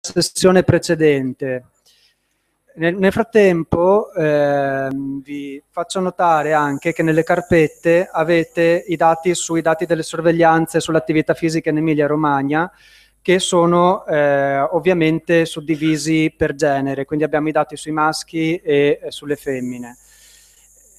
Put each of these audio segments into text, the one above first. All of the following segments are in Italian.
sessione precedente. Nel, nel frattempo eh, vi faccio notare anche che nelle carpette avete i dati sui dati delle sorveglianze sull'attività fisica in Emilia Romagna che sono eh, ovviamente suddivisi per genere, quindi abbiamo i dati sui maschi e, e sulle femmine.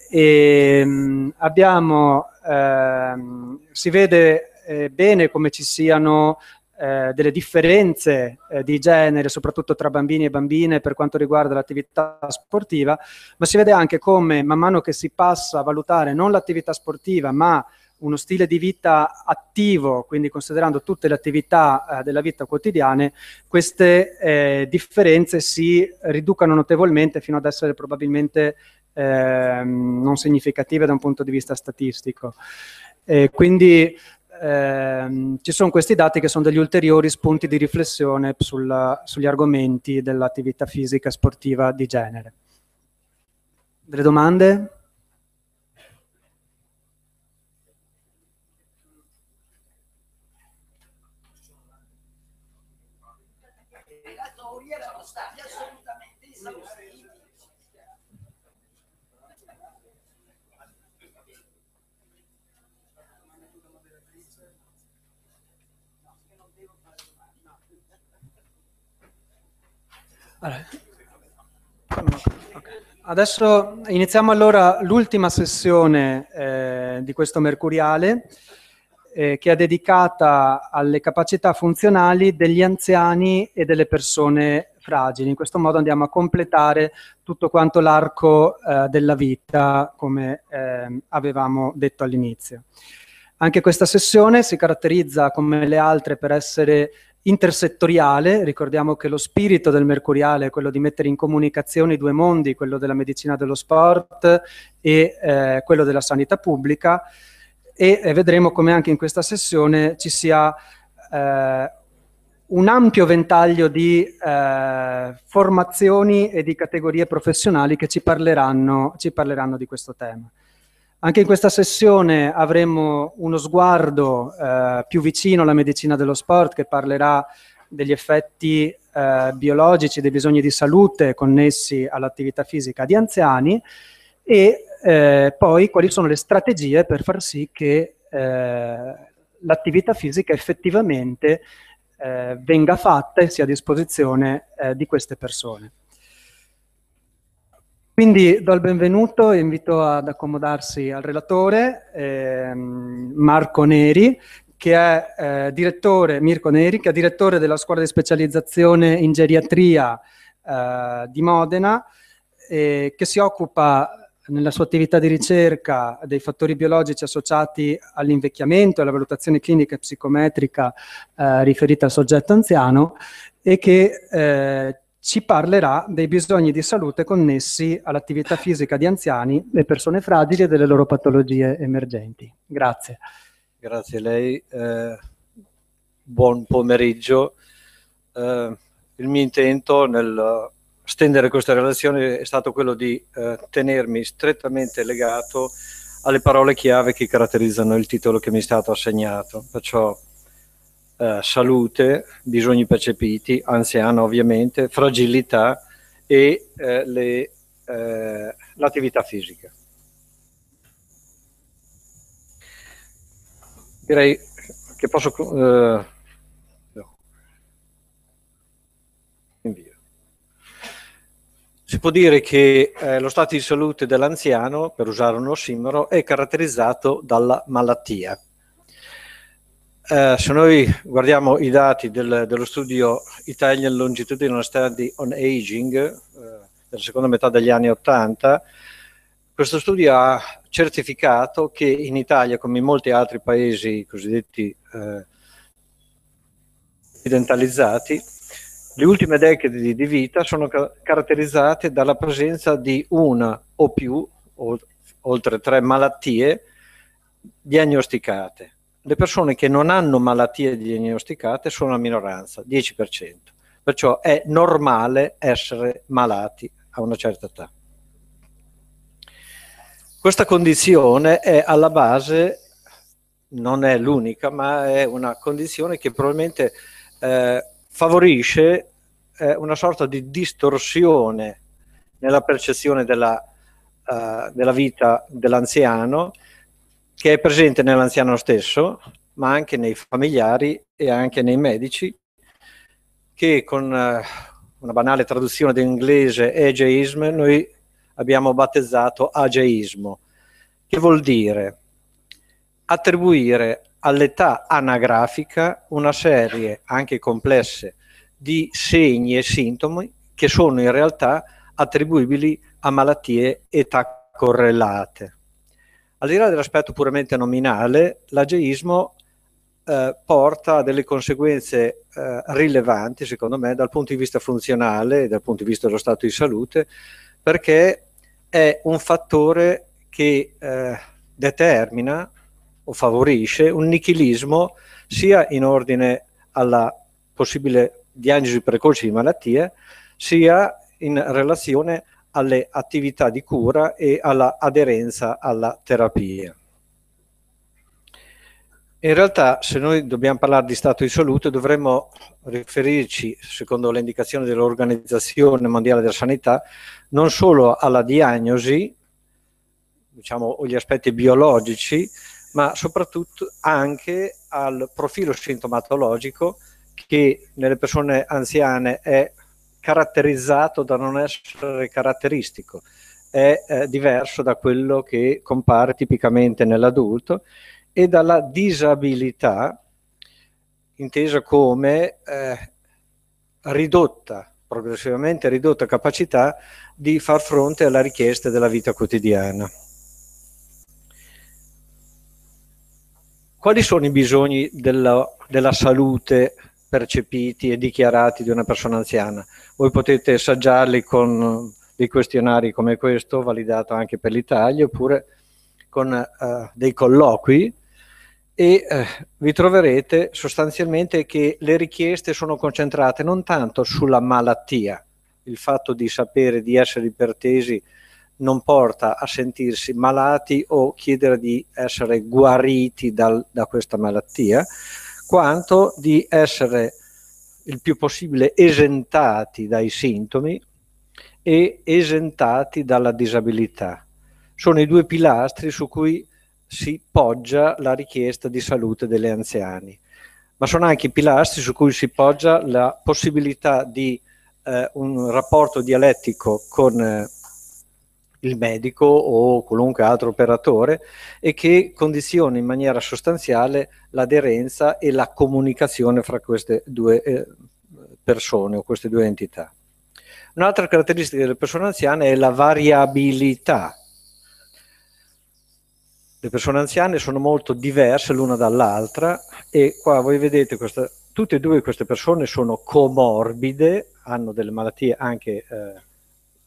E, mh, abbiamo, ehm, si vede eh, bene come ci siano eh, delle differenze eh, di genere, soprattutto tra bambini e bambine per quanto riguarda l'attività sportiva, ma si vede anche come man mano che si passa a valutare non l'attività sportiva, ma uno stile di vita attivo, quindi considerando tutte le attività eh, della vita quotidiana, queste eh, differenze si riducano notevolmente fino ad essere probabilmente eh, non significative da un punto di vista statistico. quindi ehm, ci sono questi dati che sono degli ulteriori spunti di riflessione sulla, sugli argomenti dell'attività fisica sportiva di genere. Delle domande? Adesso iniziamo allora l'ultima sessione eh, di questo mercuriale eh, che è dedicata alle capacità funzionali degli anziani e delle persone fragili. In questo modo andiamo a completare tutto quanto l'arco eh, della vita, come eh, avevamo detto all'inizio. Anche questa sessione si caratterizza, come le altre, per essere intersettoriale, ricordiamo che lo spirito del mercuriale è quello di mettere in comunicazione i due mondi, quello della medicina dello sport e eh, quello della sanità pubblica e eh, vedremo come anche in questa sessione ci sia eh, un ampio ventaglio di eh, formazioni e di categorie professionali che ci parleranno, ci parleranno di questo tema. Anche in questa sessione avremo uno sguardo eh, più vicino alla medicina dello sport che parlerà degli effetti eh, biologici, dei bisogni di salute connessi all'attività fisica di anziani e eh, poi quali sono le strategie per far sì che eh, l'attività fisica effettivamente eh, venga fatta e sia a disposizione eh, di queste persone. Quindi do il benvenuto e invito ad accomodarsi al relatore ehm, Marco Neri, che è eh, direttore, Mirko Neri, che è direttore della scuola di specializzazione in geriatria eh, di Modena, eh, che si occupa nella sua attività di ricerca dei fattori biologici associati all'invecchiamento e alla valutazione clinica e psicometrica eh, riferita al soggetto anziano e che eh, ci parlerà dei bisogni di salute connessi all'attività fisica di anziani, le persone fragili e delle loro patologie emergenti. Grazie. Grazie a lei. Eh, buon pomeriggio. Eh, il mio intento nel stendere questa relazione è stato quello di eh, tenermi strettamente legato alle parole chiave che caratterizzano il titolo che mi è stato assegnato. Perciò eh, salute, bisogni percepiti, anziano ovviamente, fragilità e eh, le, eh, l'attività fisica. Direi che posso... Eh, invio. Si può dire che eh, lo stato di salute dell'anziano, per usare un ossimoro, è caratterizzato dalla malattia. Eh, se noi guardiamo i dati del, dello studio Italian Longitudinal Study on Aging eh, della seconda metà degli anni 80, questo studio ha certificato che in Italia, come in molti altri paesi cosiddetti eh, occidentalizzati, le ultime decade di, di vita sono ca caratterizzate dalla presenza di una o più, o, oltre tre malattie diagnosticate le persone che non hanno malattie diagnosticate sono la minoranza, 10%. Perciò è normale essere malati a una certa età. Questa condizione è alla base, non è l'unica, ma è una condizione che probabilmente eh, favorisce eh, una sorta di distorsione nella percezione della, uh, della vita dell'anziano che è presente nell'anziano stesso, ma anche nei familiari e anche nei medici, che con uh, una banale traduzione dell'inglese ageism noi abbiamo battezzato ageismo, che vuol dire attribuire all'età anagrafica una serie anche complesse di segni e sintomi che sono in realtà attribuibili a malattie età correlate. Al di là dell'aspetto puramente nominale, l'ageismo eh, porta a delle conseguenze eh, rilevanti, secondo me, dal punto di vista funzionale e dal punto di vista dello stato di salute, perché è un fattore che eh, determina o favorisce un nichilismo sia in ordine alla possibile diagnosi precoce di malattie, sia in relazione alle attività di cura e alla aderenza alla terapia. In realtà, se noi dobbiamo parlare di stato di salute, dovremmo riferirci, secondo le indicazioni dell'Organizzazione Mondiale della Sanità, non solo alla diagnosi, diciamo, o gli aspetti biologici, ma soprattutto anche al profilo sintomatologico che nelle persone anziane è caratterizzato da non essere caratteristico, è eh, diverso da quello che compare tipicamente nell'adulto e dalla disabilità intesa come eh, ridotta, progressivamente ridotta capacità di far fronte alle richieste della vita quotidiana. Quali sono i bisogni della, della salute percepiti e dichiarati di una persona anziana? Voi potete assaggiarli con dei questionari come questo, validato anche per l'Italia, oppure con uh, dei colloqui e eh, vi troverete sostanzialmente che le richieste sono concentrate non tanto sulla malattia, il fatto di sapere di essere ipertesi non porta a sentirsi malati o chiedere di essere guariti dal, da questa malattia, quanto di essere il più possibile esentati dai sintomi e esentati dalla disabilità. Sono i due pilastri su cui si poggia la richiesta di salute degli anziani, ma sono anche i pilastri su cui si poggia la possibilità di eh, un rapporto dialettico con eh, il medico o qualunque altro operatore e che condiziona in maniera sostanziale l'aderenza e la comunicazione fra queste due eh, persone o queste due entità. Un'altra caratteristica delle persone anziane è la variabilità le persone anziane sono molto diverse l'una dall'altra e qua voi vedete questa, tutte e due queste persone sono comorbide, hanno delle malattie anche eh,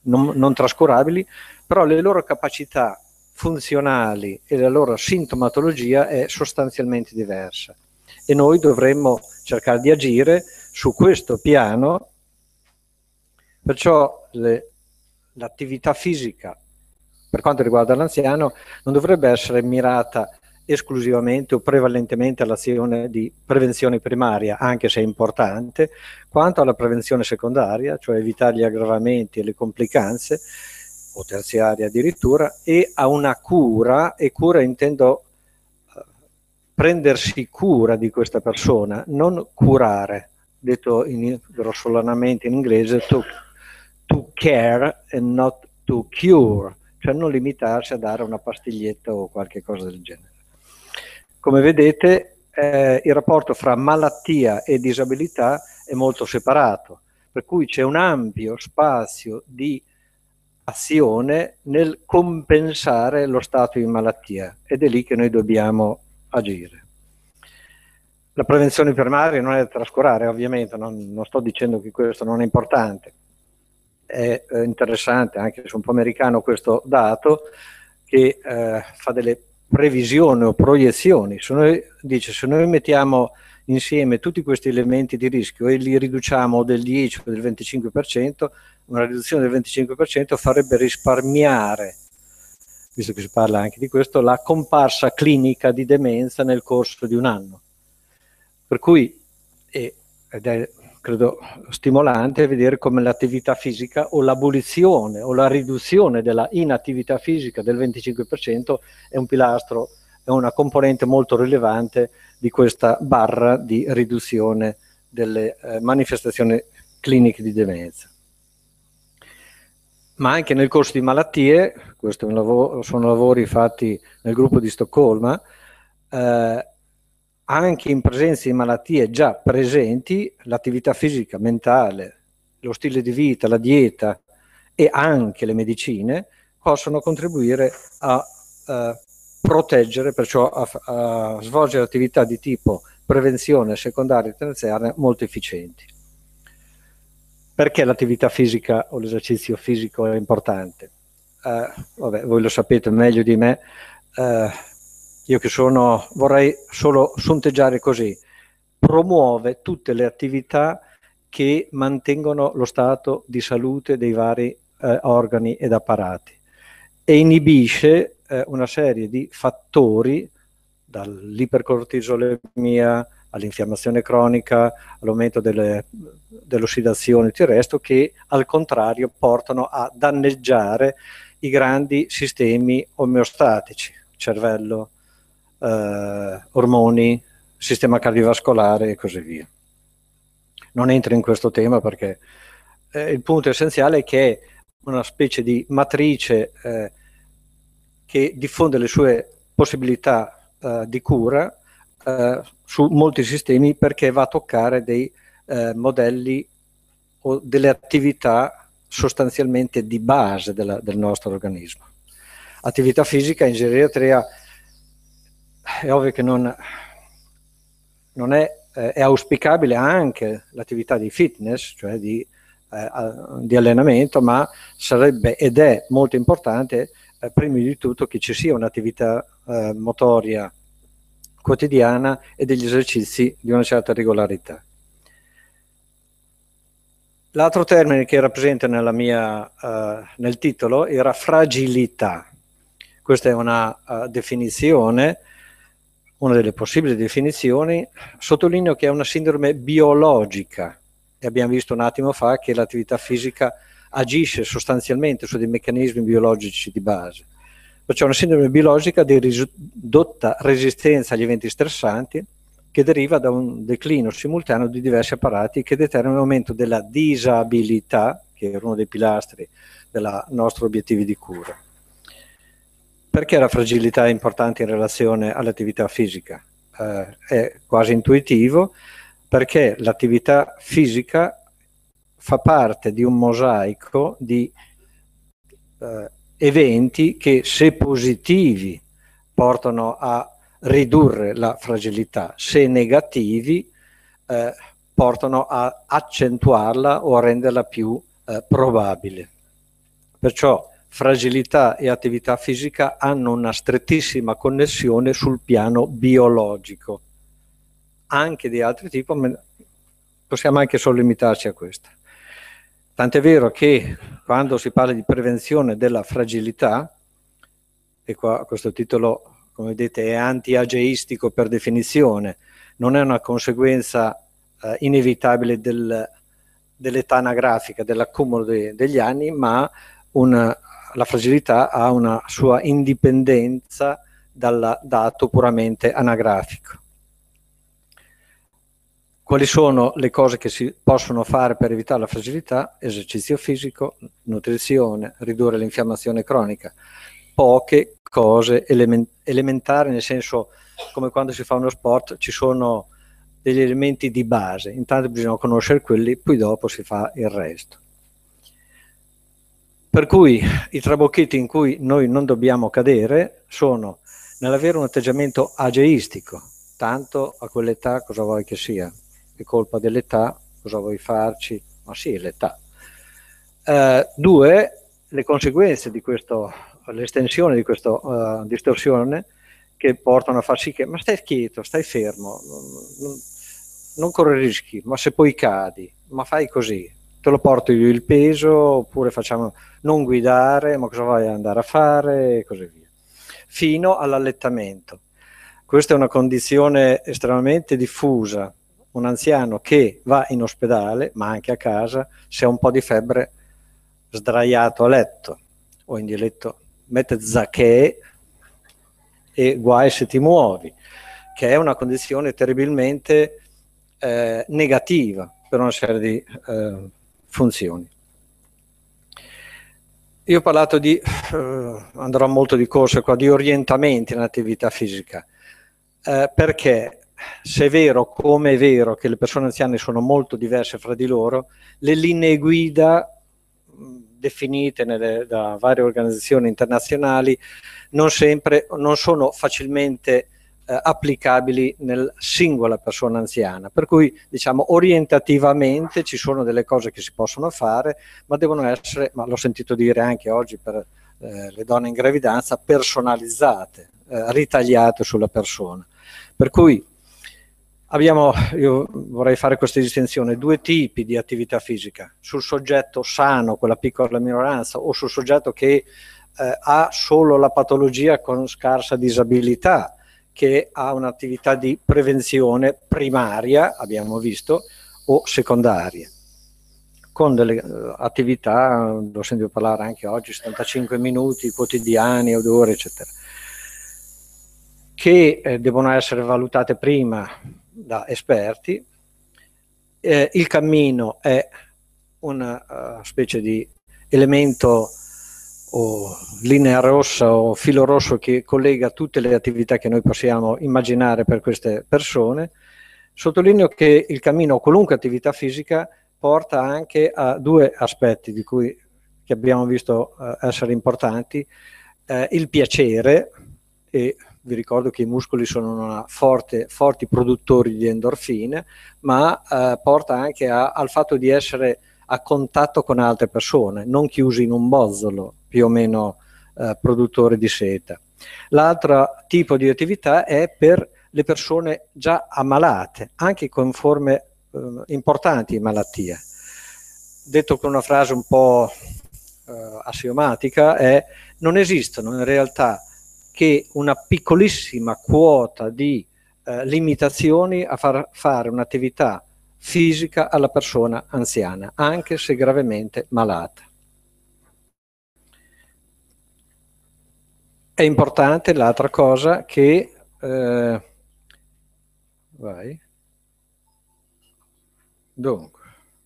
non, non trascurabili, però le loro capacità funzionali e la loro sintomatologia è sostanzialmente diversa. E noi dovremmo cercare di agire su questo piano, perciò l'attività fisica per quanto riguarda l'anziano, non dovrebbe essere mirata esclusivamente o prevalentemente all'azione di prevenzione primaria, anche se è importante, quanto alla prevenzione secondaria, cioè evitare gli aggravamenti e le complicanze, o terziaria addirittura, e a una cura, e cura intendo eh, prendersi cura di questa persona, non curare, detto in, grossolanamente in inglese, to, to care and not to cure cioè non limitarsi a dare una pastiglietta o qualche cosa del genere. Come vedete eh, il rapporto fra malattia e disabilità è molto separato, per cui c'è un ampio spazio di azione nel compensare lo stato di malattia ed è lì che noi dobbiamo agire. La prevenzione primaria non è da trascurare, ovviamente, non, non sto dicendo che questo non è importante, è eh, interessante anche se un po' americano questo dato che eh, fa delle previsioni o proiezioni. Se noi, dice, se noi mettiamo insieme tutti questi elementi di rischio e li riduciamo del 10 o del 25%, una riduzione del 25% farebbe risparmiare, visto che si parla anche di questo, la comparsa clinica di demenza nel corso di un anno. Per cui, ed è credo stimolante vedere come l'attività fisica o l'abolizione o la riduzione della inattività fisica del 25% è un pilastro, è una componente molto rilevante di questa barra di riduzione delle eh, manifestazioni cliniche di demenza. Ma anche nel corso di malattie, questi sono lavori fatti nel gruppo di Stoccolma, eh, anche in presenza di malattie già presenti, l'attività fisica, mentale, lo stile di vita, la dieta e anche le medicine possono contribuire a uh, proteggere, perciò a, a, svolgere attività di tipo prevenzione secondaria e terziaria molto efficienti. Perché l'attività fisica o l'esercizio fisico è importante? Uh, vabbè, voi lo sapete meglio di me, uh, io che sono, vorrei solo sonteggiare così, promuove tutte le attività che mantengono lo stato di salute dei vari eh, organi ed apparati e inibisce eh, una serie di fattori dall'ipercortisolemia all'infiammazione cronica, all'aumento delle, dell'ossidazione e tutto il resto, che al contrario portano a danneggiare i grandi sistemi omeostatici, cervello, eh, ormoni, sistema cardiovascolare e così via. Non entro in questo tema perché eh, il punto essenziale è che è una specie di matrice eh, che diffonde le sue possibilità eh, di cura eh, su molti sistemi perché va a toccare dei eh, modelli o delle attività sostanzialmente di base della, del nostro organismo. Attività fisica in geriatria è ovvio che non, non è, eh, è, auspicabile anche l'attività di fitness, cioè di, eh, di, allenamento, ma sarebbe ed è molto importante, eh, prima di tutto, che ci sia un'attività eh, motoria quotidiana e degli esercizi di una certa regolarità. L'altro termine che era presente mia, uh, nel titolo era fragilità. Questa è una uh, definizione una delle possibili definizioni, sottolineo che è una sindrome biologica e abbiamo visto un attimo fa che l'attività fisica agisce sostanzialmente su dei meccanismi biologici di base. Perciò è una sindrome biologica di ridotta resistenza agli eventi stressanti che deriva da un declino simultaneo di diversi apparati che determina un aumento della disabilità, che era uno dei pilastri dei nostri obiettivi di cura. Perché la fragilità è importante in relazione all'attività fisica? Eh, è quasi intuitivo perché l'attività fisica fa parte di un mosaico di eh, eventi che se positivi portano a ridurre la fragilità, se negativi eh, portano a accentuarla o a renderla più eh, probabile. Perciò fragilità e attività fisica hanno una strettissima connessione sul piano biologico. Anche di altri tipi, possiamo anche solo limitarci a questa. Tant'è vero che quando si parla di prevenzione della fragilità, e qua questo titolo, come vedete, è anti-ageistico per definizione, non è una conseguenza eh, inevitabile del, dell'età anagrafica, dell'accumulo de, degli anni, ma una la fragilità ha una sua indipendenza dal dato puramente anagrafico. Quali sono le cose che si possono fare per evitare la fragilità? Esercizio fisico, nutrizione, ridurre l'infiammazione cronica. Poche cose element elementari, nel senso come quando si fa uno sport ci sono degli elementi di base, intanto bisogna conoscere quelli, poi dopo si fa il resto. Per cui i trabocchetti in cui noi non dobbiamo cadere sono nell'avere un atteggiamento ageistico, tanto a quell'età cosa vuoi che sia, è colpa dell'età, cosa vuoi farci, ma sì, l'età. Uh, due, le conseguenze di questo, l'estensione di questa uh, distorsione che portano a far sì che, ma stai quieto, stai fermo, non, non corri rischi, ma se poi cadi, ma fai così, te lo porto io il peso oppure facciamo non guidare, ma cosa vai ad andare a fare e così via, fino all'allettamento. Questa è una condizione estremamente diffusa un anziano che va in ospedale, ma anche a casa, se ha un po' di febbre, sdraiato a letto, o in dialetto mette zacche e guai se ti muovi, che è una condizione terribilmente eh, negativa per una serie di eh, funzioni. Io ho parlato di, eh, andrò molto di corso qua, di orientamenti nell'attività fisica, eh, perché se è vero, come è vero, che le persone anziane sono molto diverse fra di loro, le linee guida definite nelle, da varie organizzazioni internazionali non sempre, non sono facilmente eh, applicabili nella singola persona anziana. Per cui, diciamo, orientativamente ci sono delle cose che si possono fare, ma devono essere, ma l'ho sentito dire anche oggi per eh, le donne in gravidanza, personalizzate, eh, ritagliate sulla persona. Per cui abbiamo, io vorrei fare questa distinzione, due tipi di attività fisica, sul soggetto sano, quella piccola minoranza, o sul soggetto che eh, ha solo la patologia con scarsa disabilità, che ha un'attività di prevenzione primaria, abbiamo visto, o secondaria, con delle uh, attività, l'ho sentito parlare anche oggi, 75 minuti quotidiani o due ore, eccetera, che eh, devono essere valutate prima da esperti. Eh, il cammino è una uh, specie di elemento o linea rossa o filo rosso che collega tutte le attività che noi possiamo immaginare per queste persone. Sottolineo che il cammino qualunque attività fisica porta anche a due aspetti di cui che abbiamo visto eh, essere importanti, eh, il piacere, e vi ricordo che i muscoli sono forte, forti produttori di endorfine, ma eh, porta anche a, al fatto di essere a contatto con altre persone, non chiusi in un bozzolo, più o meno eh, produttore di seta. L'altro tipo di attività è per le persone già ammalate, anche con forme eh, importanti di malattia. Detto con una frase un po' eh, assiomatica, è non esistono in realtà che una piccolissima quota di eh, limitazioni a far fare un'attività fisica alla persona anziana, anche se gravemente malata. È importante l'altra cosa che... Eh, vai. Dunque,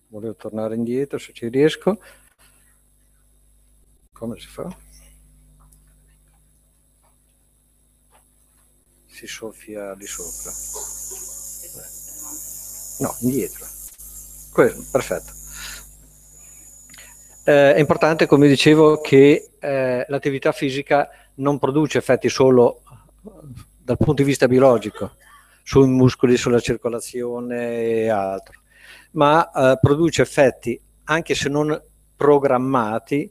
volevo tornare indietro se ci riesco. Come si fa? Si soffia di sopra. No, indietro. Questo, perfetto. Eh, è importante, come dicevo, che eh, l'attività fisica non produce effetti solo dal punto di vista biologico, sui muscoli, sulla circolazione e altro, ma eh, produce effetti, anche se non programmati,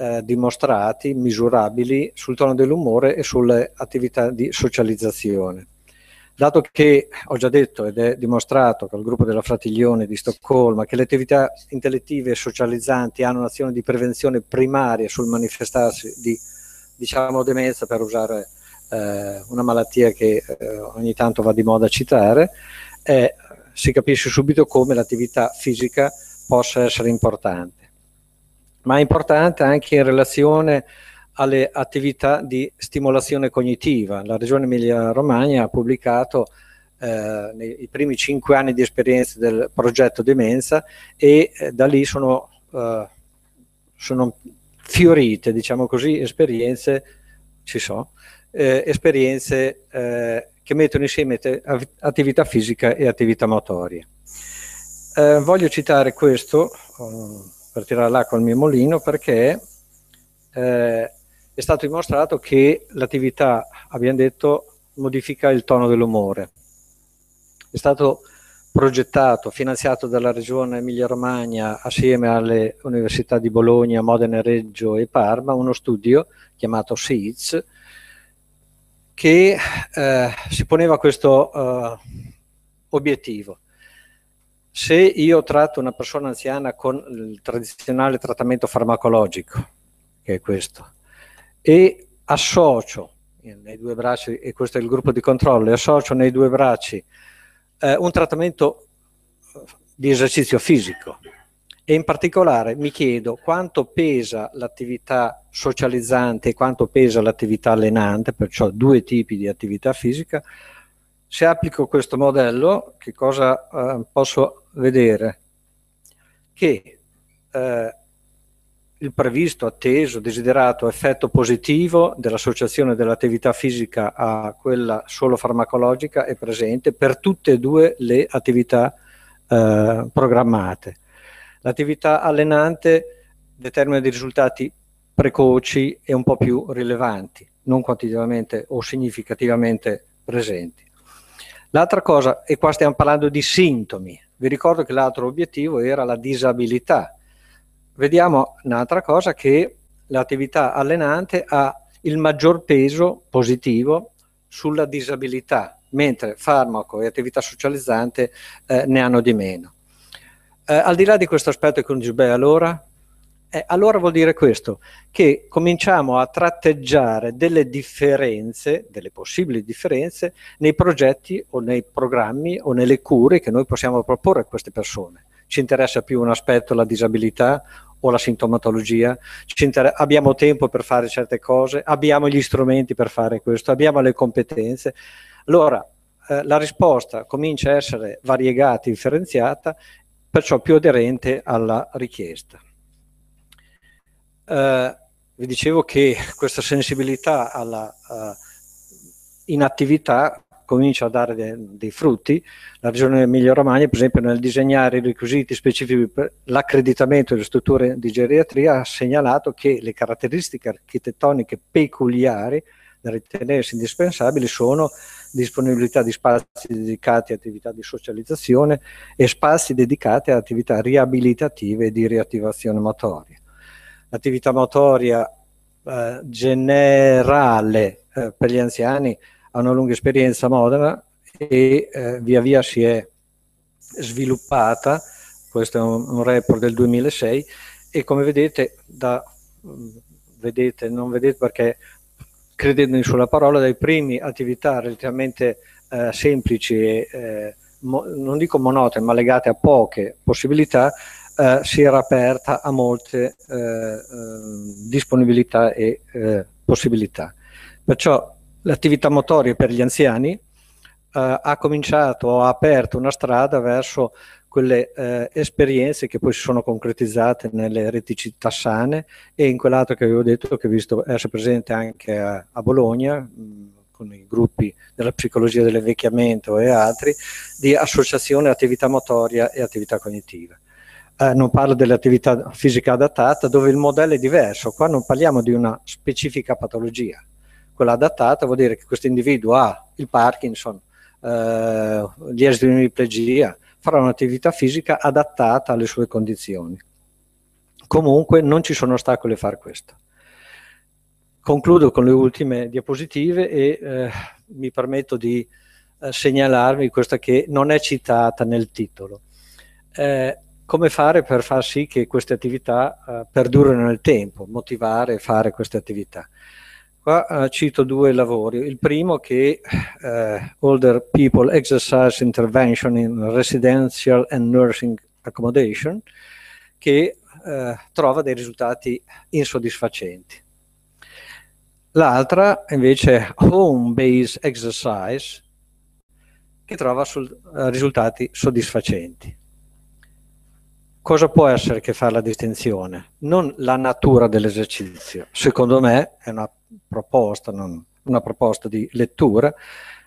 eh, dimostrati, misurabili, sul tono dell'umore e sulle attività di socializzazione. Dato che ho già detto ed è dimostrato col gruppo della Fratiglione di Stoccolma che le attività intellettive e socializzanti hanno un'azione di prevenzione primaria sul manifestarsi di diciamo demenza per usare eh, una malattia che eh, ogni tanto va di moda a citare, eh, si capisce subito come l'attività fisica possa essere importante. Ma è importante anche in relazione alle attività di stimolazione cognitiva. La Regione Emilia-Romagna ha pubblicato eh, nei primi cinque anni di esperienza del progetto Demenza e eh, da lì sono, eh, sono fiorite, diciamo così, esperienze, ci sono, eh, esperienze eh, che mettono insieme te, attività fisica e attività motoria. Eh, voglio citare questo, uh, per tirare l'acqua al mio molino, perché eh, è stato dimostrato che l'attività, abbiamo detto, modifica il tono dell'umore. È stato progettato, finanziato dalla Regione Emilia-Romagna assieme alle università di Bologna, Modena, Reggio e Parma, uno studio chiamato SEEDS che eh, si poneva questo eh, obiettivo. Se io tratto una persona anziana con il tradizionale trattamento farmacologico, che è questo, e associo nei due bracci, e questo è il gruppo di controllo, e associo nei due bracci eh, un trattamento di esercizio fisico e in particolare mi chiedo quanto pesa l'attività socializzante e quanto pesa l'attività allenante, perciò due tipi di attività fisica. Se applico questo modello, che cosa eh, posso vedere? Che eh, il previsto, atteso, desiderato effetto positivo dell'associazione dell'attività fisica a quella solo farmacologica è presente per tutte e due le attività eh, programmate. L'attività allenante determina dei risultati precoci e un po' più rilevanti, non quantitativamente o significativamente presenti. L'altra cosa, e qua stiamo parlando di sintomi, vi ricordo che l'altro obiettivo era la disabilità. Vediamo un'altra cosa che l'attività allenante ha il maggior peso positivo sulla disabilità, mentre farmaco e attività socializzante eh, ne hanno di meno. Eh, al di là di questo aspetto che uno dice, allora, eh, allora vuol dire questo, che cominciamo a tratteggiare delle differenze, delle possibili differenze, nei progetti o nei programmi o nelle cure che noi possiamo proporre a queste persone. Ci interessa più un aspetto, la disabilità o la sintomatologia, abbiamo tempo per fare certe cose, abbiamo gli strumenti per fare questo, abbiamo le competenze. Allora, eh, la risposta comincia a essere variegata, differenziata perciò più aderente alla richiesta. Eh, vi dicevo che questa sensibilità alla uh, inattività comincia a dare de dei frutti. La Regione Emilia-Romagna, per esempio, nel disegnare i requisiti specifici per l'accreditamento delle strutture di geriatria, ha segnalato che le caratteristiche architettoniche peculiari da ritenersi indispensabili sono disponibilità di spazi dedicati a attività di socializzazione e spazi dedicati a attività riabilitative e di riattivazione motoria. L'attività motoria eh, generale eh, per gli anziani ha una lunga esperienza a Modena e eh, via via si è sviluppata, questo è un, un report del 2006 e come vedete, da, vedete, non vedete perché credendo sulla parola, dai primi attività relativamente eh, semplici e eh, non dico monotone, ma legate a poche possibilità, eh, si era aperta a molte eh, eh, disponibilità e eh, possibilità. Perciò l'attività motoria per gli anziani ha cominciato, ha aperto una strada verso quelle eh, esperienze che poi si sono concretizzate nelle reticità sane e in quell'altro che avevo detto che ho visto essere presente anche a, a Bologna mh, con i gruppi della psicologia dell'invecchiamento e altri di associazione attività motoria e attività cognitiva. Eh, non parlo dell'attività fisica adattata dove il modello è diverso, qua non parliamo di una specifica patologia, quella adattata vuol dire che questo individuo ha il Parkinson, eh, uniplegia, farà un'attività fisica adattata alle sue condizioni. Comunque non ci sono ostacoli a fare questo. Concludo con le ultime diapositive e eh, mi permetto di eh, segnalarvi questa che non è citata nel titolo. Eh, come fare per far sì che queste attività eh, perdurino nel tempo, motivare e fare queste attività. Qua uh, cito due lavori. Il primo che uh, Older People Exercise Intervention in Residential and Nursing Accommodation, che uh, trova dei risultati insoddisfacenti. L'altra invece Home Based Exercise, che trova risultati soddisfacenti. Cosa può essere che fa la distinzione? Non la natura dell'esercizio, secondo me è una proposta, non, una proposta di lettura,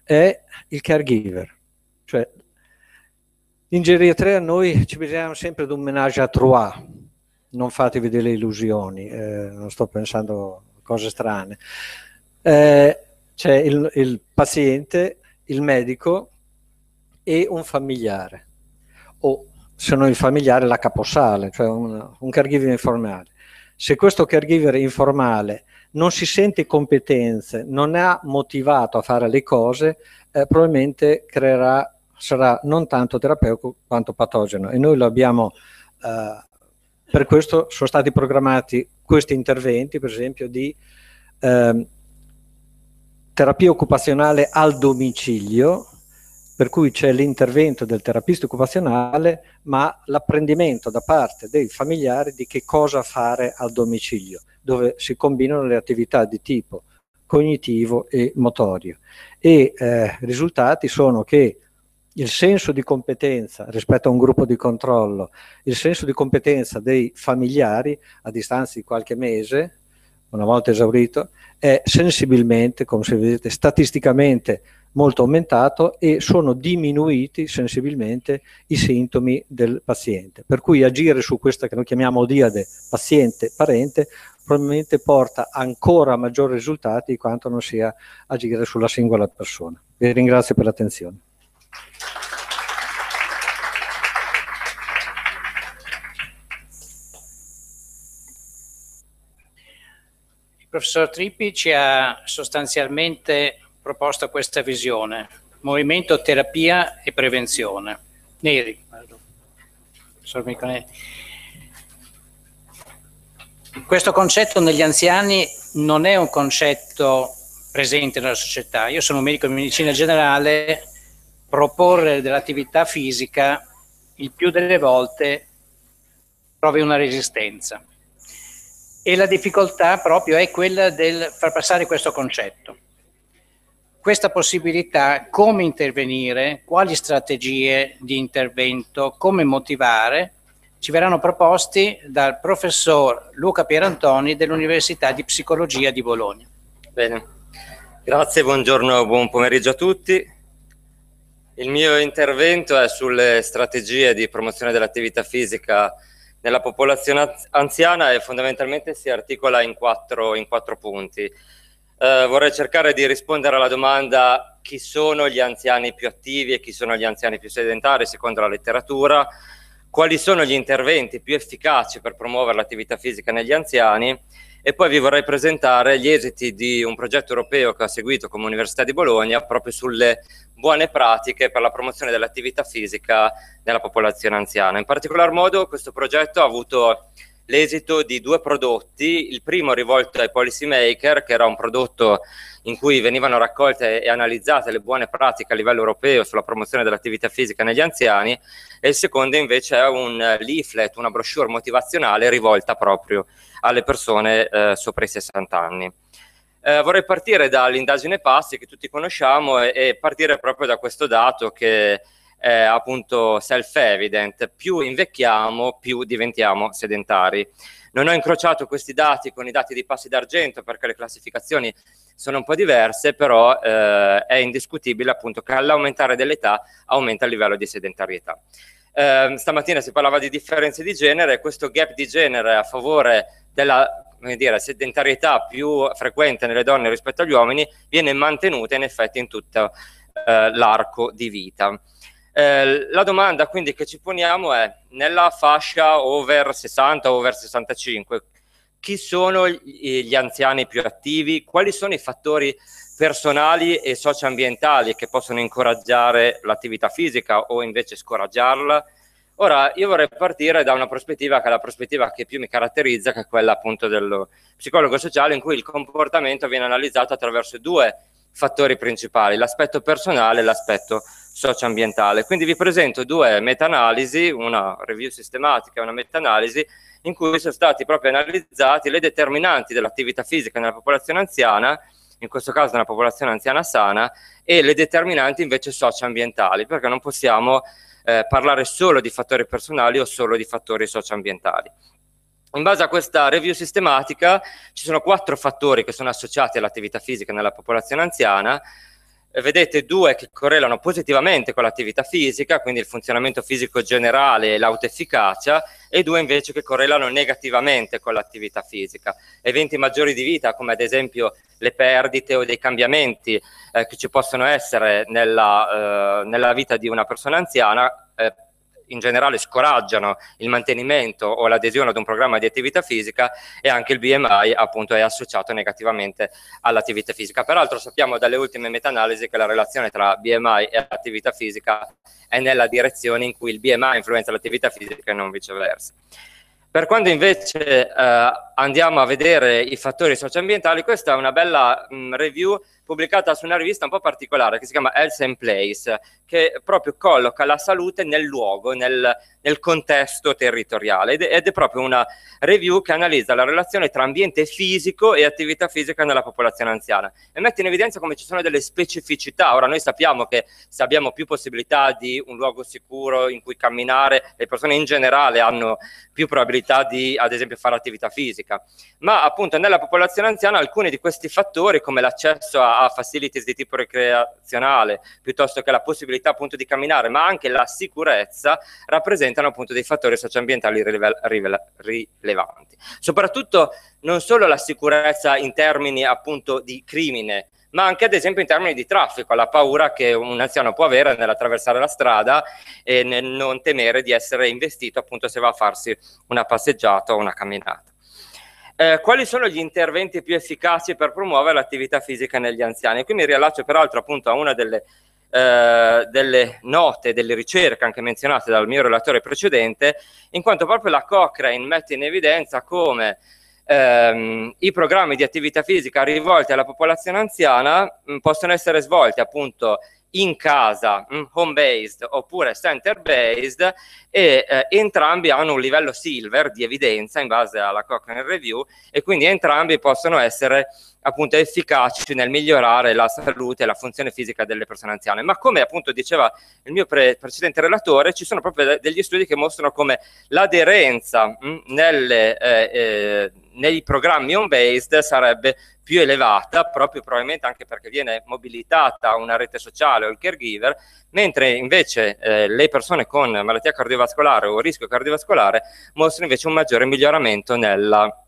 è il caregiver. Cioè, in geriatria noi ci vediamo sempre ad un menage à trois, non fatevi delle illusioni, eh, non sto pensando cose strane. Eh, c'è il, il paziente, il medico e un familiare, o se non il familiare la caposale, cioè un, un caregiver informale. Se questo caregiver informale non si sente competenze, non è motivato a fare le cose, eh, probabilmente creerà, sarà non tanto terapeutico quanto patogeno. E noi lo abbiamo, eh, per questo sono stati programmati questi interventi, per esempio, di eh, terapia occupazionale al domicilio, per cui c'è l'intervento del terapista occupazionale, ma l'apprendimento da parte dei familiari di che cosa fare al domicilio, dove si combinano le attività di tipo cognitivo e motorio. E eh, risultati sono che il senso di competenza rispetto a un gruppo di controllo, il senso di competenza dei familiari a distanza di qualche mese, una volta esaurito, è sensibilmente, come se vedete, statisticamente molto aumentato e sono diminuiti sensibilmente i sintomi del paziente. Per cui agire su questa che noi chiamiamo diade paziente-parente probabilmente porta ancora maggiori risultati di quanto non sia agire sulla singola persona. Vi ringrazio per l'attenzione. Il professor Trippi ci ha sostanzialmente proposto questa visione, movimento, terapia e prevenzione. Neri, questo concetto negli anziani non è un concetto presente nella società. Io sono un medico di medicina generale, proporre dell'attività fisica il più delle volte trovi una resistenza. E la difficoltà proprio è quella del far passare questo concetto questa possibilità, come intervenire, quali strategie di intervento, come motivare, ci verranno proposti dal professor Luca Pierantoni dell'Università di Psicologia di Bologna. Bene, grazie, buongiorno, buon pomeriggio a tutti. Il mio intervento è sulle strategie di promozione dell'attività fisica nella popolazione anziana e fondamentalmente si articola in quattro, in quattro punti. Eh, vorrei cercare di rispondere alla domanda chi sono gli anziani più attivi e chi sono gli anziani più sedentari secondo la letteratura, quali sono gli interventi più efficaci per promuovere l'attività fisica negli anziani e poi vi vorrei presentare gli esiti di un progetto europeo che ho seguito come Università di Bologna proprio sulle buone pratiche per la promozione dell'attività fisica nella popolazione anziana. In particolar modo questo progetto ha avuto l'esito di due prodotti, il primo rivolto ai policy maker, che era un prodotto in cui venivano raccolte e analizzate le buone pratiche a livello europeo sulla promozione dell'attività fisica negli anziani, e il secondo invece è un leaflet, una brochure motivazionale rivolta proprio alle persone eh, sopra i 60 anni. Eh, vorrei partire dall'indagine passi che tutti conosciamo e, e partire proprio da questo dato che eh, appunto self-evident, più invecchiamo, più diventiamo sedentari. Non ho incrociato questi dati con i dati di passi d'argento perché le classificazioni sono un po' diverse, però eh, è indiscutibile appunto che all'aumentare dell'età aumenta il livello di sedentarietà. Eh, stamattina si parlava di differenze di genere, questo gap di genere a favore della dire, sedentarietà più frequente nelle donne rispetto agli uomini viene mantenuta in effetti in tutto eh, l'arco di vita. Eh, la domanda quindi che ci poniamo è, nella fascia over 60, over 65, chi sono gli anziani più attivi? Quali sono i fattori personali e socioambientali che possono incoraggiare l'attività fisica o invece scoraggiarla? Ora, io vorrei partire da una prospettiva che è la prospettiva che più mi caratterizza, che è quella appunto dello psicologo sociale, in cui il comportamento viene analizzato attraverso due fattori principali, l'aspetto personale e l'aspetto socioambientale. Quindi vi presento due meta-analisi, una review sistematica e una meta-analisi, in cui sono stati proprio analizzati le determinanti dell'attività fisica nella popolazione anziana, in questo caso nella popolazione anziana sana, e le determinanti invece socioambientali, perché non possiamo eh, parlare solo di fattori personali o solo di fattori socioambientali. In base a questa review sistematica ci sono quattro fattori che sono associati all'attività fisica nella popolazione anziana. Eh, vedete due che correlano positivamente con l'attività fisica, quindi il funzionamento fisico generale e l'autoefficacia, e due invece che correlano negativamente con l'attività fisica. Eventi maggiori di vita, come ad esempio le perdite o dei cambiamenti eh, che ci possono essere nella, eh, nella vita di una persona anziana, in generale scoraggiano il mantenimento o l'adesione ad un programma di attività fisica e anche il BMI appunto è associato negativamente all'attività fisica. Peraltro sappiamo dalle ultime meta-analisi che la relazione tra BMI e attività fisica è nella direzione in cui il BMI influenza l'attività fisica e non viceversa. Per quando invece eh, andiamo a vedere i fattori socioambientali, questa è una bella mh, review pubblicata su una rivista un po' particolare che si chiama Health and Place, che proprio colloca la salute nel luogo, nel, nel contesto territoriale ed, ed, è proprio una review che analizza la relazione tra ambiente fisico e attività fisica nella popolazione anziana e mette in evidenza come ci sono delle specificità. Ora noi sappiamo che se abbiamo più possibilità di un luogo sicuro in cui camminare, le persone in generale hanno più probabilità di ad esempio fare attività fisica, ma appunto nella popolazione anziana alcuni di questi fattori come l'accesso a facilities di tipo ricreazionale, piuttosto che la possibilità appunto di camminare, ma anche la sicurezza, rappresentano appunto dei fattori socioambientali rile- rile- rilevanti. Soprattutto non solo la sicurezza in termini appunto di crimine, ma anche ad esempio in termini di traffico, la paura che un anziano può avere nell'attraversare la strada e nel non temere di essere investito appunto se va a farsi una passeggiata o una camminata. Eh, quali sono gli interventi più efficaci per promuovere l'attività fisica negli anziani? Qui mi riallaccio peraltro appunto a una delle, eh, delle note, delle ricerche anche menzionate dal mio relatore precedente, in quanto proprio la Cochrane mette in evidenza come ehm, i programmi di attività fisica rivolti alla popolazione anziana mh, possono essere svolti appunto in casa, home based oppure center based e eh, entrambi hanno un livello silver di evidenza in base alla Cochrane Review e quindi entrambi possono essere appunto efficaci nel migliorare la salute e la funzione fisica delle persone anziane. Ma come appunto diceva il mio pre- precedente relatore, ci sono proprio de- degli studi che mostrano come l'aderenza mh, mm, nelle, eh, eh, nei programmi home-based sarebbe più elevata, proprio probabilmente anche perché viene mobilitata una rete sociale o il caregiver, mentre invece eh, le persone con malattia cardiovascolare o rischio cardiovascolare mostrano invece un maggiore miglioramento nella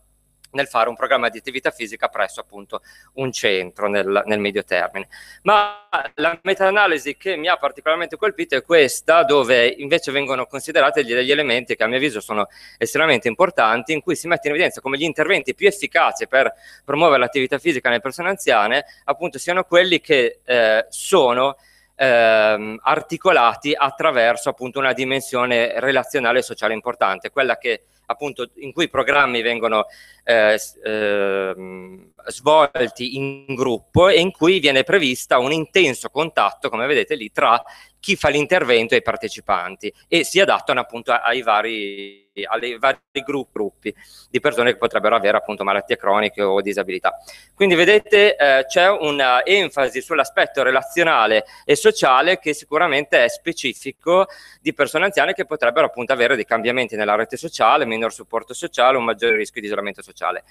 nel fare un programma di attività fisica presso appunto un centro nel, nel medio termine. Ma la meta-analisi che mi ha particolarmente colpito è questa, dove invece vengono considerati degli elementi che a mio avviso sono estremamente importanti, in cui si mette in evidenza come gli interventi più efficaci per promuovere l'attività fisica nelle persone anziane, appunto siano quelli che eh, sono ehm, articolati attraverso appunto una dimensione relazionale e sociale importante, quella che appunto in cui i programmi vengono eh, eh, svolti in gruppo e in cui viene prevista un intenso contatto, come vedete lì, tra chi fa l'intervento e i partecipanti e si adattano appunto ai vari ai vari gruppi di persone che potrebbero avere appunto malattie croniche o disabilità. Quindi vedete eh, c'è un'enfasi sull'aspetto relazionale e sociale che sicuramente è specifico di persone anziane che potrebbero appunto avere dei cambiamenti nella rete sociale, minor supporto sociale, un maggiore rischio di isolamento sociale.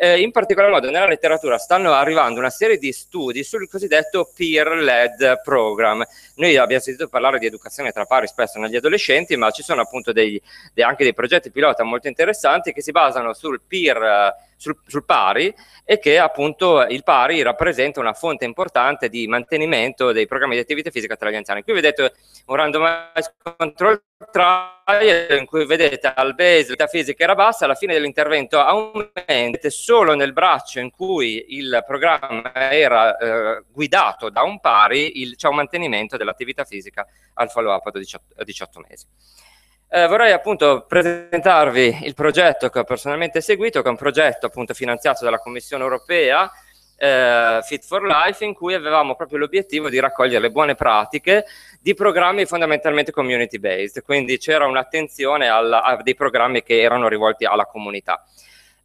Eh, in particolar modo nella letteratura stanno arrivando una serie di studi sul cosiddetto peer-led program. Noi abbiamo sentito parlare di educazione tra pari spesso negli adolescenti, ma ci sono appunto dei, dei, anche progetti pilota molto interessanti che si basano sul peer sul, sul, pari e che appunto il pari rappresenta una fonte importante di mantenimento dei programmi di attività fisica tra gli anziani. Qui vedete un randomized control trial in cui vedete al base la fisica era bassa, alla fine dell'intervento aumenta solo nel braccio in cui il programma era eh, guidato da un pari, c'è un mantenimento dell'attività fisica al follow up a 18, 18 mesi. Eh, vorrei appunto presentarvi il progetto che ho personalmente seguito, che è un progetto appunto finanziato dalla Commissione europea, eh, Fit for Life, in cui avevamo proprio l'obiettivo di raccogliere le buone pratiche di programmi fondamentalmente community based, quindi c'era un'attenzione alla, a dei programmi che erano rivolti alla comunità.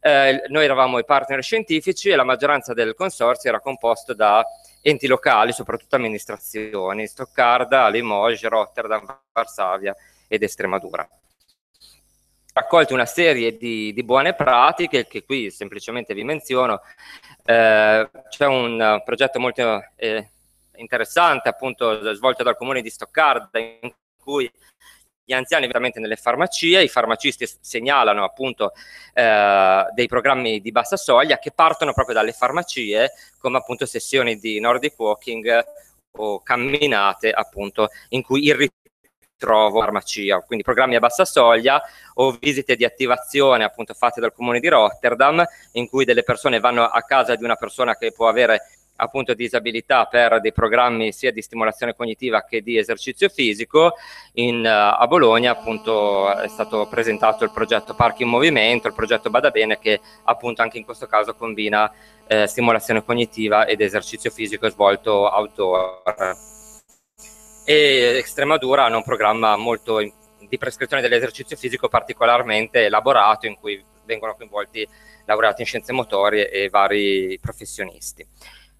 Eh, noi eravamo i partner scientifici e la maggioranza del consorzio era composto da enti locali, soprattutto amministrazioni, Stoccarda, Limoges, Rotterdam, Varsavia ed Estremadura. Raccolti una serie di, di buone pratiche che qui semplicemente vi menziono. Eh, c'è un progetto molto eh, interessante appunto svolto dal comune di Stoccarda in cui gli anziani veramente nelle farmacie, i farmacisti segnalano appunto eh, dei programmi di bassa soglia che partono proprio dalle farmacie come appunto sessioni di Nordic Walking o camminate appunto in cui il trovo farmacia, quindi programmi a bassa soglia o visite di attivazione appunto fatte dal comune di Rotterdam in cui delle persone vanno a casa di una persona che può avere appunto disabilità per dei programmi sia di stimolazione cognitiva che di esercizio fisico. In, uh, a Bologna appunto è stato presentato il progetto Parchi in Movimento, il progetto Bada Bene che appunto anche in questo caso combina eh, stimolazione cognitiva ed esercizio fisico svolto outdoor. E Extremadura hanno un programma molto di prescrizione dell'esercizio fisico particolarmente elaborato in cui vengono coinvolti laureati in scienze motorie e vari professionisti.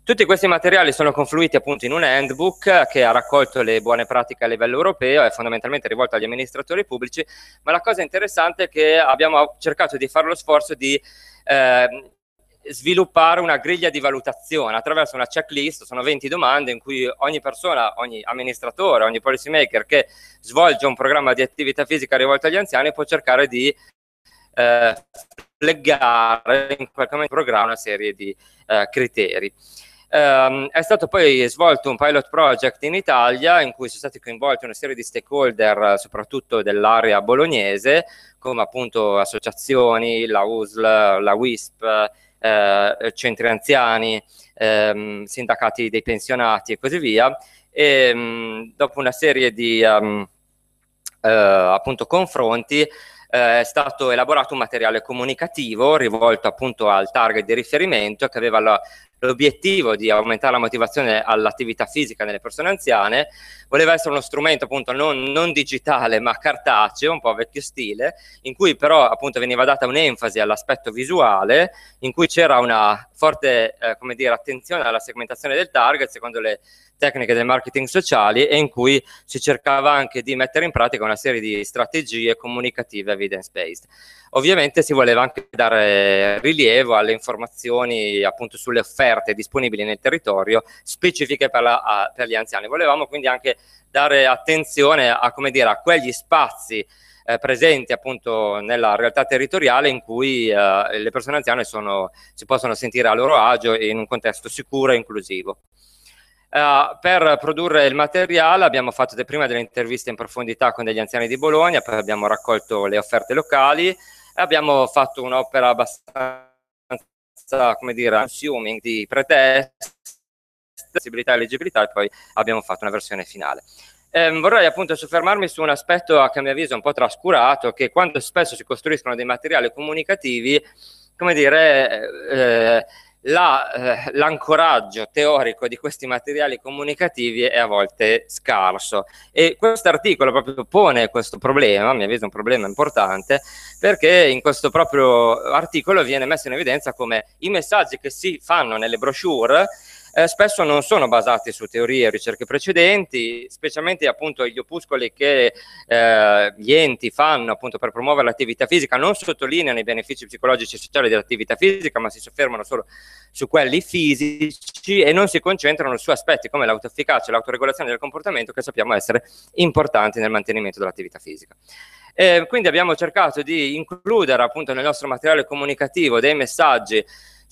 Tutti questi materiali sono confluiti appunto in un handbook che ha raccolto le buone pratiche a livello europeo, è fondamentalmente rivolto agli amministratori pubblici, ma la cosa interessante è che abbiamo cercato di fare lo sforzo di eh, sviluppare una griglia di valutazione attraverso una checklist, sono 20 domande in cui ogni persona, ogni amministratore, ogni policy maker che svolge un programma di attività fisica rivolto agli anziani può cercare di eh, legare in qualche modo programma una serie di eh, criteri. Um, è stato poi svolto un pilot project in Italia in cui sono stati coinvolti una serie di stakeholder, soprattutto dell'area bolognese, come appunto associazioni, la USL, la WISP, eh, centri anziani, ehm, sindacati dei pensionati e così via. E mh, dopo una serie di um, eh, appunto confronti eh, è stato elaborato un materiale comunicativo rivolto appunto al target di riferimento che aveva la, l'obiettivo di aumentare la motivazione all'attività fisica nelle persone anziane, voleva essere uno strumento appunto non, non, digitale ma cartaceo, un po' vecchio stile, in cui però appunto veniva data un'enfasi all'aspetto visuale, in cui c'era una forte eh, come dire, attenzione alla segmentazione del target secondo le tecniche del marketing sociali e in cui si cercava anche di mettere in pratica una serie di strategie comunicative evidence-based. Ovviamente si voleva anche dare rilievo alle informazioni appunto sulle offerte disponibili nel territorio specifiche per, la, a, per gli anziani. Volevamo quindi anche dare attenzione a, come dire, a quegli spazi eh, presenti appunto nella realtà territoriale in cui eh, le persone anziane sono, si possono sentire a loro agio in un contesto sicuro e inclusivo. Uh, per produrre il materiale abbiamo fatto de prima delle interviste in profondità con degli anziani di Bologna, poi abbiamo raccolto le offerte locali e abbiamo fatto un'opera abbastanza, come dire, consuming di pretest, accessibilità e leggibilità e poi abbiamo fatto una versione finale. Eh, vorrei appunto soffermarmi su un aspetto che a mio avviso è un po' trascurato, che quando spesso si costruiscono dei materiali comunicativi, come dire, eh, la, eh, l'ancoraggio teorico di questi materiali comunicativi è a volte scarso. E questo articolo proprio pone questo problema, mi avviso un problema importante, perché in questo proprio articolo viene messo in evidenza come i messaggi che si fanno nelle brochure eh, spesso non sono basati su teorie e ricerche precedenti, specialmente appunto gli opuscoli che eh, gli enti fanno appunto per promuovere l'attività fisica non sottolineano i benefici psicologici e sociali dell'attività fisica, ma si soffermano solo su quelli fisici e non si concentrano su aspetti come l'autoefficacia e l'autoregolazione del comportamento che sappiamo essere importanti nel mantenimento dell'attività fisica. Eh, quindi abbiamo cercato di includere appunto nel nostro materiale comunicativo dei messaggi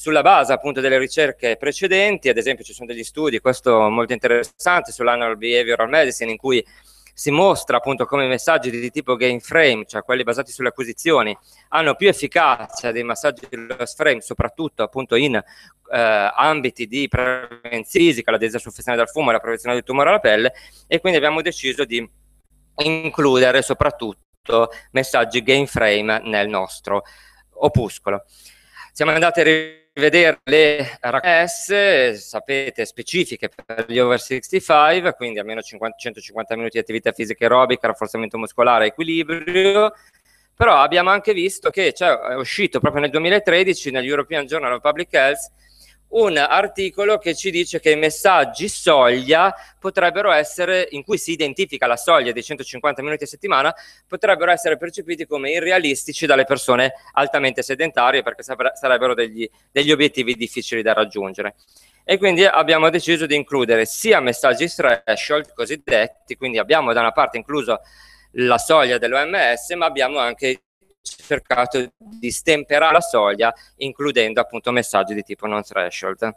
sulla base appunto delle ricerche precedenti, ad esempio ci sono degli studi, questo molto interessante, sull'annual behavioral medicine, in cui si mostra appunto come i messaggi di tipo game frame, cioè quelli basati sulle acquisizioni, hanno più efficacia dei messaggi di loss frame, soprattutto appunto in eh, ambiti di prevenzione fisica, la disassoffizione dal fumo e la prevenzione del tumore alla pelle, e quindi abbiamo deciso di includere soprattutto messaggi game frame nel nostro opuscolo. Siamo andati a vedere le RHS, sapete, specifiche per gli over 65, quindi almeno 50, 150 minuti di attività fisica aerobica, rafforzamento muscolare, equilibrio, però abbiamo anche visto che cioè, è uscito proprio nel 2013 nel European Journal of Public Health un articolo che ci dice che i messaggi soglia potrebbero essere, in cui si identifica la soglia dei 150 minuti a settimana, potrebbero essere percepiti come irrealistici dalle persone altamente sedentarie perché sarebbero degli, degli obiettivi difficili da raggiungere. E quindi abbiamo deciso di includere sia messaggi threshold cosiddetti, quindi abbiamo da una parte incluso la soglia dell'OMS, ma abbiamo anche cercato di stemperare la soglia includendo appunto messaggi di tipo non threshold.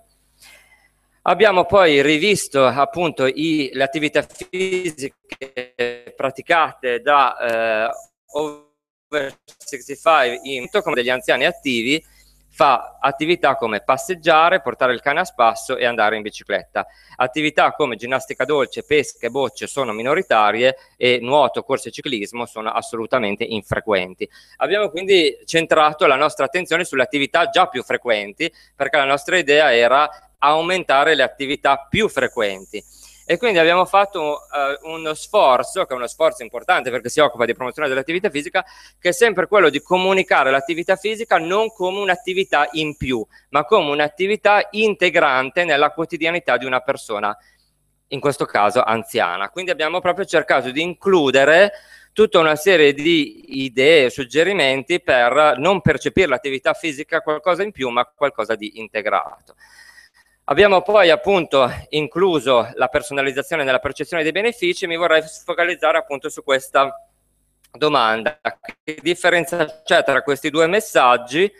Abbiamo poi rivisto appunto i, le attività fisiche praticate da eh, over 65 in come degli anziani attivi fa attività come passeggiare, portare il cane a spasso e andare in bicicletta. Attività come ginnastica dolce, pesca e bocce sono minoritarie e nuoto, corse e ciclismo sono assolutamente infrequenti. Abbiamo quindi centrato la nostra attenzione sulle attività già più frequenti perché la nostra idea era aumentare le attività più frequenti e quindi abbiamo fatto uh, uno sforzo, che è uno sforzo importante perché si occupa di promozione dell'attività fisica, che è sempre quello di comunicare l'attività fisica non come un'attività in più, ma come un'attività integrante nella quotidianità di una persona, in questo caso anziana. Quindi abbiamo proprio cercato di includere tutta una serie di idee, suggerimenti per non percepire l'attività fisica qualcosa in più, ma qualcosa di integrato. Abbiamo poi appunto incluso la personalizzazione nella percezione dei benefici, mi vorrei focalizzare appunto su questa domanda. Che differenza c'è tra questi due messaggi?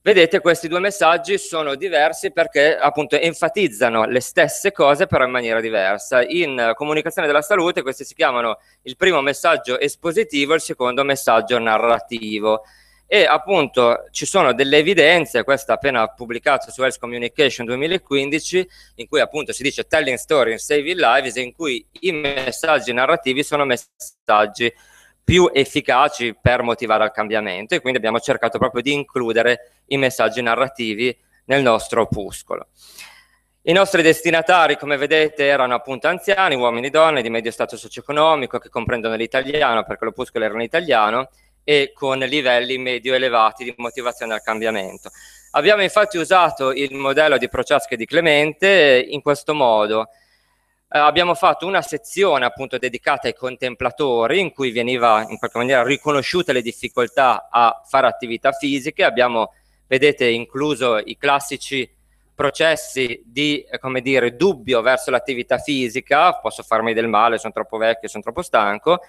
Vedete, questi due messaggi sono diversi perché appunto enfatizzano le stesse cose però in maniera diversa. In comunicazione della salute questi si chiamano il primo messaggio espositivo e il secondo messaggio narrativo e appunto ci sono delle evidenze, questa appena pubblicata su Health Communication 2015, in cui appunto si dice telling story and saving lives, in cui i messaggi narrativi sono messaggi più efficaci per motivare al cambiamento e quindi abbiamo cercato proprio di includere i messaggi narrativi nel nostro opuscolo. I nostri destinatari, come vedete, erano appunto anziani, uomini e donne di medio stato socio-economico che comprendono l'italiano perché l'opuscolo era in italiano e con livelli medio elevati di motivazione al cambiamento. Abbiamo infatti usato il modello di Prochaska e di Clemente in questo modo. Eh, abbiamo fatto una sezione appunto dedicata ai contemplatori in cui veniva in qualche maniera riconosciute le difficoltà a fare attività fisiche. Abbiamo, vedete, incluso i classici processi di, eh, come dire, dubbio verso l'attività fisica, posso farmi del male, sono troppo vecchio, sono troppo stanco,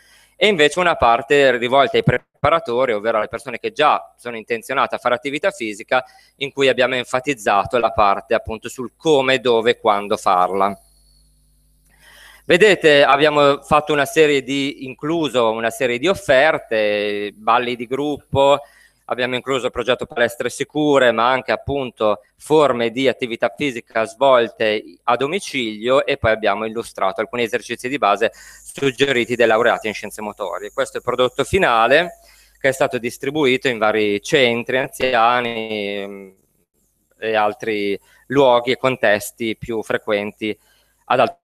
e invece una parte rivolta ai preparatori, ovvero alle persone che già sono intenzionate a fare attività fisica, in cui abbiamo enfatizzato la parte appunto sul come, dove, quando farla. Vedete, abbiamo fatto una serie di, incluso una serie di offerte, balli di gruppo, abbiamo incluso il progetto palestre sicure, ma anche appunto forme di attività fisica svolte a domicilio e poi abbiamo illustrato alcuni esercizi di base suggeriti dai laureati in scienze motorie. Questo è il prodotto finale che è stato distribuito in vari centri anziani mm, e altri luoghi e contesti più frequenti ad alto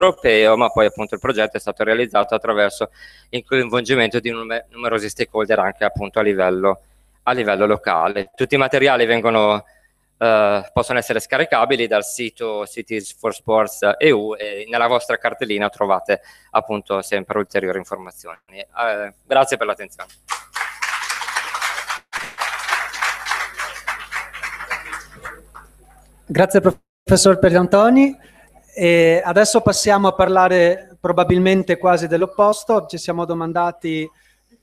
europeo, ma poi appunto il progetto è stato realizzato attraverso il coinvolgimento di numer numerosi stakeholder anche appunto a livello, a livello locale. Tutti i materiali vengono, eh, possono essere scaricabili dal sito Cities for Sports EU e nella vostra cartellina trovate appunto sempre ulteriori informazioni. Eh, grazie per l'attenzione. Grazie professor Perantoni. E adesso passiamo a parlare probabilmente quasi dell'opposto. Ci siamo domandati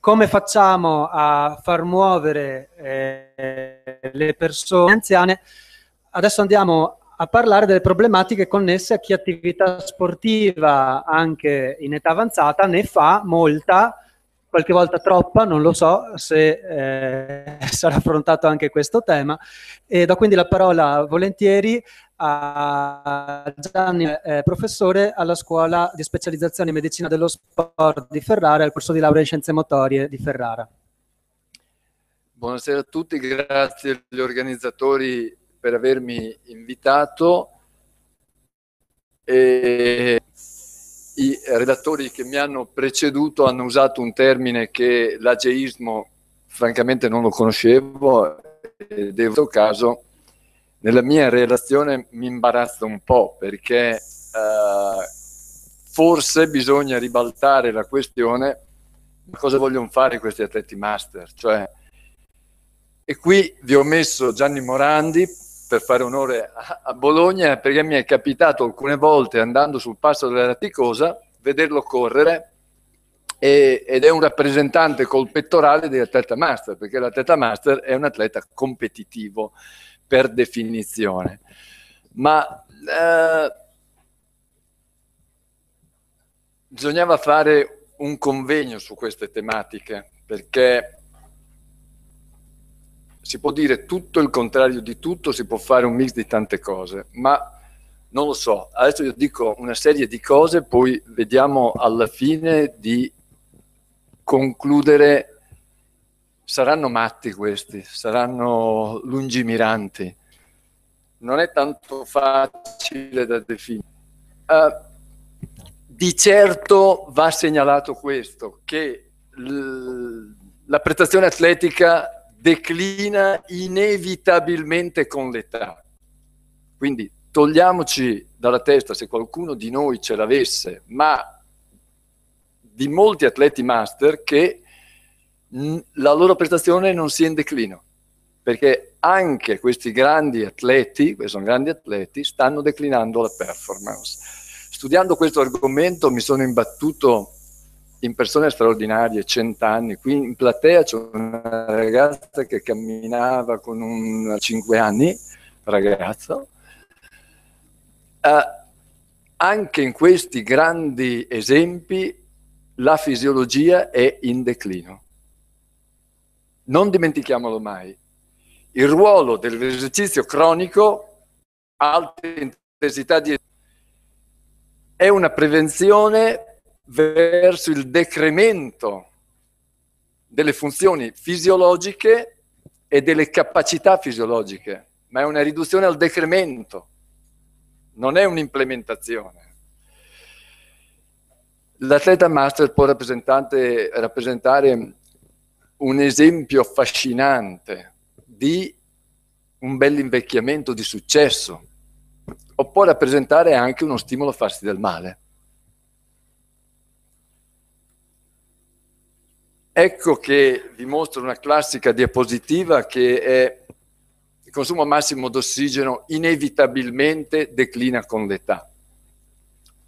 come facciamo a far muovere eh, le persone anziane. Adesso andiamo a parlare delle problematiche connesse a chi attività sportiva anche in età avanzata ne fa molta, qualche volta troppa, non lo so se eh, sarà affrontato anche questo tema. E do quindi la parola volentieri a Gianni, eh, professore alla scuola di specializzazione in medicina dello sport di Ferrara, al corso di laurea in scienze motorie di Ferrara. Buonasera a tutti, grazie agli organizzatori per avermi invitato. E I redattori che mi hanno preceduto hanno usato un termine che l'ageismo francamente non lo conoscevo è in caso nella mia relazione mi imbarazza un po' perché eh, forse bisogna ribaltare la questione cosa vogliono fare questi atleti master. Cioè, e qui vi ho messo Gianni Morandi per fare onore a, a Bologna perché mi è capitato alcune volte andando sul passo della Raticosa vederlo correre e, ed è un rappresentante col pettorale dell'atleta master perché l'atleta master è un atleta competitivo per definizione. Ma eh, bisognava fare un convegno su queste tematiche perché si può dire tutto il contrario di tutto, si può fare un mix di tante cose, ma non lo so. Adesso io dico una serie di cose, poi vediamo alla fine di concludere. Saranno matti questi, saranno lungimiranti. Non è tanto facile da definire. Uh, di certo va segnalato questo, che la prestazione atletica declina inevitabilmente con l'età. Quindi togliamoci dalla testa se qualcuno di noi ce l'avesse, ma di molti atleti master che la loro prestazione non sia in declino, perché anche questi grandi atleti, questi sono grandi atleti, stanno declinando la performance. Studiando questo argomento mi sono imbattuto in persone straordinarie, cent'anni. Qui in platea c'è una ragazza che camminava con un 5 anni, ragazzo. Uh, anche in questi grandi esempi la fisiologia è in declino. Non dimentichiamolo mai. Il ruolo dell'esercizio cronico, alta intensità di è una prevenzione verso il decremento delle funzioni fisiologiche e delle capacità fisiologiche, ma è una riduzione al decremento, non è un'implementazione. L'atleta master può rappresentare un esempio affascinante di un bel invecchiamento di successo, o può rappresentare anche uno stimolo a farsi del male. Ecco che vi mostro una classica diapositiva che è il consumo massimo d'ossigeno inevitabilmente declina con l'età.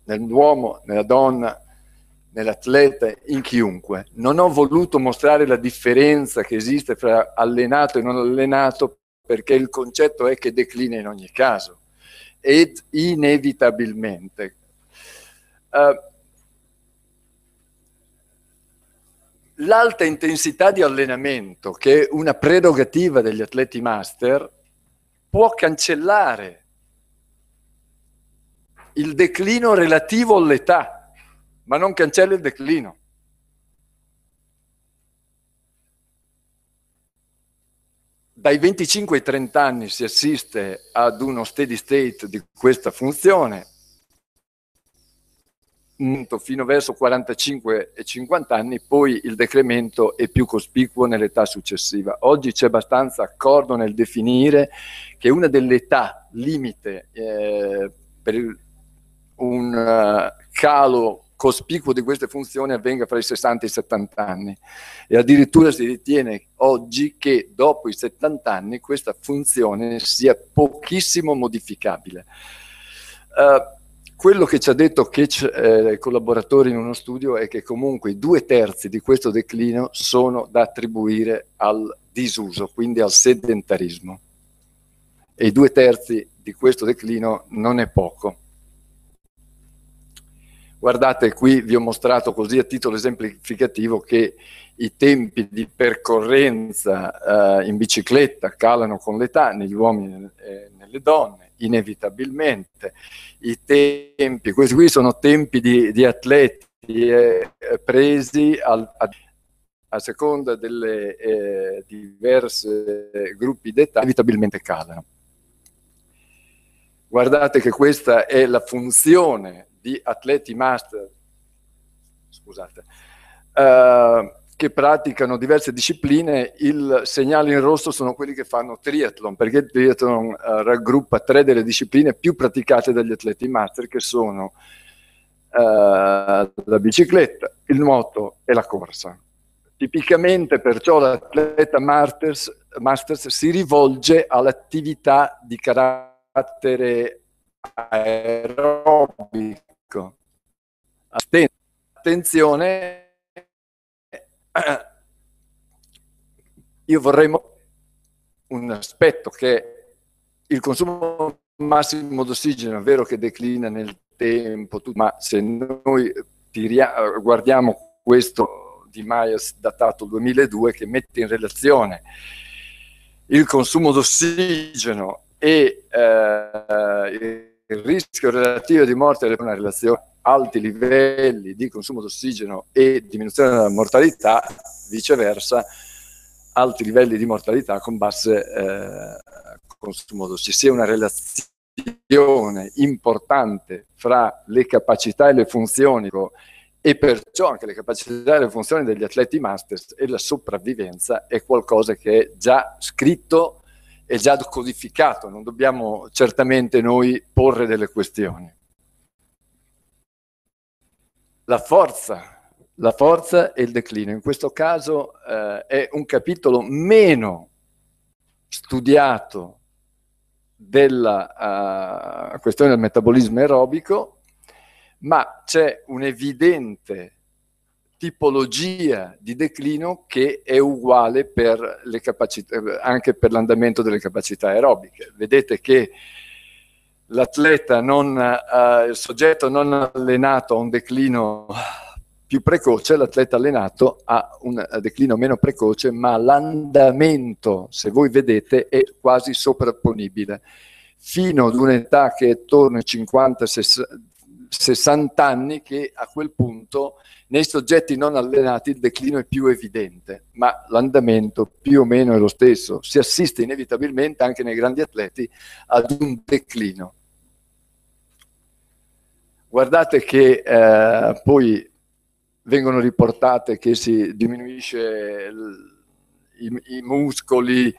Nell'uomo, nella donna, nell'atleta, in chiunque. Non ho voluto mostrare la differenza che esiste tra allenato e non allenato perché il concetto è che declina in ogni caso ed inevitabilmente. Uh, L'alta intensità di allenamento, che è una prerogativa degli atleti master, può cancellare il declino relativo all'età, ma non cancella il declino. Dai 25 ai 30 anni si assiste ad uno steady state di questa funzione, fino verso 45 e 50 anni, poi il decremento è più cospicuo nell'età successiva. Oggi c'è abbastanza accordo nel definire che una delle età limite eh, per un uh, calo cospicuo di queste funzioni avvenga fra i 60 e i 70 anni e addirittura si ritiene oggi che dopo i 70 anni questa funzione sia pochissimo modificabile. Uh, quello che ci ha detto Ketch eh, collaboratori in uno studio è che comunque due terzi di questo declino sono da attribuire al disuso, quindi al sedentarismo. E i due terzi di questo declino non è poco. Guardate, qui vi ho mostrato così a titolo esemplificativo che i tempi di percorrenza eh, in bicicletta calano con l'età negli uomini e nelle donne inevitabilmente. I tempi, questi qui sono tempi di, di atleti eh, presi al, a, a, seconda delle eh, diverse gruppi d'età, inevitabilmente calano. Guardate che questa è la funzione di atleti master, scusate, uh, che praticano diverse discipline, il segnale in rosso sono quelli che fanno triathlon, perché il triathlon uh, raggruppa tre delle discipline più praticate dagli atleti master, che sono uh, la bicicletta, il nuoto e la corsa. Tipicamente perciò l'atleta masters, masters si rivolge all'attività di carattere aerobico. Attenzione io vorrei un aspetto che il consumo massimo d'ossigeno è vero che declina nel tempo, ma se noi guardiamo questo di Myers datato 2002 che mette in relazione il consumo d'ossigeno e eh, il rischio relativo di morte è una relazione alti livelli di consumo d'ossigeno e diminuzione della mortalità, viceversa alti livelli di mortalità con basse eh, consumo d'ossigeno. Ci sia una relazione importante fra le capacità e le funzioni e perciò anche le capacità e le funzioni degli atleti masters e la sopravvivenza è qualcosa che è già scritto e già codificato, non dobbiamo certamente noi porre delle questioni. La forza, la forza e il declino, in questo caso eh, è un capitolo meno studiato della uh, questione del metabolismo aerobico, ma c'è un'evidente tipologia di declino che è uguale per capacità, anche per l'andamento delle capacità aerobiche. Vedete che l'atleta non, uh, il soggetto non allenato ha un declino più precoce, l'atleta allenato ha un declino meno precoce, ma l'andamento, se voi vedete, è quasi sovrapponibile. Fino ad un'età che è attorno ai 50-60 anni, che a quel punto nei soggetti non allenati il declino è più evidente, ma l'andamento più o meno è lo stesso. Si assiste inevitabilmente anche nei grandi atleti ad un declino. Guardate che eh, poi vengono riportate che si diminuisce i, i muscoli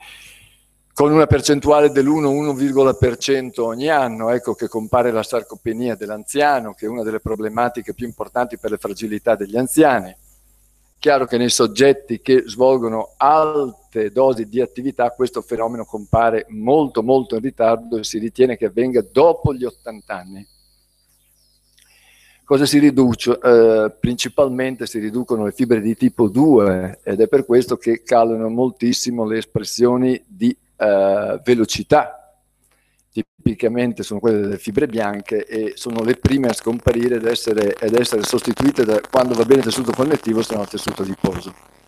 con una percentuale dell'1-1,% ogni anno, ecco che compare la sarcopenia dell'anziano, che è una delle problematiche più importanti per le fragilità degli anziani. Chiaro che nei soggetti che svolgono alte dosi di attività questo fenomeno compare molto molto in ritardo e si ritiene che avvenga dopo gli 80 anni. Cosa si riduce? Eh, principalmente si riducono le fibre di tipo 2 ed è per questo che calano moltissimo le espressioni di eh, velocità. Tipicamente sono quelle delle fibre bianche e sono le prime a scomparire ed essere, ed essere sostituite da, quando va bene il tessuto connettivo, se no il tessuto adiposo.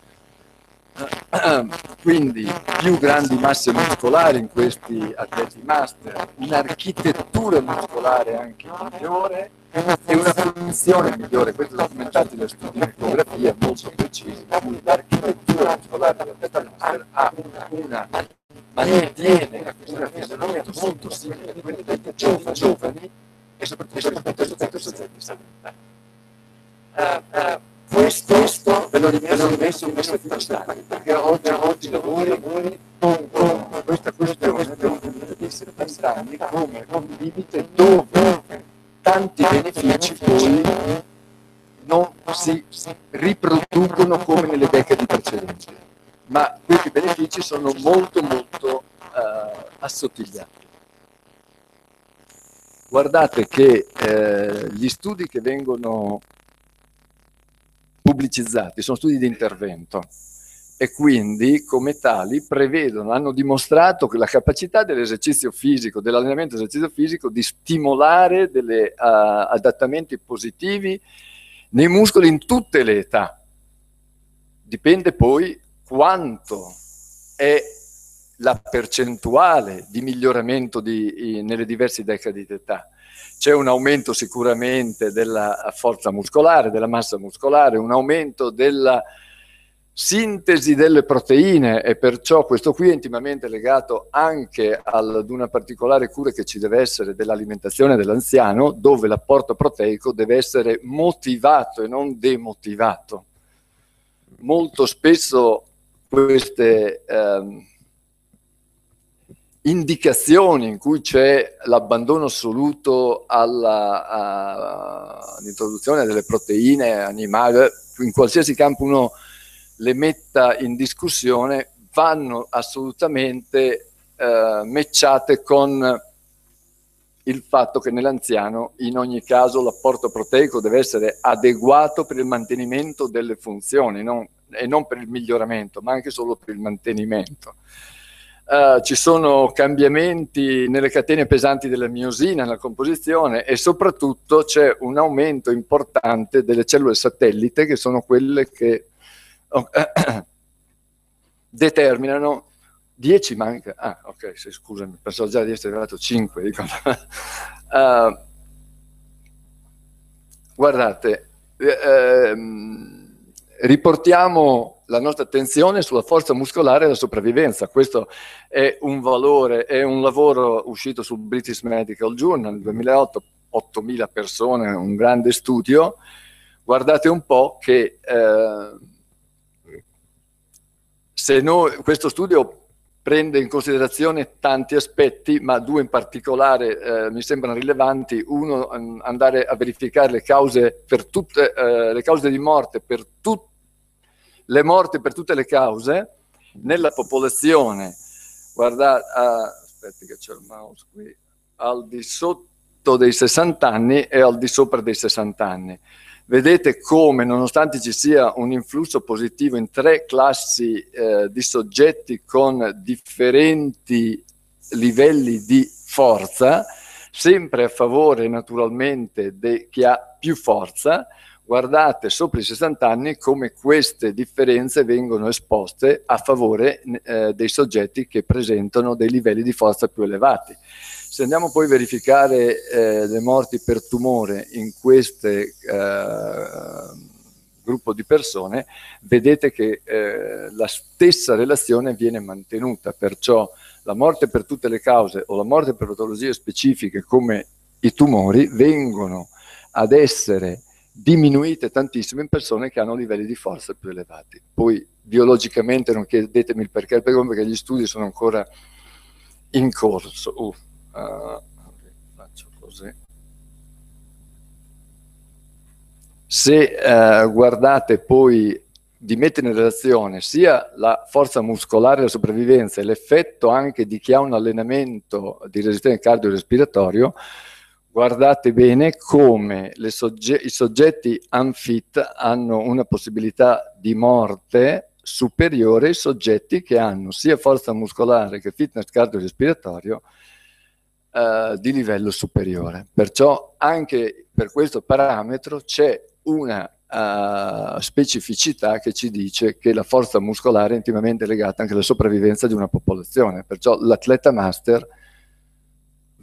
Quindi più grandi masse muscolari in questi atleti master, un'architettura muscolare anche migliore e una funzione migliore, questo è documentato da studi di ecografia molto precisi, l'architettura muscolare dell'atleta master ha una, mantiene una fisionomia molto simile a quella degli giovani, giovani e soprattutto rispetto ai soggetti sanitari. Uh, uh, questo, questo ve l'ho rimesso, rimesso in questa filostrada, perché oggi, oggi lavori, lavori con, con questa questione di essere pensati come un limite dove tanti benefici poi non si riproducono come nelle decadi precedenti, ma questi benefici sono molto molto uh, assottigliati. Guardate che eh, gli studi che vengono pubblicizzati, sono studi di intervento e quindi come tali prevedono, hanno dimostrato che la capacità dell'esercizio fisico, dell'allenamento dell'esercizio fisico di stimolare degli uh, adattamenti positivi nei muscoli in tutte le età. Dipende poi quanto è la percentuale di miglioramento di, nelle diverse decadi di età. C'è un aumento sicuramente della forza muscolare, della massa muscolare, un aumento della sintesi delle proteine e perciò questo qui è intimamente legato anche ad una particolare cura che ci deve essere dell'alimentazione dell'anziano dove l'apporto proteico deve essere motivato e non demotivato. Molto spesso queste... Ehm, indicazioni in cui c'è l'abbandono assoluto all'introduzione delle proteine animali, in qualsiasi campo uno le metta in discussione, vanno assolutamente eh, matchate con il fatto che nell'anziano in ogni caso l'apporto proteico deve essere adeguato per il mantenimento delle funzioni non, e non per il miglioramento, ma anche solo per il mantenimento. Uh, ci sono cambiamenti nelle catene pesanti della miosina, nella composizione e soprattutto c'è un aumento importante delle cellule satellite che sono quelle che oh, determinano 10 manca. Ah, ok, sì, scusami, pensavo già di essere arrivato 5. Dico. uh, guardate, eh, riportiamo la nostra attenzione sulla forza muscolare e la sopravvivenza. Questo è un valore, è un lavoro uscito sul British Medical Journal nel 2008, 8.000 persone, un grande studio. Guardate un po' che eh, se noi, questo studio prende in considerazione tanti aspetti, ma due in particolare eh, mi sembrano rilevanti. Uno, andare a verificare le cause, per tutte, eh, le cause di morte per tutte le morti per tutte le cause nella popolazione. Guardate, ah, aspetti che c'è il mouse qui, al di sotto dei 60 anni e al di sopra dei 60 anni. Vedete come, nonostante ci sia un influsso positivo in tre classi eh, di soggetti con differenti livelli di forza, sempre a favore naturalmente di chi ha più forza, guardate sopra i 60 anni come queste differenze vengono esposte a favore eh, dei soggetti che presentano dei livelli di forza più elevati. Se andiamo poi a verificare eh, le morti per tumore in questo eh, gruppo di persone, vedete che eh, la stessa relazione viene mantenuta, perciò la morte per tutte le cause o la morte per patologie specifiche come i tumori vengono ad essere diminuite tantissimo in persone che hanno livelli di forza più elevati. Poi biologicamente non chiedetemi il perché, perché gli studi sono ancora in corso. Uh, uh, faccio così. Se uh, guardate poi di mettere in relazione sia la forza muscolare della sopravvivenza e l'effetto anche di chi ha un allenamento di resistenza cardiorespiratorio, guardate bene come sogge i soggetti unfit hanno una possibilità di morte superiore ai soggetti che hanno sia forza muscolare che fitness cardiorespiratorio eh, di livello superiore. Perciò anche per questo parametro c'è una uh, specificità che ci dice che la forza muscolare è intimamente legata anche alla sopravvivenza di una popolazione. Perciò l'atleta master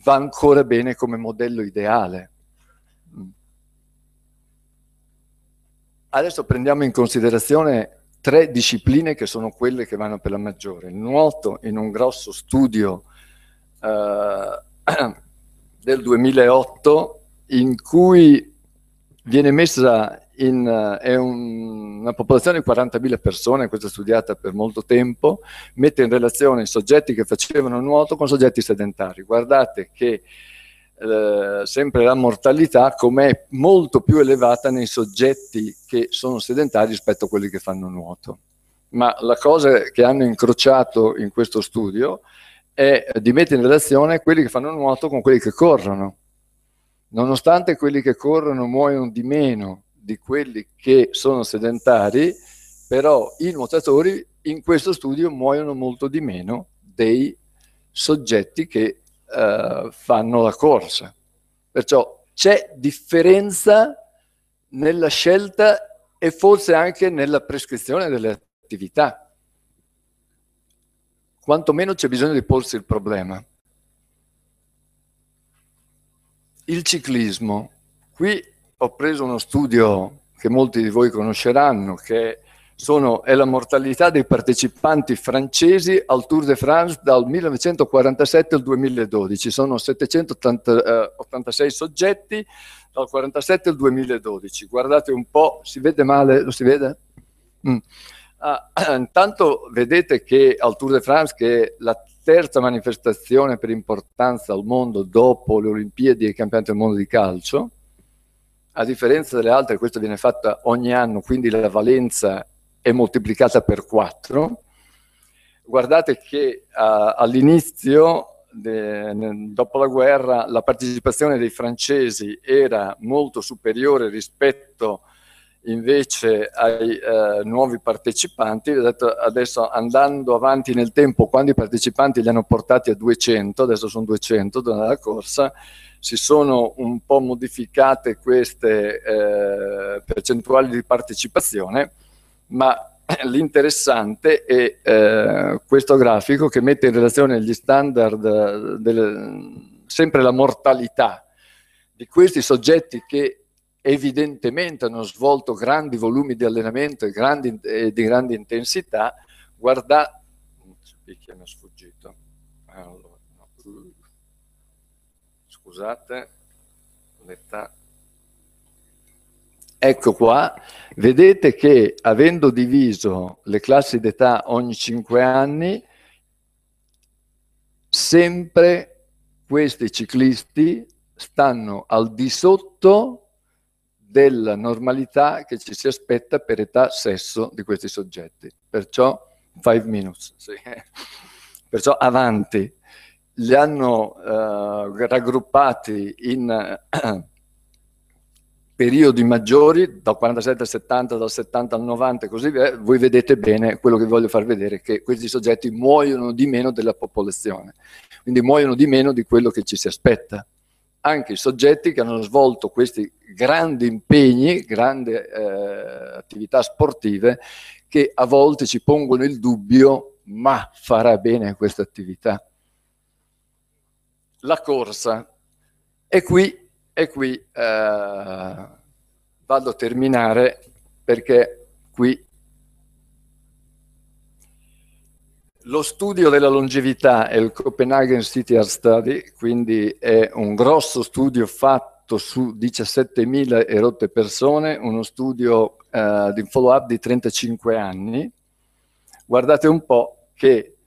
va ancora bene come modello ideale. Adesso prendiamo in considerazione tre discipline che sono quelle che vanno per la maggiore. Il nuoto in un grosso studio eh, del 2008 in cui viene messa in, uh, è un, una popolazione di 40.000 persone, questa è studiata per molto tempo, mette in relazione soggetti che facevano nuoto con soggetti sedentari. Guardate che eh, sempre la mortalità com'è molto più elevata nei soggetti che sono sedentari rispetto a quelli che fanno nuoto. Ma la cosa che hanno incrociato in questo studio è di mettere in relazione quelli che fanno nuoto con quelli che corrono. Nonostante quelli che corrono muoiono di meno di quelli che sono sedentari, però i nuotatori in questo studio muoiono molto di meno dei soggetti che uh, fanno la corsa. Perciò c'è differenza nella scelta e forse anche nella prescrizione delle attività. Quantomeno c'è bisogno di porsi il problema. Il ciclismo. Qui ho preso uno studio che molti di voi conosceranno, che sono, è la mortalità dei partecipanti francesi al Tour de France dal 1947 al 2012. Sono 786 eh, soggetti dal 1947 al 2012. Guardate un po', si vede male? Lo si vede? Mm. Ah, intanto vedete che al Tour de France, che è la terza manifestazione per importanza al mondo dopo le Olimpiadi e i campionati del mondo di calcio, a differenza delle altre, questo viene fatto ogni anno, quindi la valenza è moltiplicata per 4. Guardate che uh, all'inizio, dopo la guerra, la partecipazione dei francesi era molto superiore rispetto invece ai uh, nuovi partecipanti. Adesso andando avanti nel tempo, quando i partecipanti li hanno portati a 200, adesso sono 200 durante la corsa, si sono un po' modificate queste eh, percentuali di partecipazione, ma l'interessante è eh, questo grafico che mette in relazione gli standard, del, sempre la mortalità di questi soggetti che evidentemente hanno svolto grandi volumi di allenamento e, grandi, e di grande intensità, guardate, mi è sfuggito, allora, no. Scusate, l'età Ecco qua, vedete che avendo diviso le classi d'età ogni 5 anni, sempre questi ciclisti stanno al di sotto della normalità che ci si aspetta per età sesso di questi soggetti. Perciò 5 minutes, sì. perciò avanti. Li hanno uh, raggruppati in periodi maggiori, dal 47 al 70, dal 70 al 90 e così via, voi vedete bene quello che voglio far vedere, che questi soggetti muoiono di meno della popolazione, quindi muoiono di meno di quello che ci si aspetta. Anche i soggetti che hanno svolto questi grandi impegni, grandi eh, attività sportive, che a volte ci pongono il dubbio, ma farà bene questa attività? La corsa. E qui e qui eh, vado a terminare perché qui lo studio della longevità è il Copenhagen City Art Study, quindi è un grosso studio fatto su 17.000 erotte persone, uno studio eh, di follow-up di 35 anni. Guardate un po' che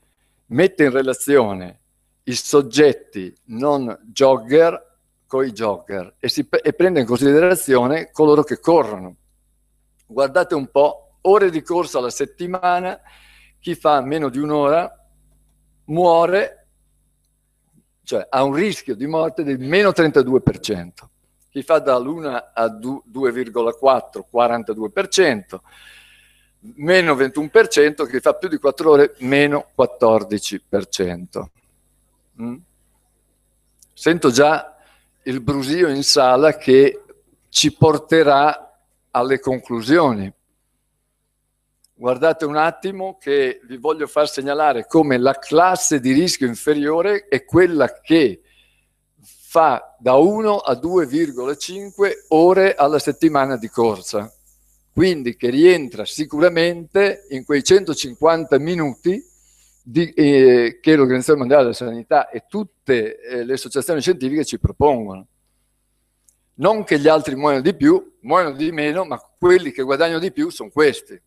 mette in relazione i soggetti non jogger con i jogger e, si, e prende in considerazione coloro che corrono. Guardate un po', ore di corsa alla settimana, chi fa meno di un'ora muore, cioè ha un rischio di morte del meno 32%. Chi fa dall'1 a 2,4, 42%, meno 21%, chi fa più di 4 ore, meno 14%. Mm? Sento già il brusio in sala che ci porterà alle conclusioni. Guardate un attimo che vi voglio far segnalare come la classe di rischio inferiore è quella che fa da 1 a 2,5 ore alla settimana di corsa, quindi che rientra sicuramente in quei 150 minuti di, eh, che l'Organizzazione Mondiale della Sanità e tutte eh, le associazioni scientifiche ci propongono. Non che gli altri muoiono di più, muoiono di meno, ma quelli che guadagnano di più sono questi.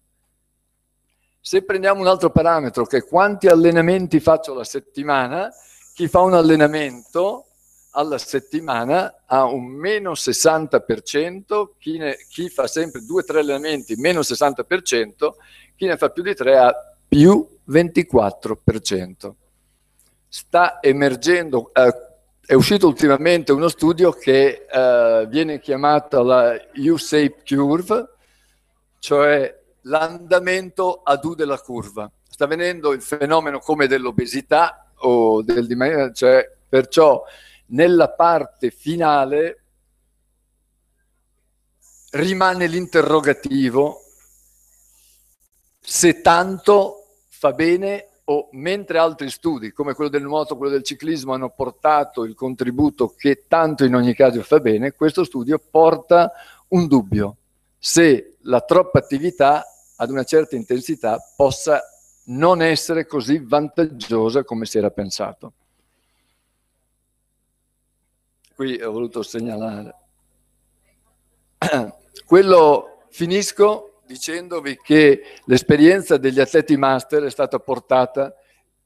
Se prendiamo un altro parametro, che è quanti allenamenti faccio alla settimana, chi fa un allenamento alla settimana ha un meno 60%, chi, ne, chi fa sempre due o tre allenamenti meno 60%, chi ne fa più di tre ha più 24%. Sta emergendo, eh, è uscito ultimamente uno studio che eh, viene chiamato la U-shape curve, cioè l'andamento a U della curva. Sta venendo il fenomeno come dell'obesità o del dimagrimento, cioè perciò nella parte finale rimane l'interrogativo se tanto fa bene o mentre altri studi, come quello del nuoto, quello del ciclismo, hanno portato il contributo che tanto in ogni caso fa bene, questo studio porta un dubbio se la troppa attività ad una certa intensità possa non essere così vantaggiosa come si era pensato. Qui ho voluto segnalare. Quello finisco dicendovi che l'esperienza degli atleti master è stata portata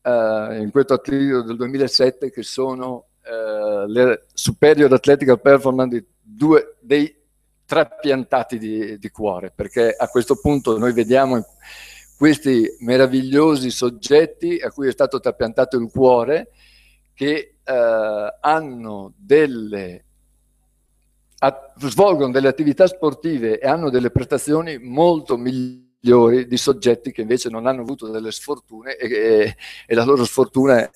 eh, in questo articolo del 2007 che sono eh, le superior athletic performance di due dei trapiantati di, di cuore, perché a questo punto noi vediamo questi meravigliosi soggetti a cui è stato trapiantato il cuore che eh, hanno delle svolgono delle attività sportive e hanno delle prestazioni molto migliori di soggetti che invece non hanno avuto delle sfortune e, e, e la loro sfortuna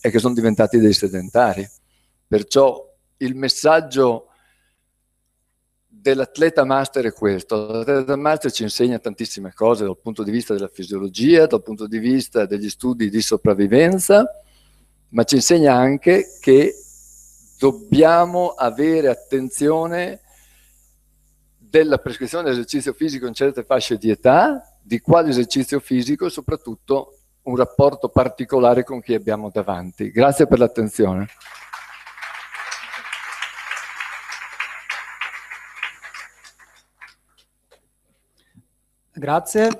è che sono diventati dei sedentari. Perciò il messaggio dell'atleta master è questo. L'atleta master ci insegna tantissime cose dal punto di vista della fisiologia, dal punto di vista degli studi di sopravvivenza, ma ci insegna anche che dobbiamo avere attenzione della prescrizione dell'esercizio fisico in certe fasce di età, di quale esercizio fisico e soprattutto un rapporto particolare con chi abbiamo davanti. Grazie per l'attenzione. Grazie.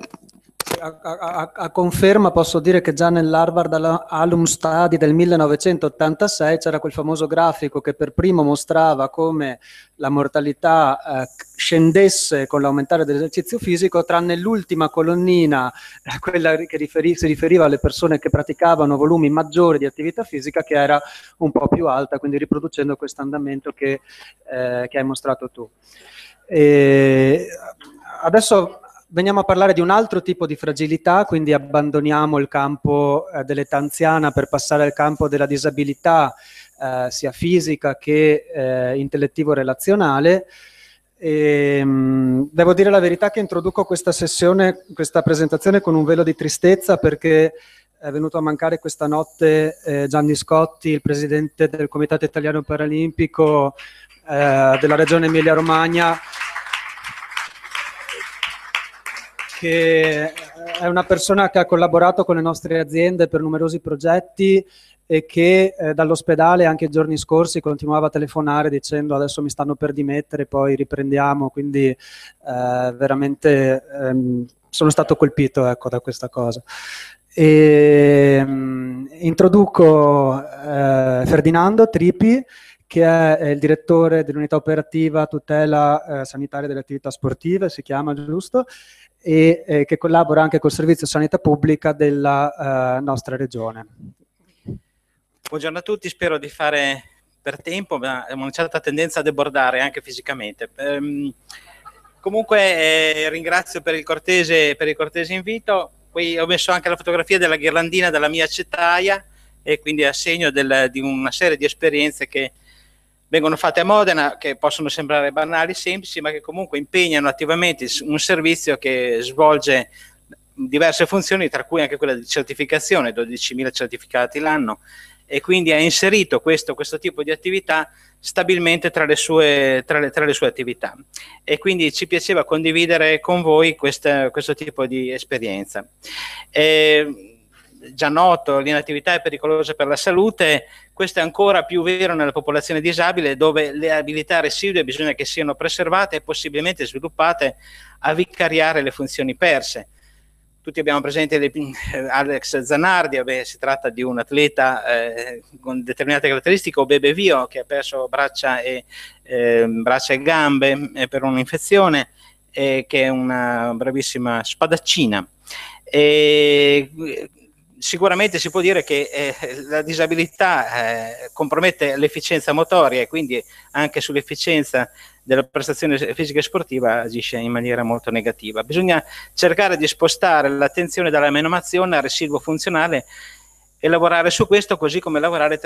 A, a, a, conferma posso dire che già nell'Harvard Alum Study del 1986 c'era quel famoso grafico che per primo mostrava come la mortalità eh, scendesse con l'aumentare dell'esercizio fisico, tranne l'ultima colonnina, eh, quella che riferi, si riferiva alle persone che praticavano volumi maggiori di attività fisica, che era un po' più alta, quindi riproducendo questo andamento che, eh, che hai mostrato tu. E adesso veniamo a parlare di un altro tipo di fragilità, quindi abbandoniamo il campo eh, dell'età anziana per passare al campo della disabilità, eh, sia fisica che eh, intellettivo-relazionale. E, ehm, mh, devo dire la verità che introduco questa sessione, questa presentazione con un velo di tristezza perché è venuto a mancare questa notte eh, Gianni Scotti, il presidente del Comitato Italiano Paralimpico eh, della Regione Emilia-Romagna che è una persona che ha collaborato con le nostre aziende per numerosi progetti e che eh, dall'ospedale anche i giorni scorsi continuava a telefonare dicendo adesso mi stanno per dimettere, poi riprendiamo, quindi eh, veramente ehm, sono stato colpito ecco, da questa cosa. E, um, introduco eh, Ferdinando Tripi, che è il direttore dell'unità operativa tutela eh, sanitaria delle attività sportive, si chiama giusto, e eh, che collabora anche col Servizio Sanità Pubblica della eh, nostra regione. Buongiorno a tutti, spero di fare per tempo, ma ho una certa tendenza a debordare anche fisicamente. Ehm, comunque eh, ringrazio per il, cortese, per il cortese invito, poi ho messo anche la fotografia della ghirlandina della mia accettaia e quindi a segno del, di una serie di esperienze che vengono fatte a Modena, che possono sembrare banali, semplici, ma che comunque impegnano attivamente un servizio che svolge diverse funzioni, tra cui anche quella di certificazione, 12.000 certificati l'anno, e quindi ha inserito questo, questo tipo di attività stabilmente tra le, sue, tra, le, tra le, sue, attività. E quindi ci piaceva condividere con voi questa, questo tipo di esperienza. E, già noto, l'inattività è pericolosa per la salute, questo è ancora più vero nella popolazione disabile dove le abilità residue bisogna che siano preservate e possibilmente sviluppate a vicariare le funzioni perse. Tutti abbiamo presente le, Alex Zanardi, vabbè, si tratta di un atleta eh, con determinate caratteristiche, o Bebe Vio che ha perso braccia e, eh, braccia e gambe eh, per un'infezione, che è una bravissima spadaccina. E, sicuramente si può dire che eh, la disabilità eh, compromette l'efficienza motoria e quindi anche sull'efficienza della prestazione fisica e sportiva agisce in maniera molto negativa. Bisogna cercare di spostare l'attenzione dalla menomazione al residuo funzionale e lavorare su questo così come lavorare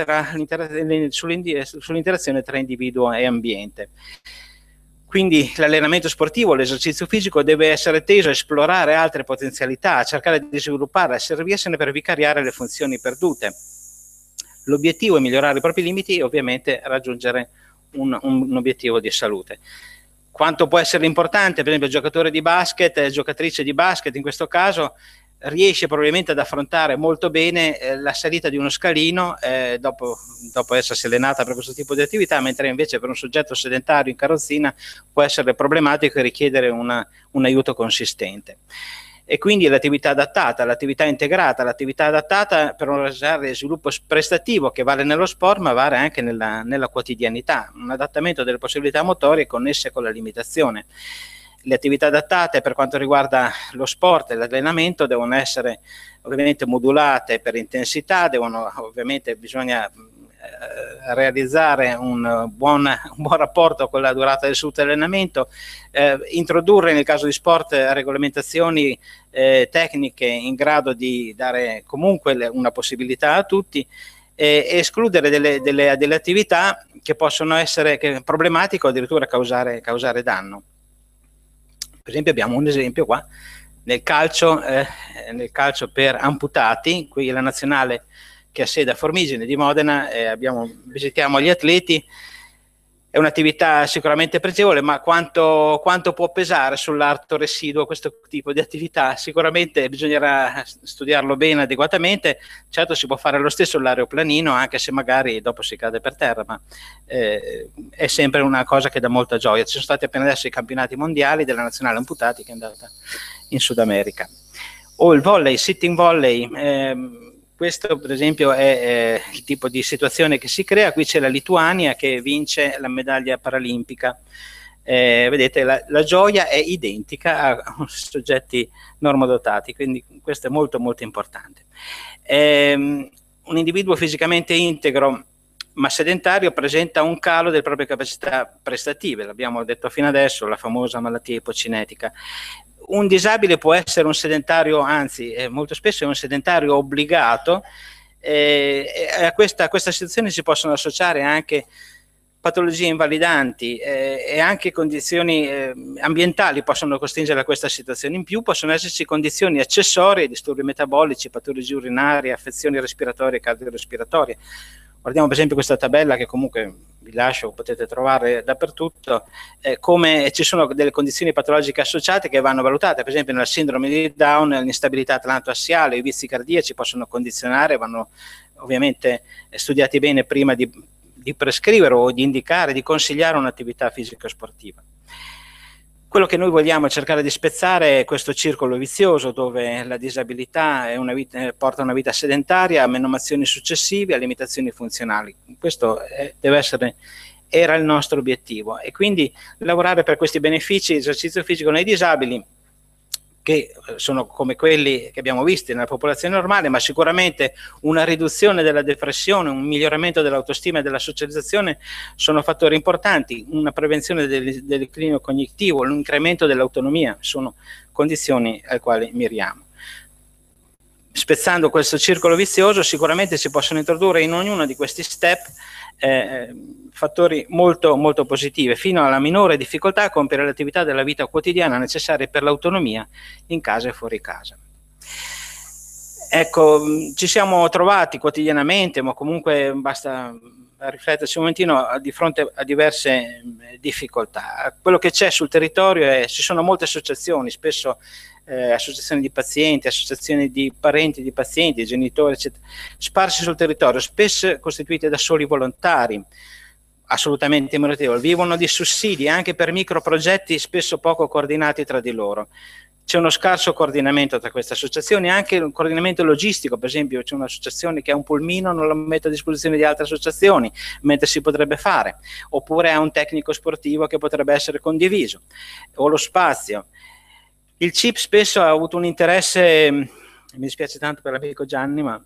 sull'interazione tra individuo e ambiente. Quindi l'allenamento sportivo, l'esercizio fisico deve essere teso a esplorare altre potenzialità, a cercare di svilupparle, a servirsene per vicariare le funzioni perdute. L'obiettivo è migliorare i propri limiti e ovviamente raggiungere un, un, obiettivo di salute. Quanto può essere importante, per esempio, giocatore di basket, giocatrice di basket in questo caso, riesce probabilmente ad affrontare molto bene eh, la salita di uno scalino eh, dopo, dopo, essersi allenata per questo tipo di attività, mentre invece per un soggetto sedentario in carrozzina può essere problematico e richiedere una, un aiuto consistente. E quindi l'attività adattata, l'attività integrata, l'attività adattata per un sviluppo prestativo che vale nello sport ma vale anche nella, nella quotidianità, un adattamento delle possibilità motorie connesse con la limitazione le attività adattate per quanto riguarda lo sport e l'allenamento devono essere ovviamente modulate per intensità, devono, ovviamente bisogna eh, realizzare un buon, un buon, rapporto con la durata del suo eh, introdurre nel caso di sport regolamentazioni eh, tecniche in grado di dare comunque una possibilità a tutti e escludere delle, delle, delle, attività che possono essere che, problematiche o addirittura causare, causare danno. Per esempio abbiamo un esempio qua, nel calcio, eh, nel calcio per amputati, qui la nazionale che ha sede a Formigine di Modena, eh, abbiamo, visitiamo gli atleti, è un'attività sicuramente pregevole, ma quanto, quanto può pesare sull'arto residuo questo tipo di attività? Sicuramente bisognerà studiarlo bene, adeguatamente, certo si può fare lo stesso l'aeroplanino, anche se magari dopo si cade per terra, ma eh, è sempre una cosa che dà molta gioia. Ci sono stati appena adesso i campionati mondiali della nazionale amputati che è andata in Sud America. O il volley, sitting volley, ehm, questo per esempio è, è, il tipo di situazione che si crea, qui c'è la Lituania che vince la medaglia paralimpica, eh, vedete la, la, gioia è identica a, soggetti normodotati, quindi questo è molto molto importante. Eh, un individuo fisicamente integro ma sedentario presenta un calo delle proprie capacità prestative, l'abbiamo detto fino adesso, la famosa malattia ipocinetica un disabile può essere un sedentario, anzi eh, molto spesso è un sedentario obbligato, eh, a questa, a questa situazione si possono associare anche patologie invalidanti eh, e anche condizioni eh, ambientali possono costringere a questa situazione. In più possono esserci condizioni accessorie, disturbi metabolici, patologie urinarie, affezioni respiratorie e cardiorespiratorie. Guardiamo per esempio questa tabella che comunque vi lascio, potete trovare dappertutto, eh, come ci sono delle condizioni patologiche associate che vanno valutate, per esempio nella sindrome di Down l'instabilità atlantoassiale, i vizi cardiaci possono condizionare, vanno ovviamente studiati bene prima di, di prescrivere o di indicare, di consigliare un'attività fisica sportiva. Quello che noi vogliamo cercare di spezzare è questo circolo vizioso dove la disabilità vita, eh, porta a una vita sedentaria, a menomazioni successive, a limitazioni funzionali. Questo è, deve essere era il nostro obiettivo e quindi lavorare per questi benefici esercizio fisico nei disabili che eh, sono come quelli che abbiamo visto nella popolazione normale, ma sicuramente una riduzione della depressione, un miglioramento dell'autostima e della socializzazione sono fattori importanti, una prevenzione del, del declino cognitivo, l'incremento dell'autonomia sono condizioni alle quali miriamo. Spezzando questo circolo vizioso sicuramente si possono introdurre in ognuno di questi step eh, fattori molto, molto positivi, fino alla minore difficoltà a compiere le attività della vita quotidiana necessarie per l'autonomia in casa e fuori casa. Ecco, ci siamo trovati quotidianamente, ma comunque basta rifletterci un momentino di fronte a diverse difficoltà. Quello che c'è sul territorio è, ci sono molte associazioni, spesso eh, associazioni di pazienti, associazioni di parenti di pazienti, genitori, eccetera, sparsi sul territorio, spesso costituite da soli volontari, assolutamente meritevoli, vivono di sussidi anche per microprogetti spesso poco coordinati tra di loro. C'è uno scarso coordinamento tra queste associazioni, anche un coordinamento logistico, per esempio c'è un'associazione che ha un pulmino, non lo mette a disposizione di altre associazioni, mentre si potrebbe fare, oppure ha un tecnico sportivo che potrebbe essere condiviso, o lo spazio. Il chip spesso ha avuto un interesse, mi dispiace tanto per l'amico Gianni, ma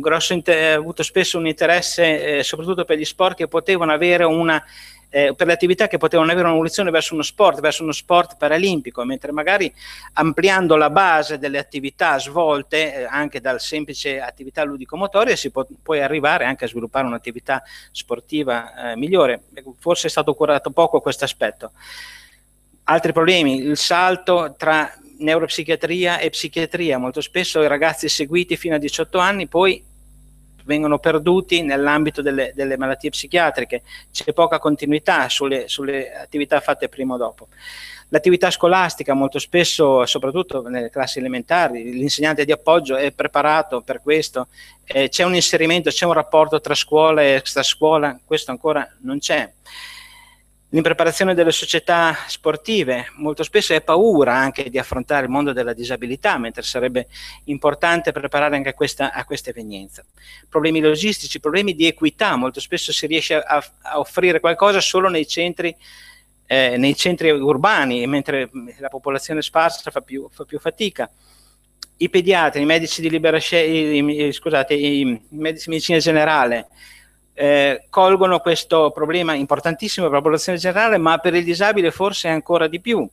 grosso ha avuto spesso un interesse eh, soprattutto per gli sport che potevano avere una eh, per le attività che potevano avere un'evoluzione verso uno sport, verso uno sport paralimpico, mentre magari ampliando la base delle attività svolte eh, anche dal semplice attività ludico-motoria si può poi arrivare anche a sviluppare un'attività sportiva eh, migliore. Forse è stato curato poco questo aspetto. Altri problemi, il salto tra neuropsichiatria e psichiatria. Molto spesso i ragazzi seguiti fino a 18 anni poi vengono perduti nell'ambito delle, delle malattie psichiatriche, c'è poca continuità sulle, sulle, attività fatte prima o dopo. L'attività scolastica molto spesso, soprattutto nelle classi elementari, l'insegnante di appoggio è preparato per questo, eh, c'è un inserimento, c'è un rapporto tra scuola e extra scuola, questo ancora non c'è l'impreparazione delle società sportive, molto spesso è paura anche di affrontare il mondo della disabilità, mentre sarebbe importante preparare anche questa, a questa evenienza. Problemi logistici, problemi di equità, molto spesso si riesce a, a offrire qualcosa solo nei centri, eh, nei centri, urbani, mentre la popolazione sparsa fa più, fa più fatica. I pediatri, i medici di libera scelta, scusate, i medici di medicina generale, eh, colgono questo problema importantissimo per la popolazione generale, ma per il disabile forse ancora di più.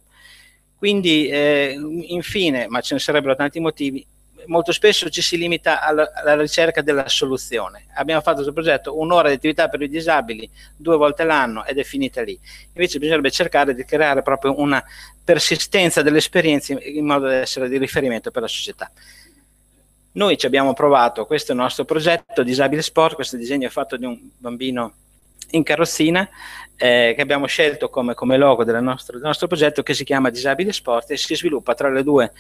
Quindi, eh, infine, ma ce ne sarebbero tanti motivi, molto spesso ci si limita alla, alla, ricerca della soluzione. Abbiamo fatto questo progetto un'ora di attività per i disabili due volte l'anno ed è finita lì. Invece bisognerebbe cercare di creare proprio una persistenza delle esperienze in modo da essere di riferimento per la società. Noi ci abbiamo provato, questo è il nostro progetto Disabile Sport, questo disegno è fatto di un bambino in carrozzina eh, che abbiamo scelto come, come logo nostro, del nostro, progetto che si chiama Disabile Sport e si sviluppa tra le due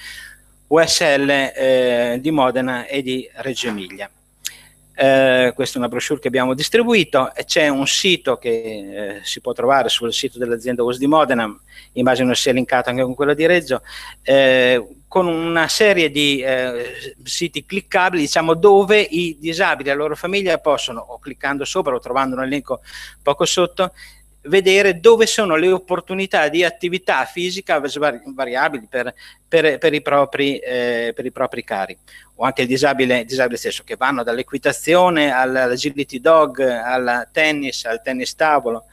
USL eh, di Modena e di Reggio Emilia. Eh, questa è una brochure che abbiamo distribuito c'è un sito che eh, si può trovare sul sito dell'azienda US di Modena, immagino sia linkato anche con quello di Reggio, eh, con una serie di eh, siti cliccabili diciamo, dove i disabili e la loro famiglia possono, o cliccando sopra o trovando un elenco poco sotto, vedere dove sono le opportunità di attività fisica variabili per, per, per, i, propri, eh, per i, propri, cari o anche il disabile, disabile stesso che vanno dall'equitazione all'agility dog al tennis, al tennis tavolo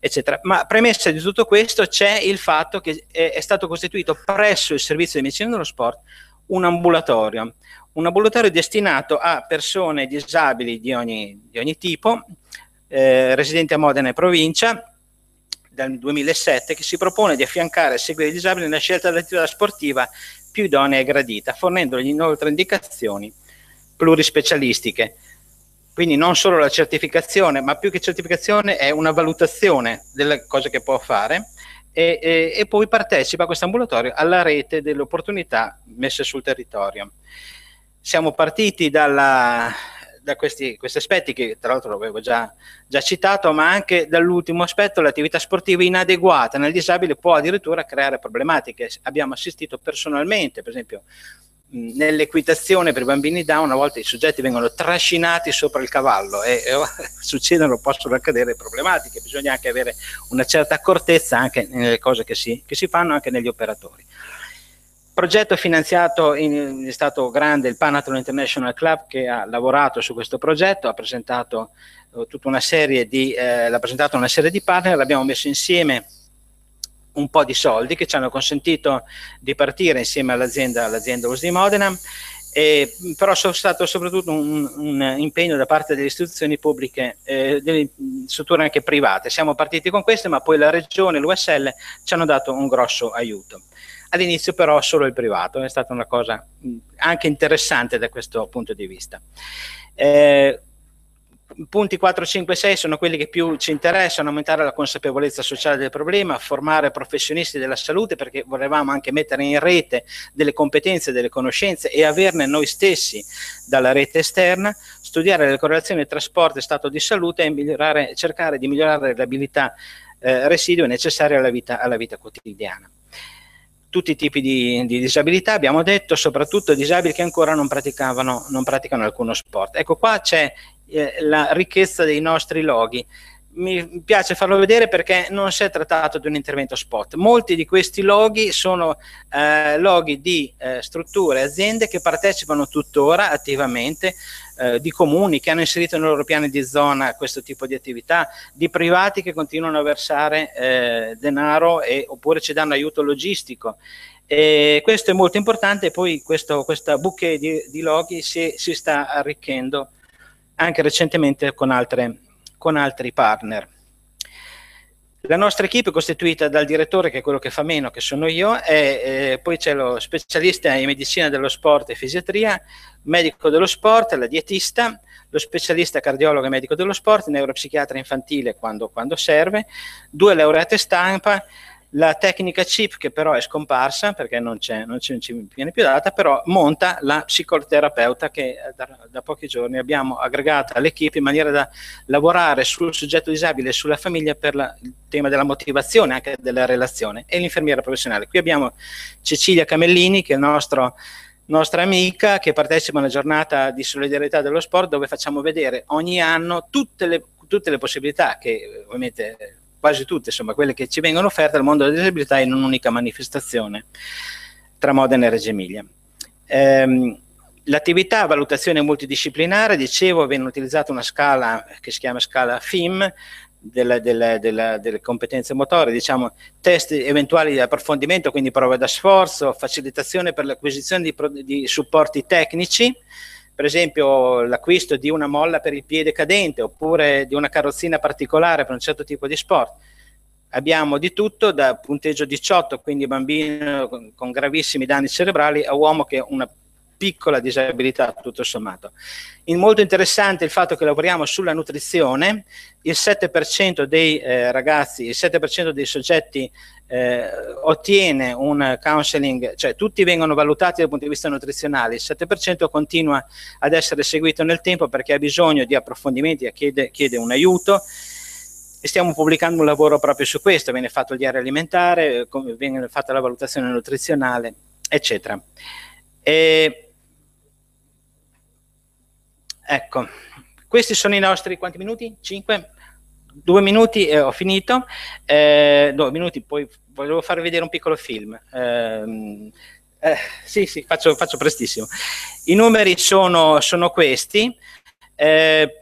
eccetera. Ma premessa di tutto questo c'è il fatto che è, è stato costituito presso il servizio di medicina dello sport un ambulatorio, un ambulatorio destinato a persone disabili di ogni, di ogni tipo eh, residente a Modena e provincia dal 2007 che si propone di affiancare e seguire i disabili nella scelta dell'attività sportiva più idonea e gradita, fornendogli inoltre indicazioni plurispecialistiche. Quindi non solo la certificazione, ma più che certificazione è una valutazione delle cose che può fare e, e, e poi partecipa a questo ambulatorio alla rete delle opportunità messe sul territorio. Siamo partiti dalla, da questi, questi, aspetti che tra l'altro l'avevo già, già, citato, ma anche dall'ultimo aspetto, l'attività sportiva inadeguata nel disabile può addirittura creare problematiche. Abbiamo assistito personalmente, per esempio, nell'equitazione per i bambini down, a volte i soggetti vengono trascinati sopra il cavallo e, e succedono, possono accadere problematiche. Bisogna anche avere una certa accortezza anche nelle cose che si, che si fanno, anche negli operatori progetto finanziato in, è stato grande il Panathlon International Club che ha lavorato su questo progetto, ha presentato uh, tutta una serie di, eh, presentato una serie di partner, l'abbiamo messo insieme un po' di soldi che ci hanno consentito di partire insieme all'azienda, all'azienda US di Modena, e, però c'è stato soprattutto un, un, impegno da parte delle istituzioni pubbliche, eh, delle strutture anche private. Siamo partiti con queste, ma poi la regione, l'USL ci hanno dato un grosso aiuto. All'inizio però solo il privato, è stata una cosa anche interessante da questo punto di vista. Eh, punti 4, 5, 6 sono quelli che più ci interessano, aumentare la consapevolezza sociale del problema, formare professionisti della salute perché volevamo anche mettere in rete delle competenze, delle conoscenze e averne noi stessi dalla rete esterna, studiare le correlazioni tra sport e stato di salute e cercare di migliorare le abilità eh, residue necessarie alla vita, alla vita quotidiana tutti i tipi di, di, disabilità, abbiamo detto, soprattutto disabili che ancora non, non praticano alcuno sport. Ecco qua c'è eh, la ricchezza dei nostri loghi. Mi piace farlo vedere perché non si è trattato di un intervento spot. Molti di questi loghi sono eh, loghi di eh, strutture, aziende che partecipano tuttora attivamente eh, di comuni che hanno inserito nei loro piani di zona questo tipo di attività, di privati che continuano a versare eh, denaro e, oppure ci danno aiuto logistico. E questo è molto importante e poi questo, questa bouquet di, di loghi si, si, sta arricchendo anche recentemente con, altre, con altri partner. La nostra equipe è costituita dal direttore, che è quello che fa meno, che sono io, e eh, poi c'è lo specialista in medicina dello sport e fisiatria, medico dello sport, la dietista, lo specialista cardiologo e medico dello sport, neuropsichiatra infantile quando, quando serve, due laureate stampa, la tecnica chip, che però è scomparsa perché non, c'è, non, c'è, non ci viene più data, però monta la psicoterapeuta che da, da pochi giorni abbiamo aggregato all'equipe in maniera da lavorare sul soggetto disabile e sulla famiglia per la, il tema della motivazione, anche della relazione, e l'infermiera professionale. Qui abbiamo Cecilia Camellini, che è il nostro nostra amica che partecipa a una giornata di solidarietà dello sport dove facciamo vedere ogni anno tutte le, tutte le possibilità che ovviamente quasi tutte, insomma, quelle che ci vengono offerte al mondo della disabilità in un'unica manifestazione tra Modena e Reggio Emilia. Ehm, l'attività valutazione multidisciplinare, dicevo, viene utilizzata una scala che si chiama scala FIM, delle, delle, delle, delle competenze motorie, diciamo test eventuali di approfondimento, quindi prove da sforzo, facilitazione per l'acquisizione di, di supporti tecnici, per esempio l'acquisto di una molla per il piede cadente oppure di una carrozzina particolare per un certo tipo di sport. Abbiamo di tutto, da punteggio 18, quindi bambino con, gravissimi danni cerebrali, a uomo che ha una piccola disabilità tutto sommato. In molto interessante il fatto che lavoriamo sulla nutrizione, il 7% dei eh, ragazzi, il 7% dei soggetti eh, ottiene un counseling, cioè tutti vengono valutati dal punto di vista nutrizionale, il 7% continua ad essere seguito nel tempo perché ha bisogno di approfondimenti, chiede, chiede un aiuto e stiamo pubblicando un lavoro proprio su questo, viene fatto il diario alimentare, viene fatta la valutazione nutrizionale, eccetera. E Ecco, questi sono i nostri, quanti minuti? Cinque? Due minuti e ho finito. Eh, due minuti, poi volevo farvi vedere un piccolo film. Eh, eh, sì, sì, faccio, faccio, prestissimo. I numeri sono, sono questi. Eh,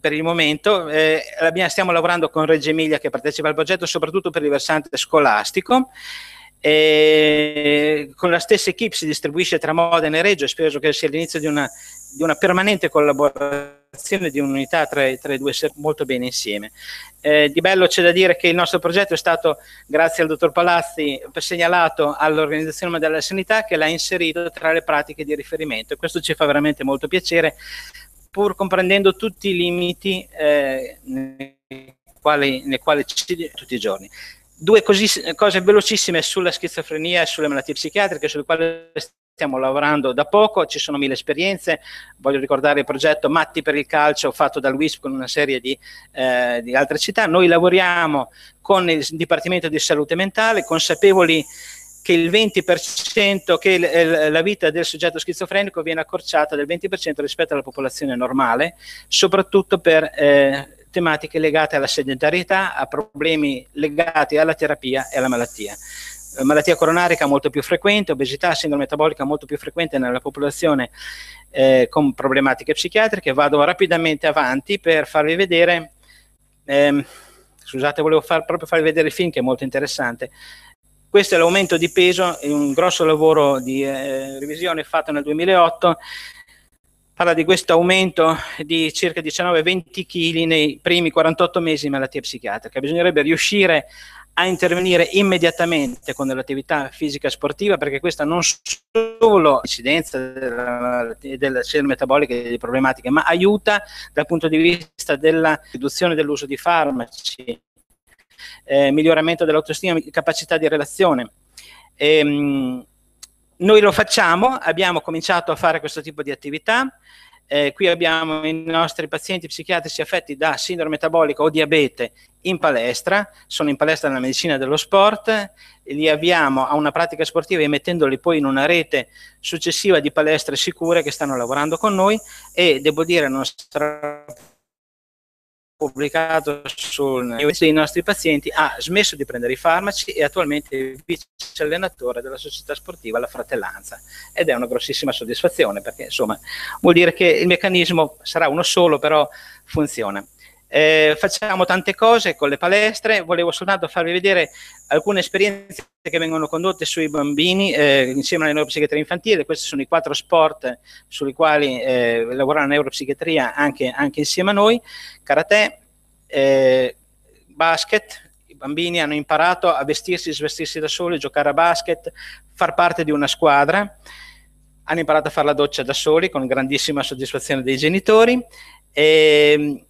per il momento eh, stiamo lavorando con Reggio Emilia che partecipa al progetto soprattutto per il versante scolastico e con la stessa equip si distribuisce tra Modena e Reggio e spero che sia l'inizio di una di una permanente collaborazione di un'unità tra, tra, i due molto bene insieme. Eh, di bello c'è da dire che il nostro progetto è stato, grazie al dottor Palazzi, segnalato all'Organizzazione Mondiale della Sanità che l'ha inserito tra le pratiche di riferimento e questo ci fa veramente molto piacere, pur comprendendo tutti i limiti eh, nei, quali, nei quali ci tutti i giorni due cose velocissime sulla schizofrenia e sulle malattie psichiatriche, sulle quali stiamo lavorando da poco, ci sono mille esperienze, voglio ricordare il progetto Matti per il calcio fatto dal WISP con una serie di, eh, di altre città, noi lavoriamo con il Dipartimento di Salute Mentale, consapevoli che il 20% che la vita del soggetto schizofrenico viene accorciata del 20% rispetto alla popolazione normale, soprattutto per eh, tematiche legate alla sedentarietà, a problemi legati alla terapia e alla malattia. Eh, malattia coronarica molto più frequente, obesità, sindrome metabolica molto più frequente nella popolazione eh, con problematiche psichiatriche. Vado rapidamente avanti per farvi vedere, ehm, scusate, volevo far, proprio farvi vedere il film che è molto interessante. Questo è l'aumento di peso, è un grosso lavoro di eh, revisione fatto nel 2008 parla di questo aumento di circa 19-20 kg nei primi 48 mesi di malattia psichiatrica. Bisognerebbe riuscire a intervenire immediatamente con l'attività fisica sportiva perché questa non solo incidenza della, cellula metabolica e delle problematiche, ma aiuta dal punto di vista della riduzione dell'uso di farmaci, eh, miglioramento dell'autostima, capacità di relazione. E, ehm, mh, noi lo facciamo, abbiamo cominciato a fare questo tipo di attività, eh, qui abbiamo i nostri pazienti psichiatrici affetti da sindrome metabolica o diabete in palestra, sono in palestra nella medicina dello sport, li avviamo a una pratica sportiva e mettendoli poi in una rete successiva di palestre sicure che stanno lavorando con noi e devo dire non sarà pubblicato sui nostri pazienti, ha smesso di prendere i farmaci e attualmente è vice allenatore della società sportiva La Fratellanza ed è una grossissima soddisfazione perché insomma vuol dire che il meccanismo sarà uno solo però funziona. Eh, facciamo tante cose con le palestre, volevo soltanto farvi vedere alcune esperienze che vengono condotte sui bambini eh, insieme alla neuropsichiatria infantile, questi sono i quattro sport sui quali eh, lavora la neuropsichiatria anche, anche, insieme a noi, karate, eh, basket, i bambini hanno imparato a vestirsi, svestirsi da soli, giocare a basket, far parte di una squadra, hanno imparato a fare la doccia da soli con grandissima soddisfazione dei genitori. E, ehm,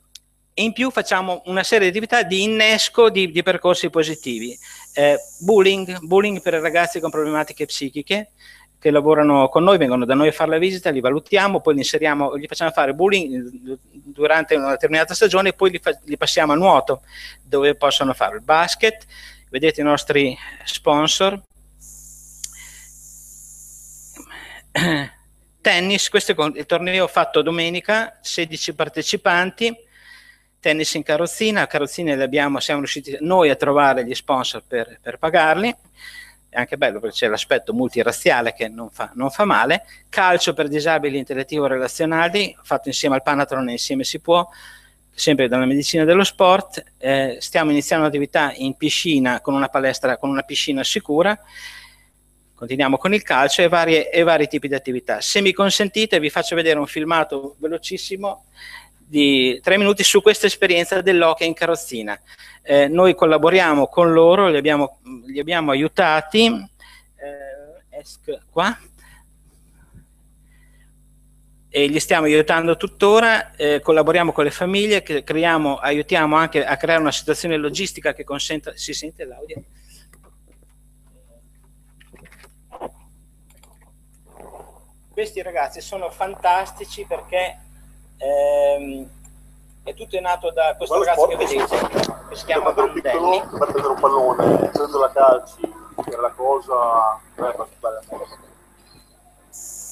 in più facciamo una serie di attività di innesco di, di percorsi positivi. Eh, bullying, bullying per ragazzi con problematiche psichiche che lavorano con noi, vengono da noi a fare la visita, li valutiamo, poi li inseriamo, gli facciamo fare bullying durante una determinata stagione e poi li, fa, li passiamo a nuoto dove possono fare il basket. Vedete i nostri sponsor. Tennis, questo è il torneo fatto domenica, 16 partecipanti tennis in carrozzina, carrozzine le abbiamo, siamo riusciti noi a trovare gli sponsor per, per pagarli, è anche bello perché c'è l'aspetto multirazziale che non fa, non fa male, calcio per disabili intellettivo relazionali, fatto insieme al Panatron e insieme si può, sempre dalla medicina dello sport, eh, stiamo iniziando un'attività in piscina con una palestra, con una piscina sicura, continuiamo con il calcio e, varie, e vari tipi di attività. Se mi consentite vi faccio vedere un filmato velocissimo di tre minuti su questa esperienza dell'hockey in carrozzina. Eh, noi collaboriamo con loro, li abbiamo, li abbiamo aiutati, eh, qua, e li stiamo aiutando tuttora, eh, collaboriamo con le famiglie, creiamo, aiutiamo anche a creare una situazione logistica che consenta... Si sente l'audio? Questi ragazzi sono fantastici perché ehm, è tutto nato da questo ragazzo che vedete, che si chiama per prendere un pallone, prendere la calci, era la cosa... Eh,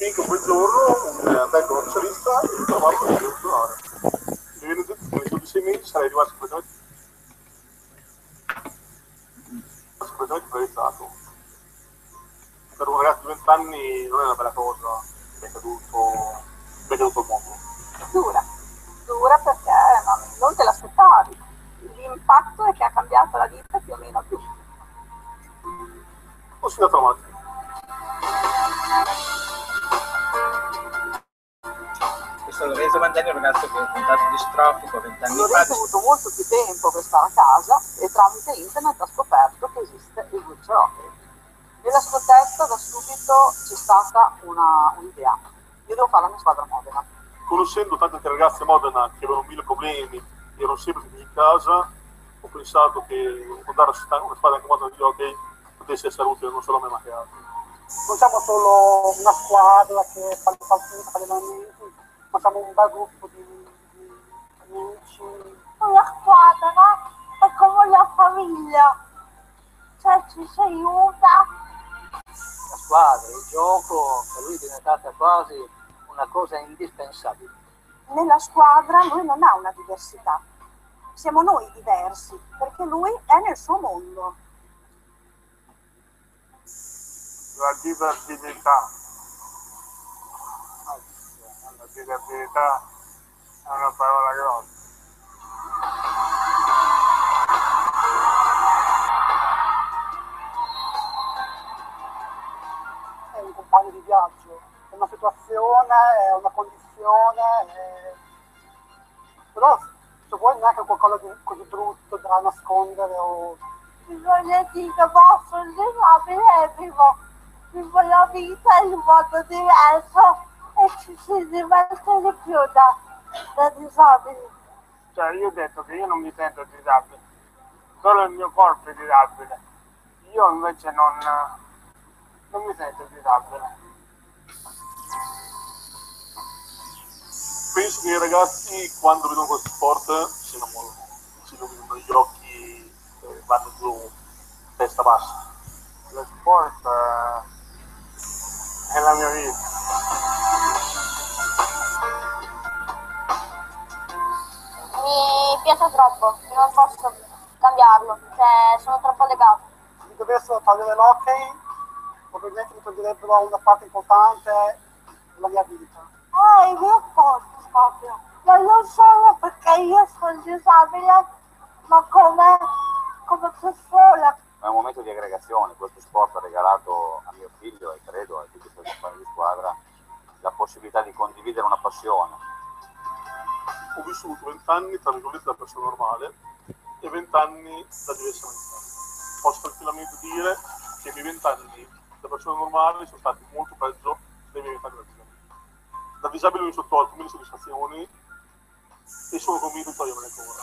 finché quel giorno un bel commercialista mi trovato di funzionare. Se viene detto che sei mesi sarei rimasto completamente, completamente proiettato. Per un ragazzo di 20 anni non è una bella cosa, mi è caduto, mi è caduto il mondo. Dura, dura perché non, non te l'aspettavi. L'impatto è che ha cambiato la vita più o meno a tutti. Ho segnato la macchina. Questo Lorenzo Mandelli è un ragazzo che è contato distrofico 20 anni Lorenzo ha avuto molto più tempo per stare a casa e tramite internet ha scoperto che esiste il Witch Rocket. Nella sua testa da subito c'è stata una, un'idea. Io devo fare la mia squadra Modena. Conoscendo tante ragazze a Modena che avevano mille problemi, erano sempre in casa, ho pensato che andare a una squadra anche Modena di hockey potesse essere utile non solo a me ma che altri non siamo solo una squadra che fa le partite, fa gli allenamenti, ma siamo un bel gruppo di, di amici. Una squadra è come la famiglia, cioè ci si aiuta. La squadra, il gioco, per lui è diventata quasi una cosa indispensabile. Nella squadra lui non ha una diversità, siamo noi diversi, perché lui è nel suo mondo la disabilità. La disabilità è una parola grossa. È un compagno di viaggio, una situazione, è una condizione, è... però se vuoi neanche qualcosa di così brutto da nascondere o... Bisogna dire che posso disabile è vivo vivo la vita in modo diverso e ci si diverte di più da, da disabili. Cioè io ho detto che io non mi sento disabile, solo il mio corpo è disabile. Io invece non, non mi sento disabile. Penso che i ragazzi quando vedono questo sport si innamorano, si illuminano gli occhi, eh, vanno giù, testa bassa. Lo sport eh, è la mia vita. Mi piace troppo, non posso cambiarlo, cioè sono troppo legato. Se dovessero togliere l'hockey, probabilmente mi toglierebbero una parte importante della mia vita. Ah, mio sport proprio. Ma non solo perché io sono disabile, ma come, come persona è un momento di aggregazione, questo sport ha regalato a mio figlio e credo a tutti i suoi compagni di squadra la possibilità di condividere una passione. Ho vissuto vent'anni tra virgolette da persona normale e vent'anni da diversamente. Posso tranquillamente dire che i miei vent'anni da persona normale sono stati molto peggio dei miei vent'anni da disabile. Da disabile mi tolto mille soddisfazioni e sono convinto di togliermene ancora.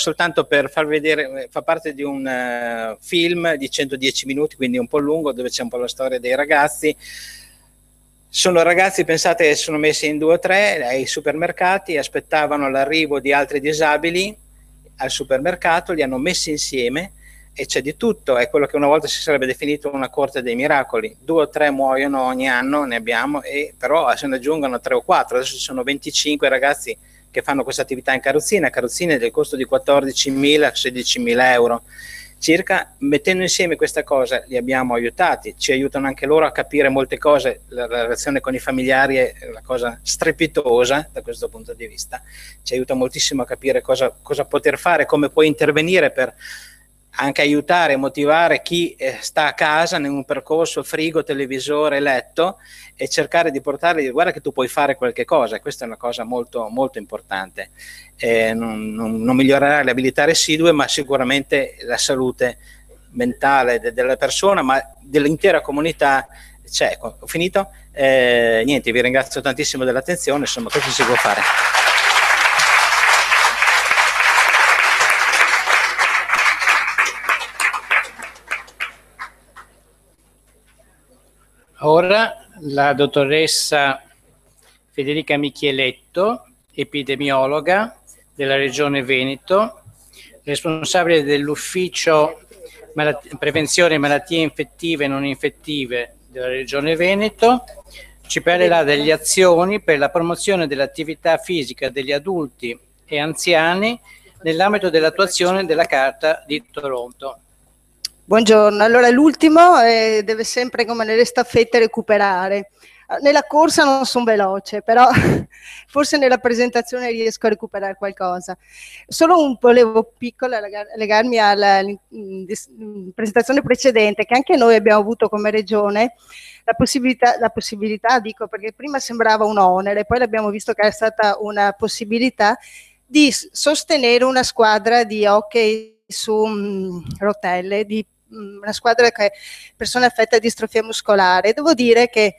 Soltanto per far vedere, fa parte di un uh, film di 110 minuti, quindi un po' lungo, dove c'è un po' la storia dei ragazzi. Sono ragazzi, pensate, sono messi in due o tre ai supermercati, aspettavano l'arrivo di altri disabili al supermercato, li hanno messi insieme, e c'è di tutto, è quello che una volta si sarebbe definito una corte dei miracoli, due o tre muoiono ogni anno, ne abbiamo, e però se ne aggiungono tre o quattro, adesso ci sono 25 ragazzi che fanno questa attività in carrozzina, carrozzine del costo di 14.000-16.000 euro. Circa, mettendo insieme questa cosa li abbiamo aiutati, ci aiutano anche loro a capire molte cose, la, la relazione con i familiari è una cosa strepitosa da questo punto di vista, ci aiuta moltissimo a capire cosa, cosa poter fare, come puoi intervenire per anche aiutare e motivare chi eh, sta a casa in un percorso frigo, televisore, letto e cercare di portarli, guarda che tu puoi fare qualche cosa, questa è una cosa molto, molto importante. Eh, non, non, non, migliorerà le abilità residue, ma sicuramente la salute mentale de, della persona, ma dell'intera comunità c'è. Ho finito? Eh, niente, vi ringrazio tantissimo dell'attenzione, insomma, questo si può fare. Ora la dottoressa Federica Michieletto, epidemiologa della Regione Veneto, responsabile dell'ufficio Malat- prevenzione malattie infettive e non infettive della Regione Veneto, ci parlerà delle azioni per la promozione dell'attività fisica degli adulti e anziani nell'ambito dell'attuazione della Carta di Toronto. Buongiorno, allora l'ultimo eh, deve sempre come nelle staffette recuperare. Nella corsa non sono veloce, però forse nella presentazione riesco a recuperare qualcosa. Solo un volevo piccolo legarmi alla presentazione precedente, che anche noi abbiamo avuto come regione la possibilità, la possibilità, dico perché prima sembrava un onere, poi l'abbiamo visto che è stata una possibilità di sostenere una squadra di hockey su mh, rotelle, di Mm, una squadra che persone affette da distrofia muscolare. Devo dire che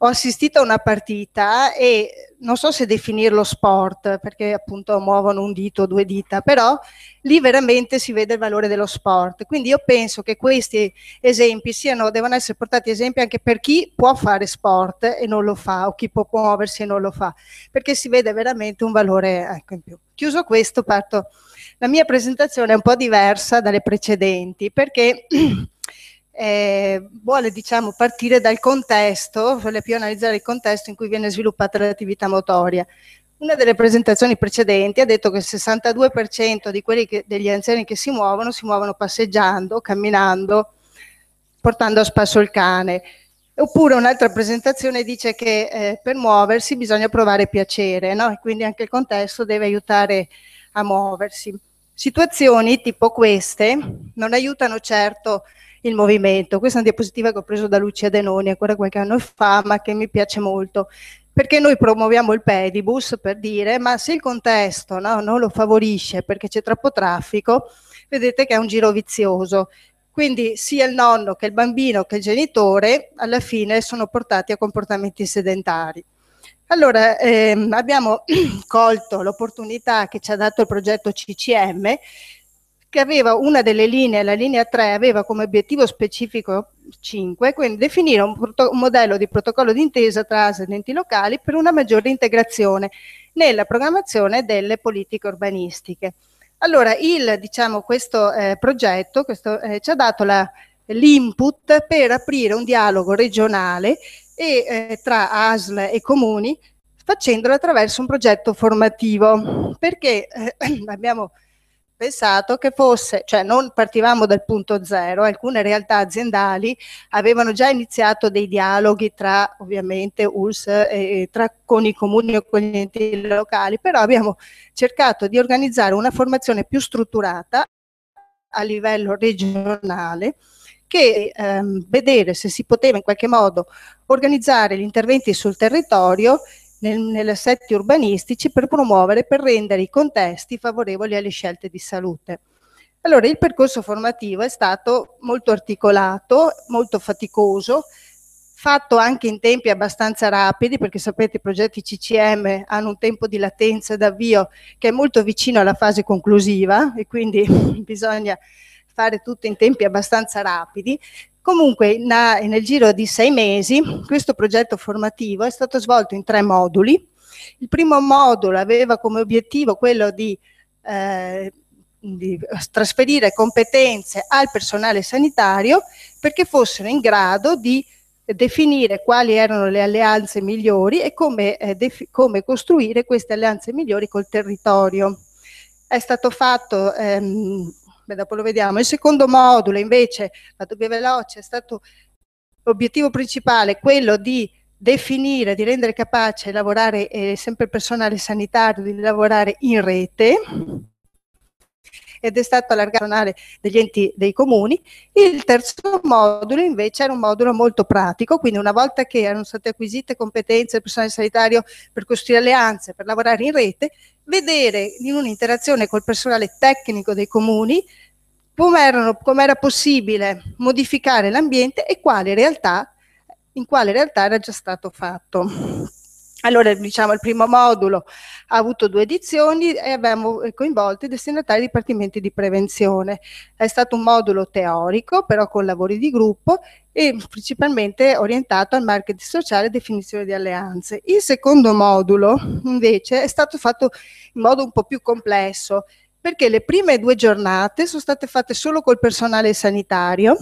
ho assistito a una partita e non so se definirlo sport, perché appunto muovono un dito, due dita, però lì veramente si vede il valore dello sport. Quindi io penso che questi esempi siano, devono essere portati esempi anche per chi può fare sport e non lo fa, o chi può muoversi e non lo fa, perché si vede veramente un valore ecco, in più. Chiuso questo, parto la mia presentazione è un po' diversa dalle precedenti perché eh, vuole diciamo, partire dal contesto, vuole più analizzare il contesto in cui viene sviluppata l'attività motoria. Una delle presentazioni precedenti ha detto che il 62% di quelli che, degli anziani che si muovono si muovono passeggiando, camminando, portando a spasso il cane. Oppure un'altra presentazione dice che eh, per muoversi bisogna provare piacere, no? quindi anche il contesto deve aiutare a muoversi. Situazioni tipo queste non aiutano certo il movimento. Questa è una diapositiva che ho preso da Lucia Denoni ancora qualche anno fa, ma che mi piace molto, perché noi promuoviamo il pedibus per dire, ma se il contesto no, non lo favorisce perché c'è troppo traffico, vedete che è un giro vizioso. Quindi sia il nonno che il bambino che il genitore alla fine sono portati a comportamenti sedentari. Allora, ehm, abbiamo colto l'opportunità che ci ha dato il progetto CCM, che aveva una delle linee, la linea 3, aveva come obiettivo specifico 5, quindi definire un, un modello di protocollo d'intesa tra ASL ed enti locali per una maggiore integrazione nella programmazione delle politiche urbanistiche. Allora, il, diciamo, questo eh, progetto questo, eh, ci ha dato l'input per aprire un dialogo regionale e eh, tra ASL e comuni facendolo attraverso un progetto formativo. Perché eh, abbiamo pensato che fosse, cioè non partivamo dal punto zero, alcune realtà aziendali avevano già iniziato dei dialoghi tra ovviamente ULS e tra, con i comuni o con gli enti locali, però abbiamo cercato di organizzare una formazione più strutturata a livello regionale che ehm, vedere se si poteva in qualche modo organizzare gli interventi sul territorio nel, nelle assetti urbanistici per promuovere, per rendere i contesti favorevoli alle scelte di salute. Allora, il percorso formativo è stato molto articolato, molto faticoso, fatto anche in tempi abbastanza rapidi, perché sapete i progetti CCM hanno un tempo di latenza d'avvio che è molto vicino alla fase conclusiva e quindi bisogna fare tutto in tempi abbastanza rapidi. Comunque nel giro di sei mesi questo progetto formativo è stato svolto in tre moduli. Il primo modulo aveva come obiettivo quello di eh, di trasferire competenze al personale sanitario perché fossero in grado di definire quali erano le alleanze migliori e come, eh, come costruire queste alleanze migliori col territorio. È stato fatto, ehm, beh, dopo lo vediamo, il secondo modulo invece, vado più veloce, è stato l'obiettivo principale quello di definire, di rendere capace lavorare, eh, sempre il personale sanitario, di lavorare in rete, ed è stato allargato degli enti dei comuni. Il terzo modulo invece era un modulo molto pratico, quindi una volta che erano state acquisite competenze del personale sanitario per costruire alleanze, per lavorare in rete, vedere in un'interazione col personale tecnico dei comuni come, era possibile modificare l'ambiente e quale realtà, in quale realtà era già stato fatto. Allora, diciamo, il primo modulo ha avuto due edizioni e abbiamo coinvolto i destinatari dipartimenti di prevenzione. È stato un modulo teorico, però con lavori di gruppo e principalmente orientato al marketing sociale e definizione di alleanze. Il secondo modulo, invece, è stato fatto in modo un po' più complesso, perché le prime due giornate sono state fatte solo col personale sanitario.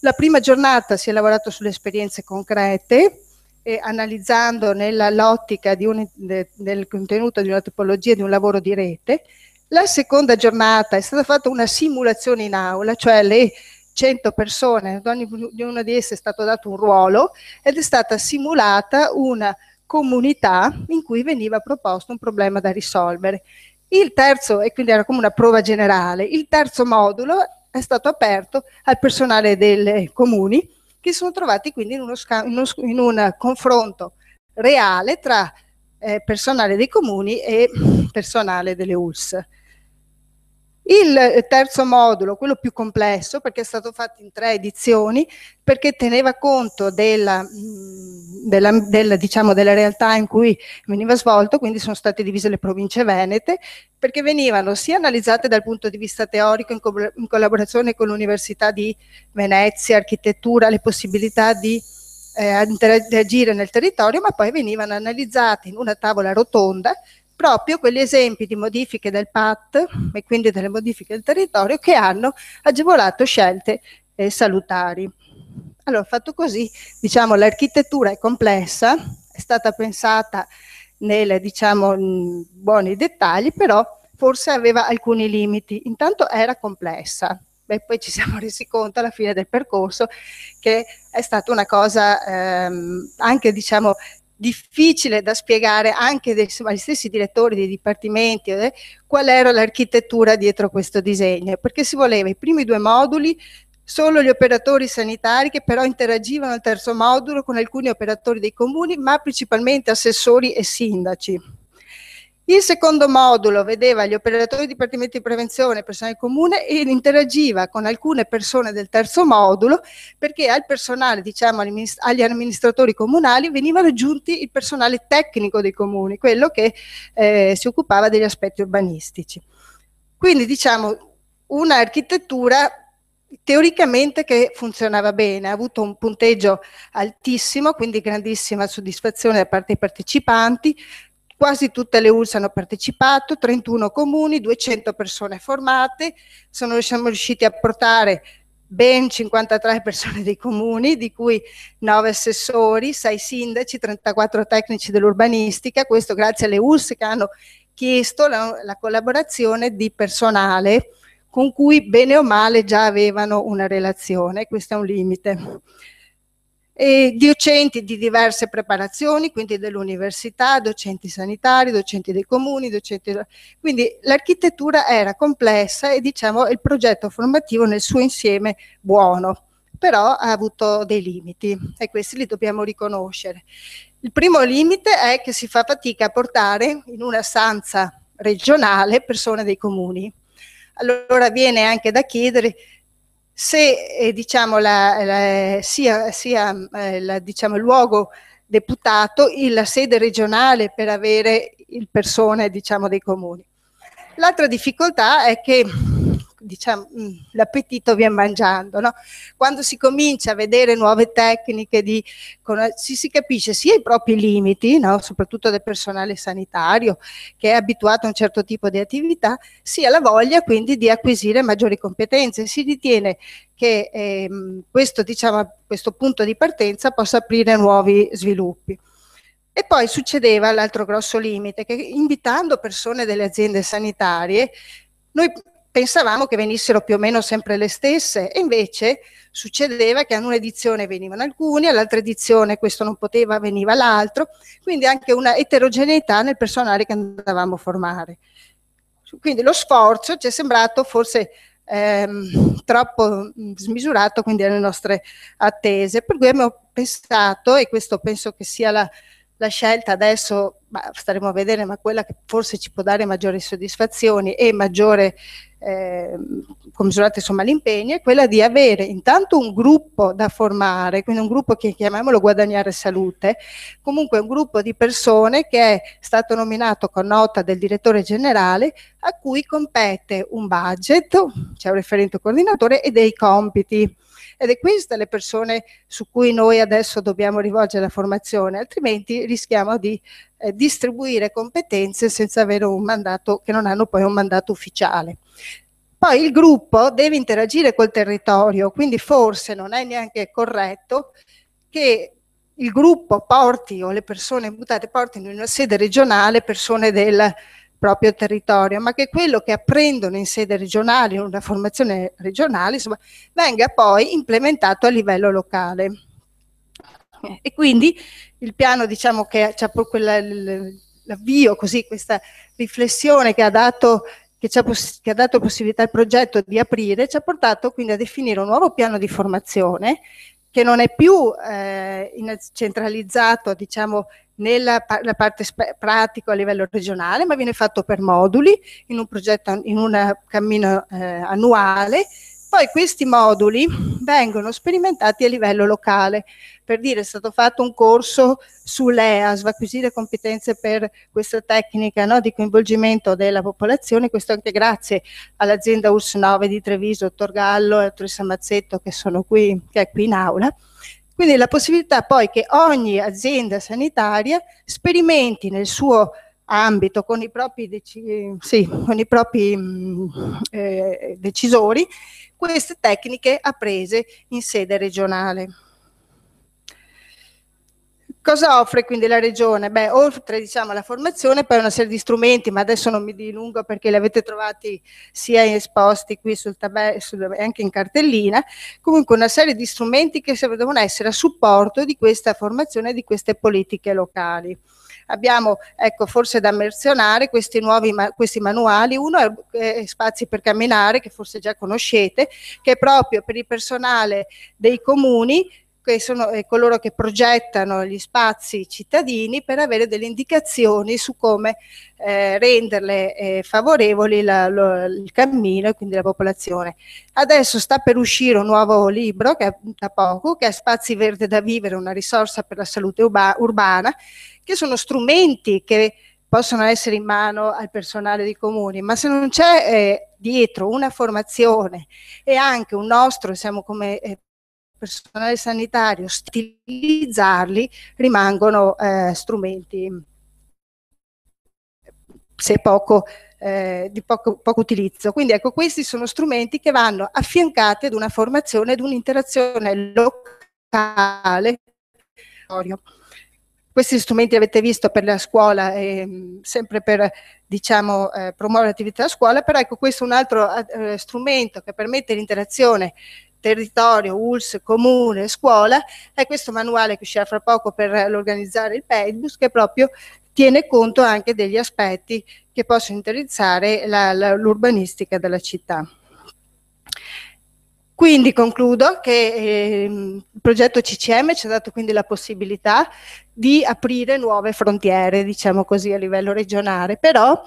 La prima giornata si è lavorato sulle esperienze concrete, e analizzando nell'ottica de, del contenuto di una tipologia di un lavoro di rete. La seconda giornata è stata fatta una simulazione in aula, cioè le 100 persone, ad ognuna di esse è stato dato un ruolo ed è stata simulata una comunità in cui veniva proposto un problema da risolvere. Il terzo, e quindi era come una prova generale, il terzo modulo è stato aperto al personale dei comuni che sono trovati quindi in, uno in, in un confronto reale tra eh, personale dei comuni e personale delle ULS. Il terzo modulo, quello più complesso, perché è stato fatto in tre edizioni, perché teneva conto della, della, della, diciamo, della realtà in cui veniva svolto, quindi sono state divise le province venete, perché venivano sia analizzate dal punto di vista teorico in, co in collaborazione con l'Università di Venezia, architettura, le possibilità di eh, interagire nel territorio, ma poi venivano analizzate in una tavola rotonda proprio quegli esempi di modifiche del PAT e quindi delle modifiche del territorio che hanno agevolato scelte eh, salutari. Allora, fatto così, diciamo, l'architettura è complessa, è stata pensata nei diciamo, buoni dettagli, però forse aveva alcuni limiti. Intanto era complessa, Beh, poi ci siamo resi conto alla fine del percorso che è stata una cosa ehm, anche diciamo difficile da spiegare anche dei, agli stessi direttori dei dipartimenti eh, qual era l'architettura dietro questo disegno, perché si voleva i primi due moduli solo gli operatori sanitari che però interagivano al terzo modulo con alcuni operatori dei comuni, ma principalmente assessori e sindaci. Il secondo modulo vedeva gli operatori di dipartimento di prevenzione, personale comune e interagiva con alcune persone del terzo modulo perché al personale, diciamo agli amministratori comunali venivano aggiunti il personale tecnico dei comuni, quello che eh, si occupava degli aspetti urbanistici. Quindi diciamo un'architettura teoricamente che funzionava bene, ha avuto un punteggio altissimo, quindi grandissima soddisfazione da parte dei partecipanti, Quasi tutte le ULS hanno partecipato, 31 comuni, 200 persone formate, sono, siamo riusciti a portare ben 53 persone dei comuni, di cui 9 assessori, 6 sindaci, 34 tecnici dell'urbanistica, questo grazie alle ULS che hanno chiesto la, la collaborazione di personale con cui bene o male già avevano una relazione, questo è un limite e docenti di diverse preparazioni, quindi dell'università, docenti sanitari, docenti dei comuni, docenti... quindi l'architettura era complessa e diciamo il progetto formativo nel suo insieme buono, però ha avuto dei limiti e questi li dobbiamo riconoscere. Il primo limite è che si fa fatica a portare in una stanza regionale persone dei comuni. Allora viene anche da chiedere se eh, diciamo, la, la, sia, sia eh, la, diciamo, luogo deputato la sede regionale per avere il persone diciamo, dei comuni. L'altra difficoltà è che diciamo, mm, l'appetito viene mangiando. No? Quando si comincia a vedere nuove tecniche, di, con, si, si, capisce sia i propri limiti, no? soprattutto del personale sanitario che è abituato a un certo tipo di attività, sia la voglia quindi di acquisire maggiori competenze. Si ritiene che ehm, questo, diciamo, questo punto di partenza possa aprire nuovi sviluppi. E poi succedeva l'altro grosso limite, che invitando persone delle aziende sanitarie, noi pensavamo che venissero più o meno sempre le stesse e invece succedeva che a un'edizione venivano alcuni, all'altra edizione questo non poteva, veniva l'altro, quindi anche una eterogeneità nel personale che andavamo a formare. Quindi lo sforzo ci è sembrato forse ehm, troppo smisurato quindi alle nostre attese, per cui abbiamo pensato, e questo penso che sia la, la scelta adesso, staremo a vedere, ma quella che forse ci può dare maggiori soddisfazioni e maggiore, eh, commisurate insomma l'impegno, è quella di avere intanto un gruppo da formare, quindi un gruppo che chiamiamolo Guadagnare Salute, comunque un gruppo di persone che è stato nominato con nota del direttore generale a cui compete un budget, c'è un referente coordinatore e dei compiti ed è queste le persone su cui noi adesso dobbiamo rivolgere la formazione, altrimenti rischiamo di eh, distribuire competenze senza avere un mandato, che non hanno poi un mandato ufficiale. Poi il gruppo deve interagire col territorio, quindi forse non è neanche corretto che il gruppo porti o le persone imputate portino in una sede regionale persone del proprio territorio, ma che quello che apprendono in sede regionale, in una formazione regionale, insomma, venga poi implementato a livello locale. E quindi il piano, diciamo che c'è l'avvio, così, questa riflessione che ha dato che, ci ha, che ha dato possibilità al progetto di aprire, ci ha portato quindi a definire un nuovo piano di formazione che non è più eh, centralizzato, diciamo, nella parte pratica a livello regionale, ma viene fatto per moduli in un progetto, in un cammino eh, annuale. Poi questi moduli vengono sperimentati a livello locale. Per dire, è stato fatto un corso sull'EASV, acquisire competenze per questa tecnica no, di coinvolgimento della popolazione, questo anche grazie all'azienda URS 9 di Treviso, dottor Gallo e dottoressa Mazzetto che sono qui, che è qui in aula quindi la possibilità poi che ogni azienda sanitaria sperimenti nel suo ambito con i propri, sì, con i propri mh, mm, eh, decisori queste tecniche apprese in sede regionale. Cosa offre quindi la regione? Beh, oltre diciamo, alla formazione, poi una serie di strumenti, ma adesso non mi dilungo perché li avete trovati sia esposti qui sul tabello, anche in cartellina, comunque una serie di strumenti che devono essere a supporto di questa formazione e di queste politiche locali. Abbiamo, ecco, forse da menzionare questi nuovi ma questi manuali, uno è, è Spazi per camminare, che forse già conoscete, che è proprio per il personale dei comuni che sono eh, coloro che progettano gli spazi cittadini per avere delle indicazioni su come eh, renderle eh, favorevoli la, lo, il cammino e quindi la popolazione. Adesso sta per uscire un nuovo libro, che è da poco, che è Spazi Verde da Vivere, una risorsa per la salute urba urbana, che sono strumenti che possono essere in mano al personale dei comuni, ma se non c'è eh, dietro una formazione e anche un nostro, siamo come eh, personale sanitario, stilizzarli, rimangono eh, strumenti se poco, eh, di poco, poco, utilizzo. Quindi ecco, questi sono strumenti che vanno affiancati ad una formazione, ad un'interazione locale. Questi strumenti avete visto per la scuola, eh, sempre per diciamo, eh, promuovere l'attività della scuola, però ecco questo è un altro eh, strumento che permette l'interazione territorio, ULS, comune, scuola, è questo manuale che uscirà fra poco per l'organizzare il PEDBUS che proprio tiene conto anche degli aspetti che possono interessare l'urbanistica della città. Quindi concludo che eh, il progetto CCM ci ha dato quindi la possibilità di aprire nuove frontiere, diciamo così, a livello regionale, però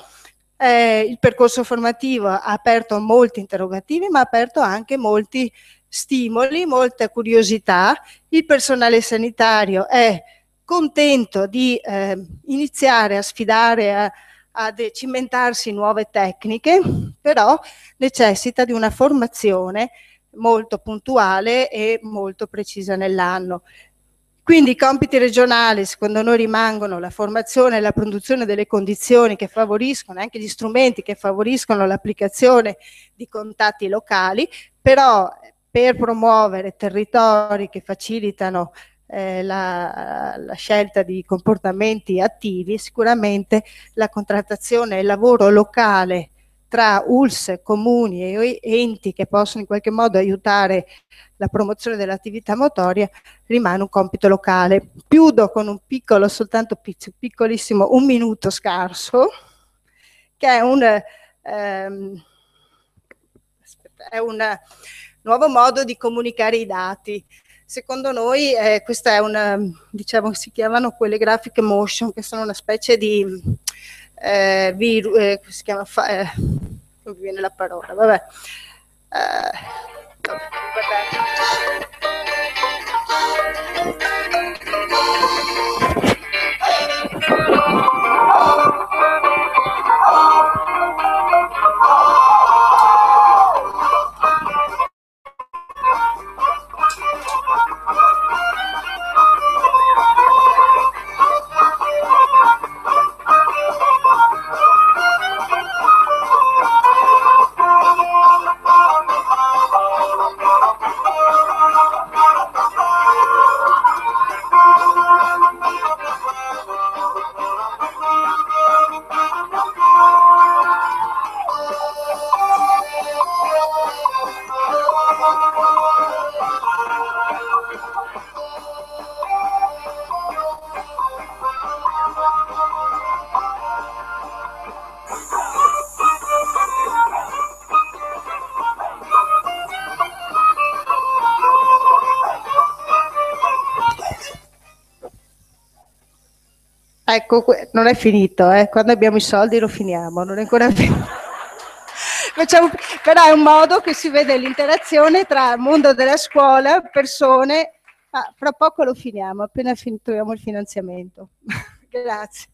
eh, il percorso formativo ha aperto molti interrogativi, ma ha aperto anche molti stimoli, molta curiosità, il personale sanitario è contento di eh, iniziare a sfidare, a, a cimentarsi nuove tecniche però necessita di una formazione molto puntuale e molto precisa nell'anno. Quindi i compiti regionali secondo noi rimangono la formazione e la produzione delle condizioni che favoriscono, anche gli strumenti che favoriscono l'applicazione di contatti locali, però per promuovere territori che facilitano eh, la, la, scelta di comportamenti attivi, sicuramente la contrattazione e il lavoro locale tra ULS, comuni e enti che possono in qualche modo aiutare la promozione dell'attività motoria rimane un compito locale. Chiudo con un piccolo, soltanto piccolissimo, un minuto scarso, che è un, ehm, è un nuovo modo di comunicare i dati. Secondo noi eh, questa è una, diciamo, si chiamano quelle graphic motion, che sono una specie di eh, virus, eh, si chiama, fa, eh, non mi viene la parola, vabbè. Eh, Ecco, non è finito, eh. quando abbiamo i soldi lo finiamo, non è ancora finito. Però è un modo che si vede l'interazione tra mondo della scuola, persone, ah, fra poco lo finiamo, appena fin- troviamo il finanziamento. Grazie.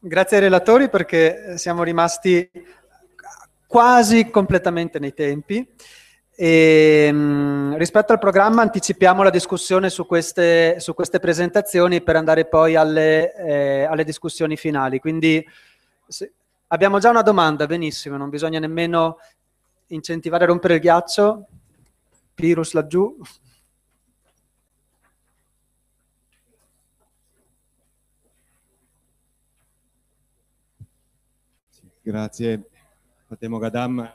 Grazie ai relatori perché siamo rimasti quasi completamente nei tempi. E, mh, rispetto al programma anticipiamo la discussione su queste, su queste presentazioni per andare poi alle, eh, alle discussioni finali. Quindi se, abbiamo già una domanda, benissimo, non bisogna nemmeno incentivare a rompere il ghiaccio. Pirus laggiù. Grazie, Fatemo Gadam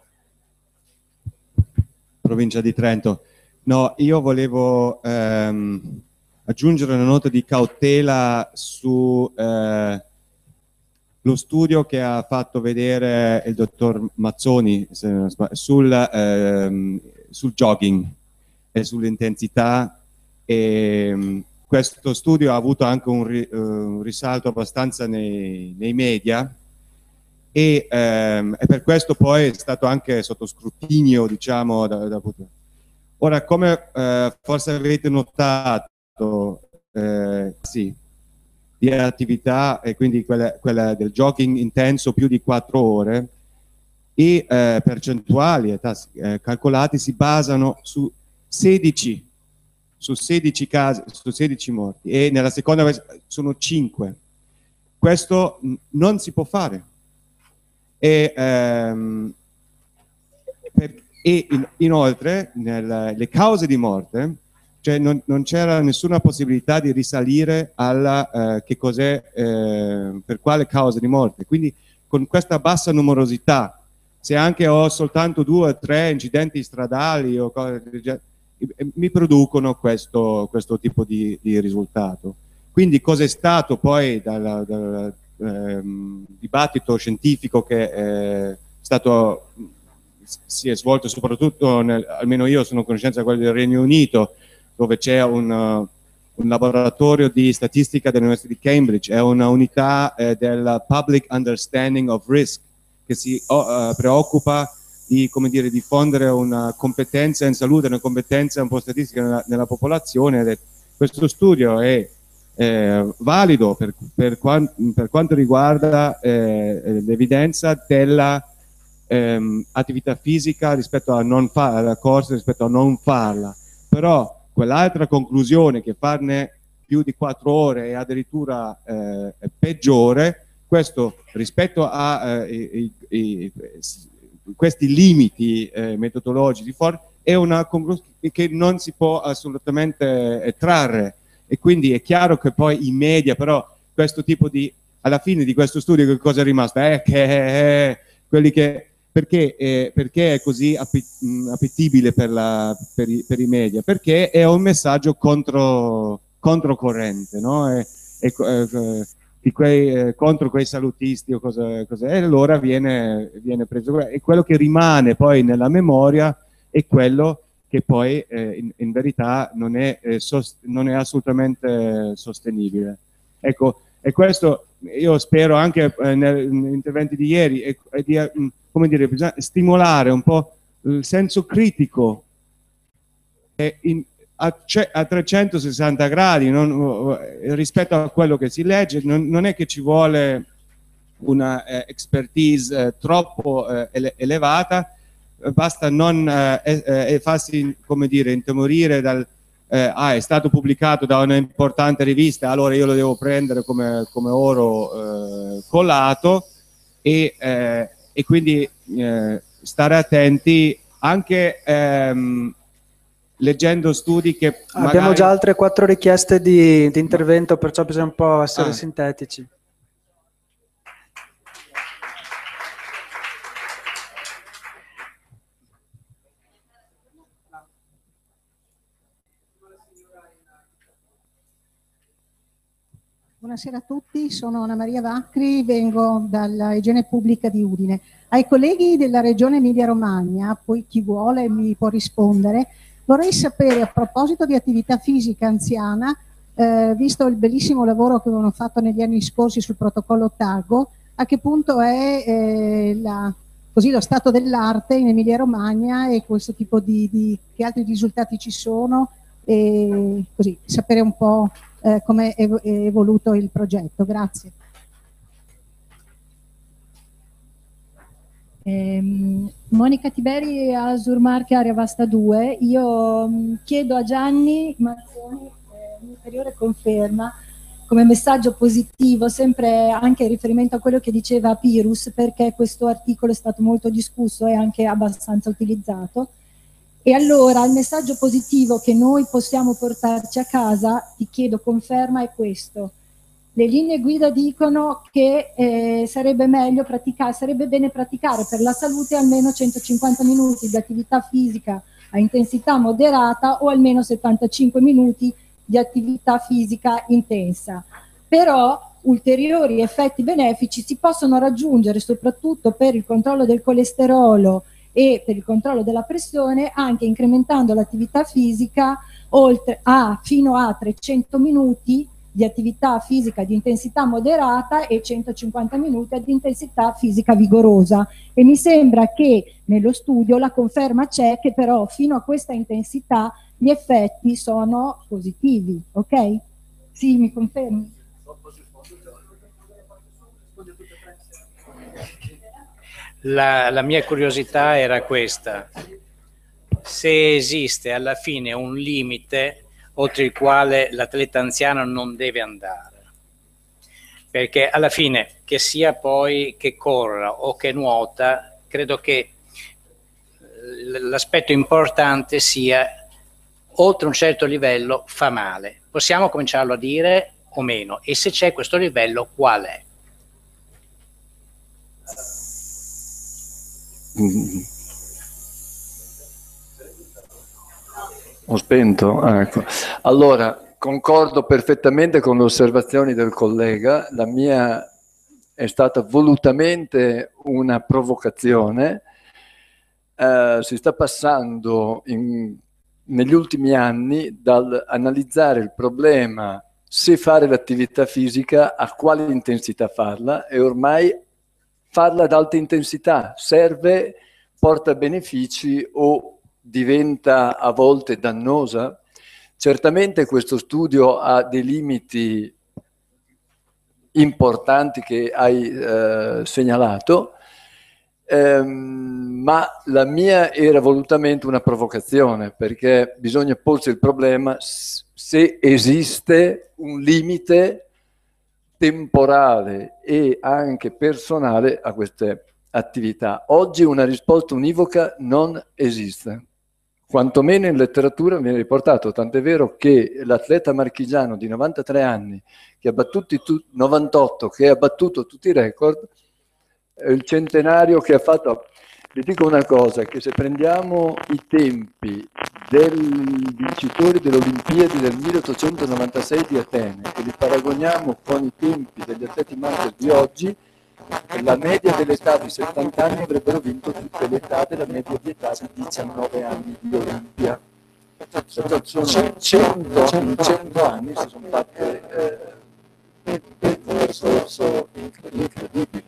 provincia di Trento. No, io volevo ehm, aggiungere una nota di cautela su eh, lo studio che ha fatto vedere il dottor Mazzoni sul, ehm, sul jogging e sull'intensità. E, ehm, questo studio ha avuto anche un, uh, un risalto abbastanza nei, nei media e, ehm, e, per questo poi è stato anche sotto scrutinio, diciamo, da, da Ora, come eh, forse avete notato, eh, sì, di attività, e quindi quella, quella, del jogging intenso più di 4 ore, e eh, percentuali eh, calcolati si basano su 16, su 16 casi, su 16 morti, e nella seconda sono 5. Questo non si può fare e, ehm, per, e in, inoltre nelle cause di morte cioè non, non c'era nessuna possibilità di risalire alla eh, che cos'è eh, per quale causa di morte. Quindi con questa bassa numerosità se anche ho soltanto due o tre incidenti stradali o cose del genere mi producono questo, questo tipo di, di risultato. Quindi cosa è stato poi dalla, dalla, ehm, dibattito scientifico che è stato, si è svolto soprattutto, nel, almeno io sono a conoscenza di quello del Regno Unito, dove c'è un, un, laboratorio di statistica dell'Università di Cambridge, è una unità eh, del Public Understanding of Risk che si uh, preoccupa di come dire, diffondere una competenza in salute, una competenza un po' statistica nella, nella popolazione. Questo studio è eh, valido per, per, quant, per, quanto riguarda eh, l'evidenza della ehm, attività fisica rispetto a non fare la corsa rispetto a non farla. Però quell'altra conclusione che farne più di quattro ore è addirittura eh, peggiore questo rispetto a eh, i, i, questi limiti eh, metodologici è una conclusione che non si può assolutamente eh, trarre e quindi è chiaro che poi i media però questo tipo di alla fine di questo studio che cosa è rimasto? Eh, che eh, quelli che perché, eh, perché, è così appetibile per, la, per, i, per, i, media? Perché è un messaggio contro, controcorrente, no? È, è, è, quei, eh, contro quei salutisti o cosa, cosa e allora viene, viene, preso. E quello che rimane poi nella memoria è quello che poi eh, in, in, verità non è, eh, sost- non è, assolutamente sostenibile. Ecco, e questo io spero anche eh, negli interventi di ieri, è, è di, mm, come dire, bisogna stimolare un po' il senso critico in, a, a 360 gradi non, rispetto a quello che si legge, non, non è che ci vuole una eh, expertise eh, troppo eh, ele elevata, basta non eh, eh, farsi, come dire, intemorire dal, eh, ah, è stato pubblicato da una importante rivista, allora io lo devo prendere come, come oro eh, collato e, eh, e quindi stare attenti anche ehm, leggendo studi che magari... Abbiamo già altre quattro richieste di, di intervento, perciò bisogna un po' essere ah. sintetici. Buonasera a tutti, sono Anna Maria Vacri, vengo dalla Regione Pubblica di Udine. Ai colleghi della Regione Emilia-Romagna, poi chi vuole mi può rispondere, Vorrei sapere a proposito di attività fisica anziana, eh, visto il bellissimo lavoro che avevano fatto negli anni scorsi sul protocollo TAGO, a che punto è eh, la, così, lo stato dell'arte in Emilia Romagna e questo tipo di, di, che altri risultati ci sono e così sapere un po' eh, come è evoluto il progetto. Grazie. Eh, Monica Tiberi Asur Marche Area Vasta 2, io mh, mm, chiedo a Gianni Mazzoni eh, un'ulteriore conferma come messaggio positivo, sempre anche in riferimento a quello che diceva Pirus, perché questo articolo è stato molto discusso e anche abbastanza utilizzato. E allora il messaggio positivo che noi possiamo portarci a casa, ti chiedo conferma, è questo le linee guida dicono che eh, sarebbe meglio praticare, sarebbe bene praticare per la salute almeno 150 minuti di attività fisica a intensità moderata o almeno 75 minuti di attività fisica intensa. Però ulteriori effetti benefici si possono raggiungere soprattutto per il controllo del colesterolo e per il controllo della pressione anche incrementando l'attività fisica a, fino a 300 minuti di attività fisica di intensità moderata e 150 minuti di intensità fisica vigorosa e mi sembra che nello studio la conferma c'è che però fino a questa intensità gli effetti sono positivi, ok? Sì, mi confermi? La, la mia curiosità era questa, se esiste alla fine un limite oltre il quale l'atleta anziano non deve andare. Perché alla fine, che sia poi che corra o che nuota, credo che l'aspetto importante sia oltre un certo livello fa male. Possiamo cominciarlo a dire o meno? E se c'è questo livello, qual è? Ho spento? Ecco. Allora, concordo perfettamente con le osservazioni del collega, la mia è stata volutamente una provocazione, eh, si sta passando in, negli ultimi anni dall'analizzare il problema se fare l'attività fisica, a quale intensità farla e ormai farla ad alta intensità. Serve, porta benefici o diventa a volte dannosa, Certamente questo studio ha dei limiti importanti che hai eh, segnalato, ehm, ma la mia era volutamente una provocazione, perché bisogna porsi il problema se esiste un limite temporale e anche personale a queste attività. Oggi una risposta univoca non esiste, quantomeno in letteratura viene riportato, tant'è vero che l'atleta marchigiano di 93 anni, che ha battuto tu, 98, che ha battuto tutti i record, il centenario che ha fatto... Vi dico una cosa, che se prendiamo i tempi dei vincitori delle Olimpiadi del 1896 di Atene e li paragoniamo con i tempi degli atleti master di oggi, la media dell'età di 70 anni avrebbero vinto tutte le età della media di età di 19 anni di Olimpia. Sono 100, in 100 anni si sono fatte eh, un percorso incredibile.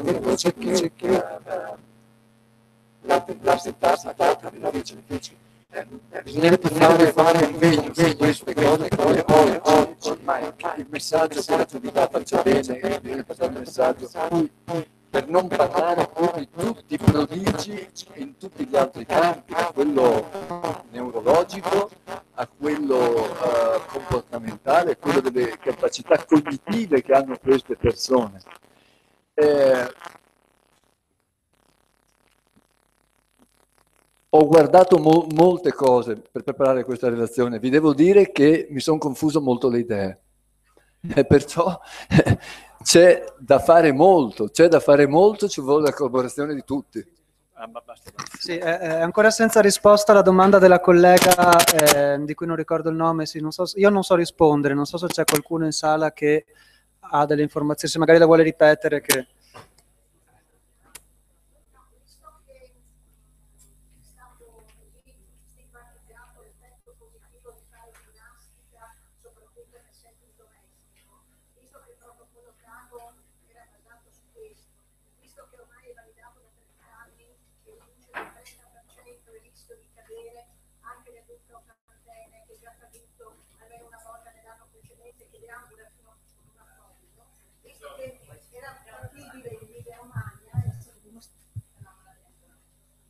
Veloce che, che uh, la, la città è stata difficile. Bisognerebbe fare, fare meglio queste cose, poi oggi ormai il messaggio che la comunità faccia bene, il messaggio per non parlare poi di tutti i prodigi in tutti gli altri campi, da quello neurologico a quello uh, comportamentale, a quello delle capacità cognitive che hanno queste persone. Eh, Ho guardato mo- molte cose per preparare questa relazione, vi devo dire che mi sono confuso molto le idee, e perciò c'è da fare molto, c'è da fare molto, ci vuole la collaborazione di tutti. Ah, sì, è, ancora senza risposta alla domanda della collega eh, di cui non ricordo il nome, sì, non so, io non so rispondere, non so se c'è qualcuno in sala che ha delle informazioni, se magari la vuole ripetere. Che...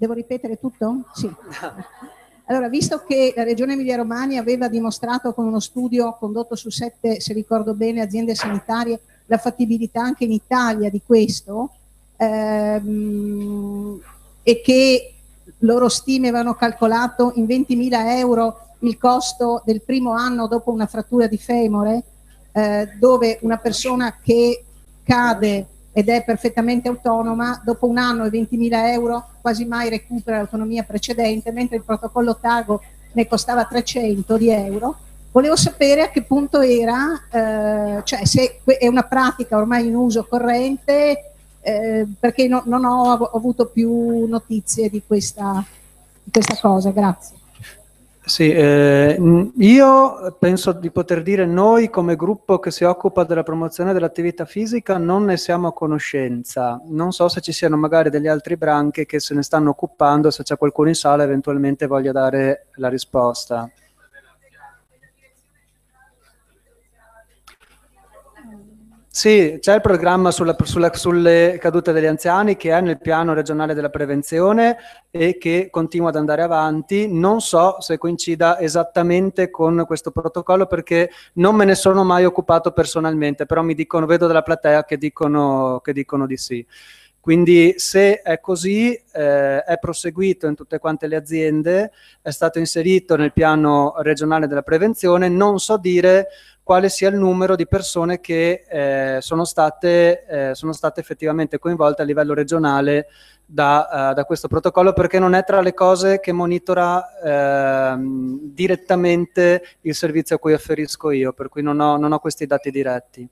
Devo ripetere tutto? Sì. Allora, visto che la Regione Emilia-Romagna aveva dimostrato con uno studio condotto su sette, se ricordo bene, aziende sanitarie, la fattibilità anche in Italia di questo, ehm, e che loro stime avevano calcolato in 20.000 euro il costo del primo anno dopo una frattura di femore, eh, dove una persona che cade ed è perfettamente autonoma, dopo un anno e 20.000 euro quasi mai recupera l'autonomia precedente, mentre il protocollo Tago ne costava 300 di euro. Volevo sapere a che punto era, eh, cioè se è una pratica ormai in uso corrente, eh, perché no, non ho, ho, avuto più notizie di questa, di questa cosa. Grazie. Sì, eh, io penso di poter dire noi come gruppo che si occupa della promozione dell'attività fisica non ne siamo a conoscenza. Non so se ci siano magari degli altri branchi che se ne stanno occupando, se c'è qualcuno in sala eventualmente voglia dare la risposta. Sì, c'è il programma sulla, sulla, sulle cadute degli anziani che è nel piano regionale della prevenzione e che continua ad andare avanti. Non so se coincida esattamente con questo protocollo perché non me ne sono mai occupato personalmente, però mi dicono, vedo dalla platea che dicono, che dicono di sì. Quindi se è così, eh, è proseguito in tutte quante le aziende, è stato inserito nel piano regionale della prevenzione, non so dire quale sia il numero di persone che eh, sono, state, eh, sono, state, effettivamente coinvolte a livello regionale da, uh, da, questo protocollo perché non è tra le cose che monitora uh, direttamente il servizio a cui afferisco io, per cui non ho, non ho questi dati diretti.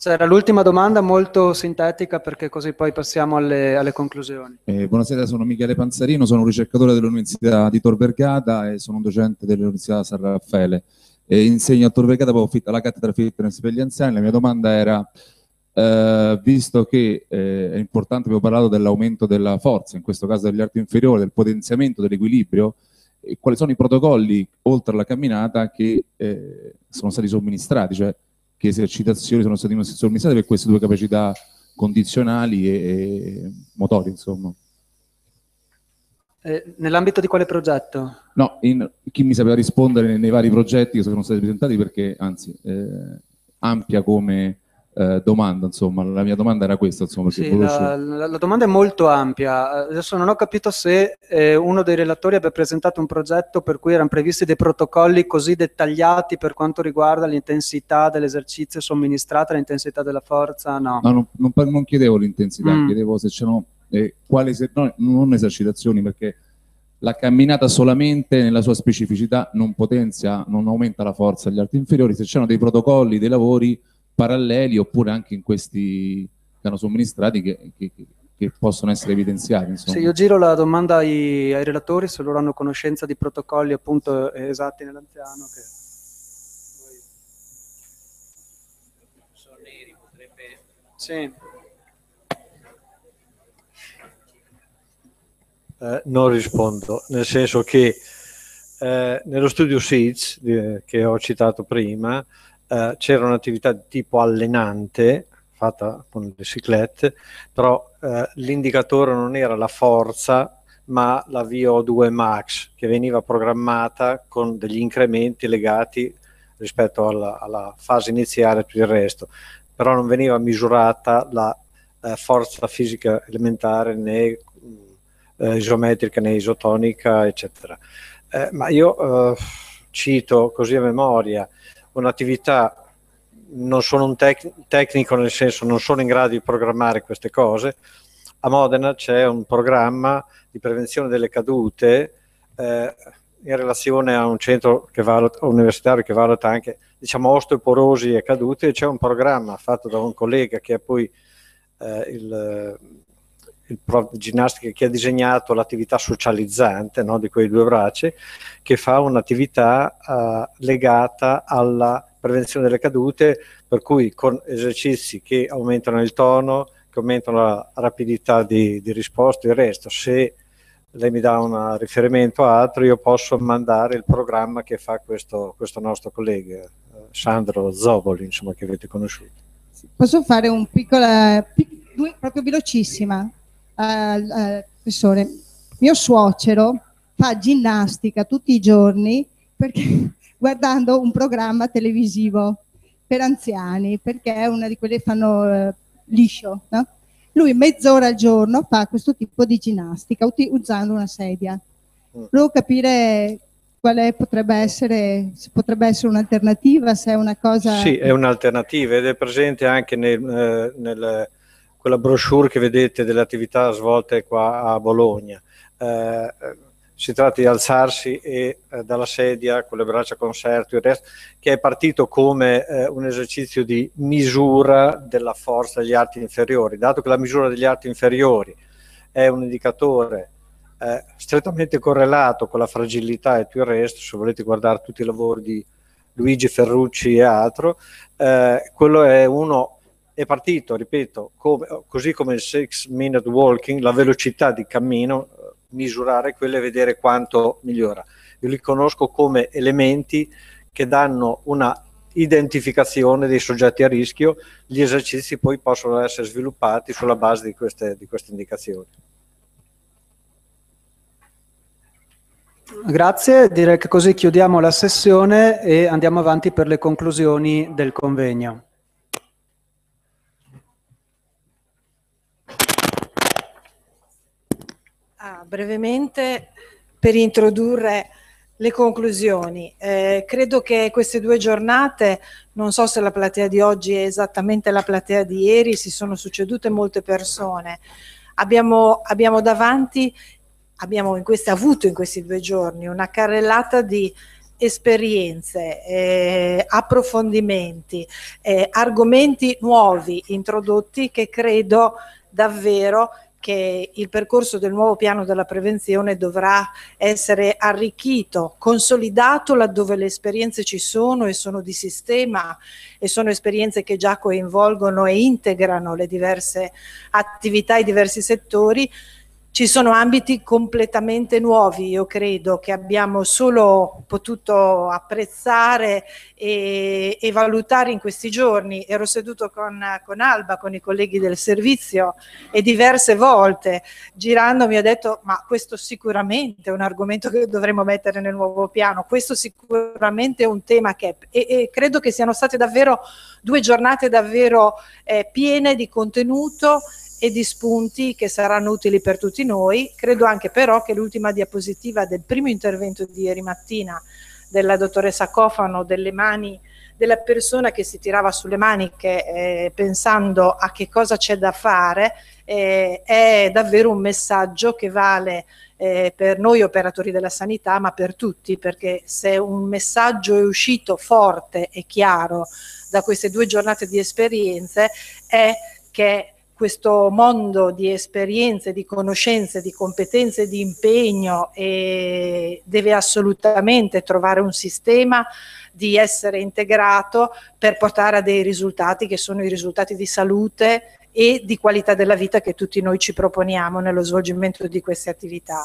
C'era l'ultima domanda molto sintetica perché così poi passiamo alle, alle conclusioni. Eh, buonasera, sono Michele Panzarino, sono un ricercatore dell'Università di Tor Vergata e sono un docente dell'Università San Raffaele. E insegno a Tor Vergata alla cattedra fitness per gli anziani. La mia domanda era, eh, visto che eh, è importante, abbiamo parlato dell'aumento della forza, in questo caso degli arti inferiori, del potenziamento dell'equilibrio, e quali sono i protocolli oltre alla camminata che eh, sono stati somministrati, cioè che esercitazioni sono state somministrate per queste due capacità condizionali e, e motori, insomma. Eh, nell'ambito di quale progetto? No, in, chi mi sapeva rispondere nei, nei, vari progetti che sono stati presentati perché, anzi, eh, ampia come eh, domanda, insomma, la mia domanda era questa, insomma. Sì, la, la, la, domanda è molto ampia. Adesso non ho capito se eh, uno dei relatori abbia presentato un progetto per cui erano previsti dei protocolli così dettagliati per quanto riguarda l'intensità dell'esercizio somministrata, l'intensità della forza, no. No, non, non, non chiedevo l'intensità, mm. chiedevo se c'erano eh, quali, no, non esercitazioni, perché la camminata solamente nella sua specificità non potenzia, non aumenta la forza agli arti inferiori, se c'erano dei protocolli, dei lavori paralleli oppure anche in questi che hanno somministrati che, che, che possono essere evidenziati. Insomma. Sì, io giro la domanda ai, ai, relatori se loro hanno conoscenza di protocolli appunto esatti nell'anziano. Che... Sì. Eh, non rispondo, nel senso che eh, nello studio SEEDS eh, che ho citato prima eh, c'era un'attività di tipo allenante fatta con le ciclette, però eh, l'indicatore non era la forza ma la VO2 max che veniva programmata con degli incrementi legati rispetto alla, alla fase iniziale e tutto il resto, però non veniva misurata la eh, forza fisica elementare né eh, isometrica né isotonica, eccetera. Eh, ma io eh, cito così a memoria un'attività, non sono un tec- tecnico nel senso non sono in grado di programmare queste cose, a Modena c'è un programma di prevenzione delle cadute eh, in relazione a un centro che valuta, universitario che valuta anche diciamo osteoporosi e cadute, c'è un programma fatto da un collega che è poi eh, il il prof di ginnastica che ha disegnato l'attività socializzante no, di quei due bracci, che fa un'attività uh, legata alla prevenzione delle cadute, per cui con esercizi che aumentano il tono, che aumentano la rapidità di, di risposta e il resto. Se lei mi dà un riferimento a altro, io posso mandare il programma che fa questo, questo nostro collega, Sandro Zoboli, insomma, che avete conosciuto. Posso fare un piccolo, pic, proprio velocissima, professore, mio suocero fa ginnastica tutti i giorni perché, guardando un programma televisivo per anziani, perché è una di quelle che fanno uh, liscio, no? Lui mezz'ora al giorno fa questo tipo di ginnastica usando una sedia. Mm. Volevo capire quale potrebbe essere, potrebbe essere un'alternativa, se è una cosa... Sì, è un'alternativa ed è presente anche nel, eh, nel quella brochure che vedete delle attività svolte qua a Bologna. Eh, si tratta di alzarsi e, eh, dalla sedia con le braccia conserte, il resto, che è partito come eh, un esercizio di misura della forza degli arti inferiori. Dato che la misura degli arti inferiori è un indicatore eh, strettamente correlato con la fragilità e tutto il resto, se volete guardare tutti i lavori di Luigi Ferrucci e altro, eh, quello è uno è partito, ripeto, come, così come il 6 minute walking, la velocità di cammino, eh, misurare quella e vedere quanto migliora. Io li conosco come elementi che danno una identificazione dei soggetti a rischio, gli esercizi poi possono essere sviluppati sulla base di queste, di queste indicazioni. Grazie, direi che così chiudiamo la sessione e andiamo avanti per le conclusioni del convegno. Ah, brevemente per introdurre le conclusioni. Eh, credo che queste due giornate, non so se la platea di oggi è esattamente la platea di ieri, si sono succedute molte persone. Abbiamo, abbiamo davanti, abbiamo in questi, avuto in questi due giorni una carrellata di esperienze, eh, approfondimenti, eh, argomenti nuovi introdotti che credo davvero che il percorso del nuovo piano della prevenzione dovrà essere arricchito, consolidato laddove le esperienze ci sono e sono di sistema e sono esperienze che già coinvolgono e integrano le diverse attività, i diversi settori. Ci sono ambiti completamente nuovi, io credo, che abbiamo solo potuto apprezzare e, e valutare in questi giorni. Ero seduto con, con, Alba, con i colleghi del servizio e diverse volte girando mi ha detto ma questo sicuramente è un argomento che dovremmo mettere nel nuovo piano, questo sicuramente è un tema che... E, e credo che siano state davvero due giornate davvero eh, piene di contenuto e di spunti che saranno utili per tutti noi. Credo anche però che l'ultima diapositiva del primo intervento di ieri mattina della dottoressa Cofano delle mani della persona che si tirava sulle maniche eh, pensando a che cosa c'è da fare eh, è davvero un messaggio che vale eh, per noi operatori della sanità ma per tutti perché se un messaggio è uscito forte e chiaro da queste due giornate di esperienze è che questo mondo di esperienze, di conoscenze, di competenze, di impegno e deve assolutamente trovare un sistema di essere integrato per portare a dei risultati che sono i risultati di salute e di qualità della vita che tutti noi ci proponiamo nello svolgimento di queste attività.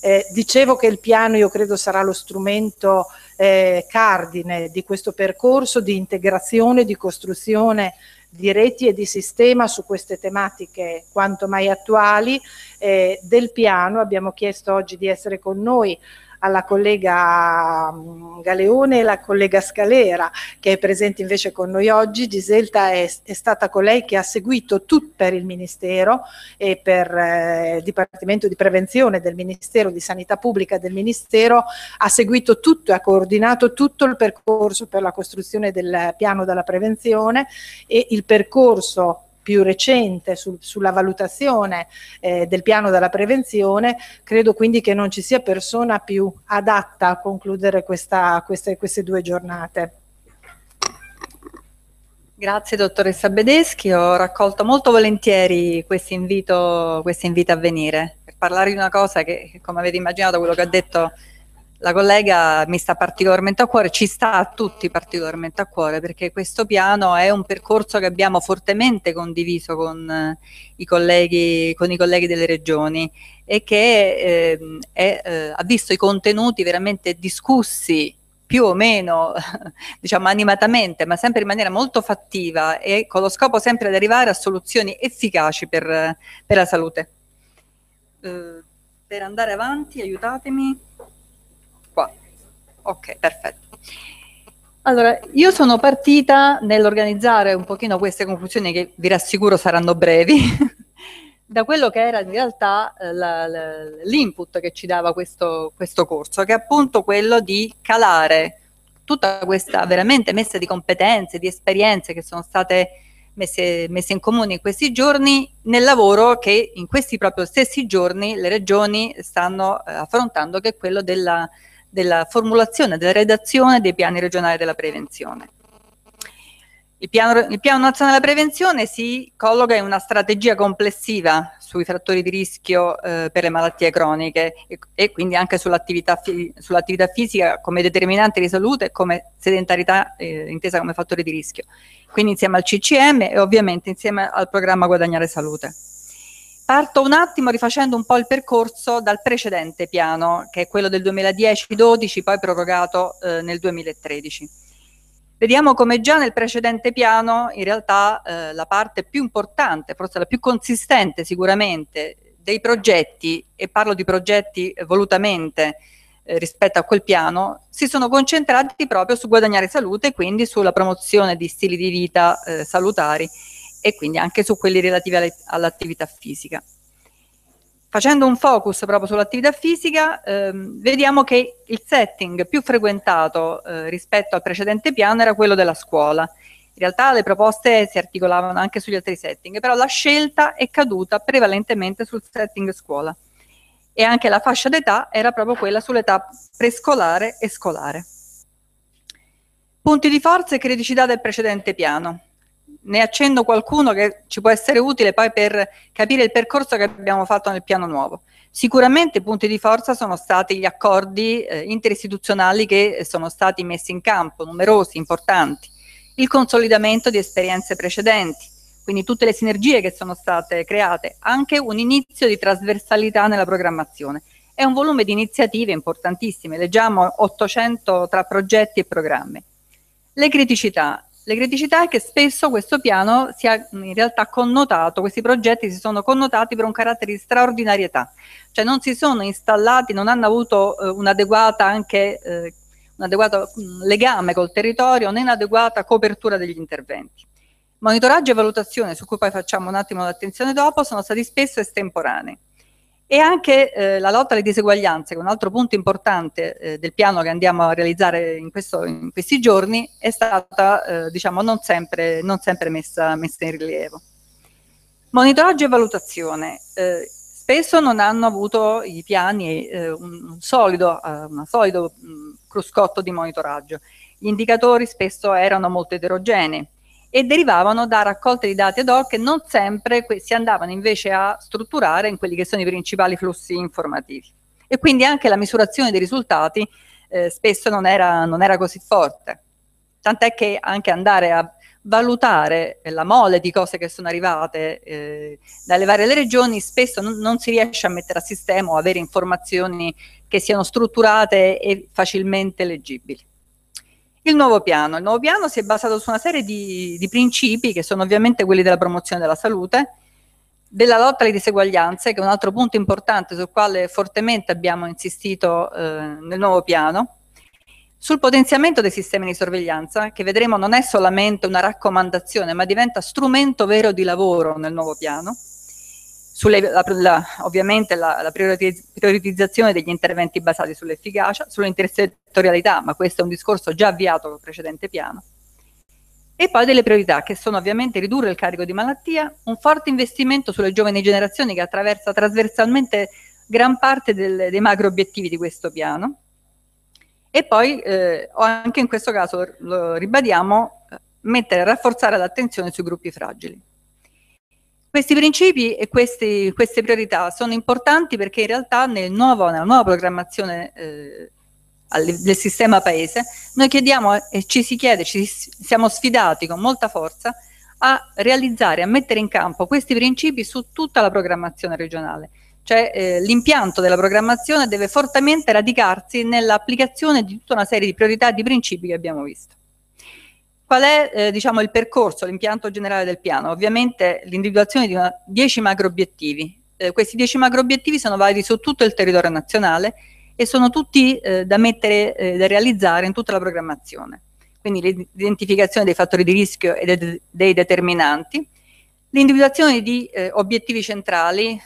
Eh, dicevo che il piano io credo sarà lo strumento eh, cardine di questo percorso di integrazione, di costruzione di reti e di sistema su queste tematiche quanto mai attuali eh, del piano. Abbiamo chiesto oggi di essere con noi alla collega mm, Galeone e alla collega Scalera che è presente invece con noi oggi. Giselta è, è stata colei che ha seguito tutto per il Ministero e per eh, il Dipartimento di Prevenzione del Ministero di Sanità Pubblica del Ministero, ha seguito tutto e ha coordinato tutto il percorso per la costruzione del piano della prevenzione e il percorso più recente sul, sulla valutazione eh, del piano della prevenzione, credo quindi che non ci sia persona più adatta a concludere questa, queste, queste due giornate. Grazie dottoressa Bedeschi, ho raccolto molto volentieri questo invito, questo invito a venire. Per parlare di una cosa che, come avete immaginato, quello che ha detto la collega mi sta particolarmente a cuore, ci sta a tutti particolarmente a cuore perché questo piano è un percorso che abbiamo fortemente condiviso con, eh, i, colleghi, con i colleghi delle regioni e che eh, è, eh, ha visto i contenuti veramente discussi più o meno diciamo animatamente ma sempre in maniera molto fattiva e con lo scopo sempre di arrivare a soluzioni efficaci per, per la salute. Eh, per andare avanti aiutatemi. Ok, perfetto. Allora, io sono partita nell'organizzare un pochino queste conclusioni che vi rassicuro saranno brevi, da quello che era in realtà eh, l'input che ci dava questo, questo corso, che è appunto quello di calare tutta questa veramente messa di competenze, di esperienze che sono state messe, messe, in comune in questi giorni nel lavoro che in questi proprio stessi giorni le regioni stanno eh, affrontando, che è quello della della formulazione, della redazione dei piani regionali della prevenzione. Il piano, il piano, nazionale della prevenzione si colloca in una strategia complessiva sui fattori di rischio eh, per le malattie croniche e, e quindi anche sull'attività, fi, sull'attività, fisica come determinante di salute e come sedentarità eh, intesa come fattore di rischio. Quindi insieme al CCM e ovviamente insieme al programma Guadagnare Salute. Parto un attimo rifacendo un po' il percorso dal precedente piano, che è quello del 2010-12, poi prorogato eh, nel 2013. Vediamo come già nel precedente piano, in realtà eh, la parte più importante, forse la più consistente sicuramente, dei progetti, e parlo di progetti volutamente eh, rispetto a quel piano, si sono concentrati proprio su guadagnare salute e quindi sulla promozione di stili di vita eh, salutari e quindi anche su quelli relativi all'attività fisica. Facendo un focus proprio sull'attività fisica, ehm, vediamo che il setting più frequentato eh, rispetto al precedente piano era quello della scuola. In realtà le proposte si articolavano anche sugli altri setting, però la scelta è caduta prevalentemente sul setting scuola e anche la fascia d'età era proprio quella sull'età prescolare e scolare. Punti di forza e criticità del precedente piano ne accendo qualcuno che ci può essere utile poi per capire il percorso che abbiamo fatto nel piano nuovo. Sicuramente i punti di forza sono stati gli accordi eh, interistituzionali che sono stati messi in campo, numerosi, importanti, il consolidamento di esperienze precedenti, quindi tutte le sinergie che sono state create, anche un inizio di trasversalità nella programmazione. È un volume di iniziative importantissime, leggiamo 800 tra progetti e programmi. Le criticità. Le criticità è che spesso questo piano si è in realtà connotato, questi progetti si sono connotati per un carattere di straordinarietà, cioè non si sono installati, non hanno avuto eh, un'adeguata anche eh, un adeguato legame col territorio né un'adeguata copertura degli interventi. Monitoraggio e valutazione, su cui poi facciamo un attimo l'attenzione dopo, sono stati spesso estemporanei. E anche eh, la lotta alle diseguaglianze, che è un altro punto importante eh, del piano che andiamo a realizzare in, questo, in questi giorni, è stata eh, diciamo, non sempre, non sempre messa, messa, in rilievo. Monitoraggio e valutazione. Eh, spesso non hanno avuto i piani eh, un, solido, eh, un solido mh, cruscotto di monitoraggio. Gli indicatori spesso erano molto eterogenei e derivavano da raccolte di dati ad hoc che non sempre si andavano invece a strutturare in quelli che sono i principali flussi informativi. E quindi anche la misurazione dei risultati eh, spesso non era, non era così forte. Tant'è che anche andare a valutare la mole di cose che sono arrivate eh, dalle varie regioni, spesso non, non, si riesce a mettere a sistema o avere informazioni che siano strutturate e facilmente leggibili. Il nuovo piano. Il nuovo piano si è basato su una serie di, di principi che sono ovviamente quelli della promozione della salute, della lotta alle diseguaglianze, che è un altro punto importante sul quale fortemente abbiamo insistito eh, nel nuovo piano, sul potenziamento dei sistemi di sorveglianza, che vedremo non è solamente una raccomandazione, ma diventa strumento vero di lavoro nel nuovo piano, sulle, la, la, ovviamente la, la prioritizzazione degli interventi basati sull'efficacia, sull'intersettorialità, ma questo è un discorso già avviato col precedente piano, e poi delle priorità che sono ovviamente ridurre il carico di malattia, un forte investimento sulle giovani generazioni che attraversa trasversalmente gran parte del, dei macro obiettivi di questo piano, e poi eh, anche in questo caso lo ribadiamo, mettere, rafforzare l'attenzione sui gruppi fragili. Questi principi e questi, queste priorità sono importanti perché in realtà nel nuovo, nella nuova programmazione eh, del sistema paese noi chiediamo e ci si chiede, ci siamo sfidati con molta forza a realizzare, a mettere in campo questi principi su tutta la programmazione regionale cioè eh, l'impianto della programmazione deve fortemente radicarsi nell'applicazione di tutta una serie di priorità e di principi che abbiamo visto. Qual è eh, diciamo, il percorso, l'impianto generale del piano? Ovviamente l'individuazione di 10 macro obiettivi. Eh, questi 10 macro obiettivi sono validi su tutto il territorio nazionale e sono tutti eh, da mettere, eh, da realizzare in tutta la programmazione. Quindi l'identificazione dei fattori di rischio e de dei determinanti, l'individuazione di eh, obiettivi centrali,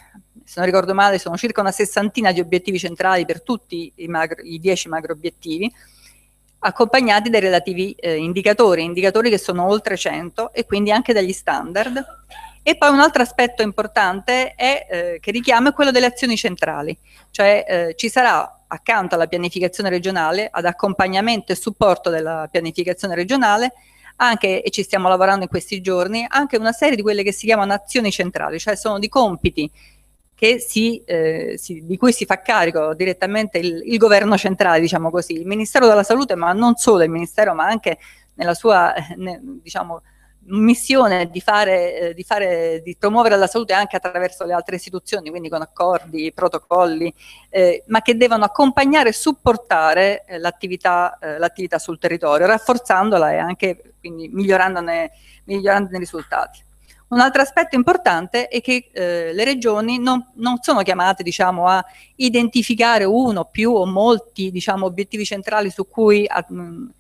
se non ricordo male sono circa una sessantina di obiettivi centrali per tutti i, i dieci macro obiettivi, accompagnati dai relativi eh, indicatori, indicatori che sono oltre 100 e quindi anche dagli standard. E poi un altro aspetto importante è, eh, che richiamo è quello delle azioni centrali, cioè eh, ci sarà accanto alla pianificazione regionale, ad accompagnamento e supporto della pianificazione regionale, anche, e ci stiamo lavorando in questi giorni, anche una serie di quelle che si chiamano azioni centrali, cioè sono di compiti si, eh, si, di cui si fa carico direttamente il, il, governo centrale, diciamo così, il Ministero della Salute, ma non solo il Ministero, ma anche nella sua eh, ne, diciamo, missione di, fare, eh, di, fare, di, promuovere la salute anche attraverso le altre istituzioni, quindi con accordi, protocolli, eh, ma che devono accompagnare e supportare eh, l'attività, eh, sul territorio, rafforzandola e anche quindi migliorandone, migliorandone i risultati. Un altro aspetto importante è che eh, le regioni non, non, sono chiamate diciamo, a identificare uno, più o molti diciamo, obiettivi centrali su cui a, mh,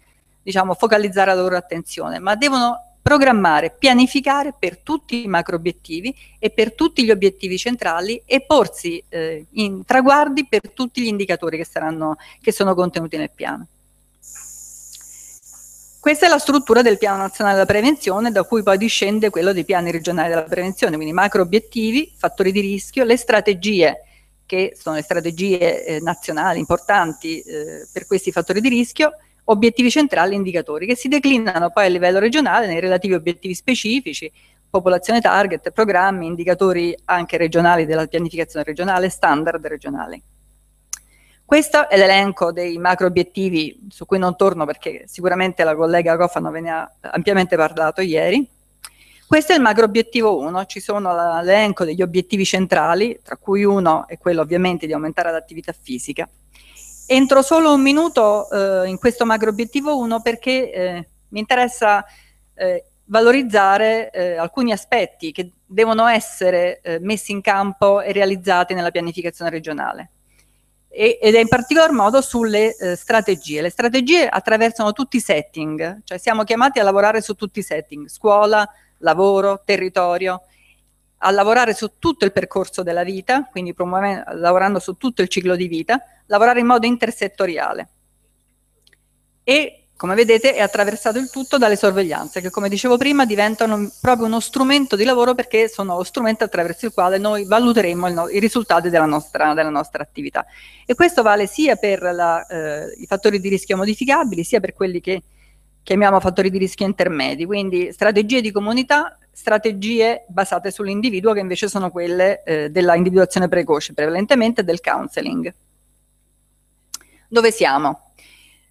diciamo, focalizzare la loro attenzione, ma devono programmare, pianificare per tutti i macro obiettivi e per tutti gli obiettivi centrali e porsi eh, in traguardi per tutti gli indicatori che, saranno, che sono contenuti nel piano. Questa è la struttura del piano nazionale della prevenzione, da cui poi discende quello dei piani regionali della prevenzione, quindi macro obiettivi, fattori di rischio, le strategie, che sono le strategie eh, nazionali importanti eh, per questi fattori di rischio, obiettivi centrali e indicatori, che si declinano poi a livello regionale nei relativi obiettivi specifici, popolazione target, programmi, indicatori anche regionali della pianificazione regionale, standard regionali. Questo è l'elenco dei macro obiettivi su cui non torno perché sicuramente la collega Goffano ve ne ha ampiamente parlato ieri. Questo è il macro obiettivo 1, ci sono l'elenco degli obiettivi centrali, tra cui uno è quello ovviamente di aumentare l'attività fisica. Entro solo un minuto eh, in questo macro obiettivo 1 perché eh, mi interessa eh, valorizzare eh, alcuni aspetti che devono essere eh, messi in campo e realizzati nella pianificazione regionale ed è in particolar modo sulle eh, strategie. Le strategie attraversano tutti i setting, cioè siamo chiamati a lavorare su tutti i setting, scuola, lavoro, territorio, a lavorare su tutto il percorso della vita, quindi lavorando su tutto il ciclo di vita, lavorare in modo intersettoriale. E come vedete è attraversato il tutto dalle sorveglianze che come dicevo prima diventano proprio uno strumento di lavoro perché sono lo strumento attraverso il quale noi valuteremo no i risultati della nostra, della nostra, attività. E questo vale sia per la, eh, i fattori di rischio modificabili sia per quelli che chiamiamo fattori di rischio intermedi, quindi strategie di comunità, strategie basate sull'individuo che invece sono quelle eh, della individuazione precoce, prevalentemente del counseling. Dove siamo?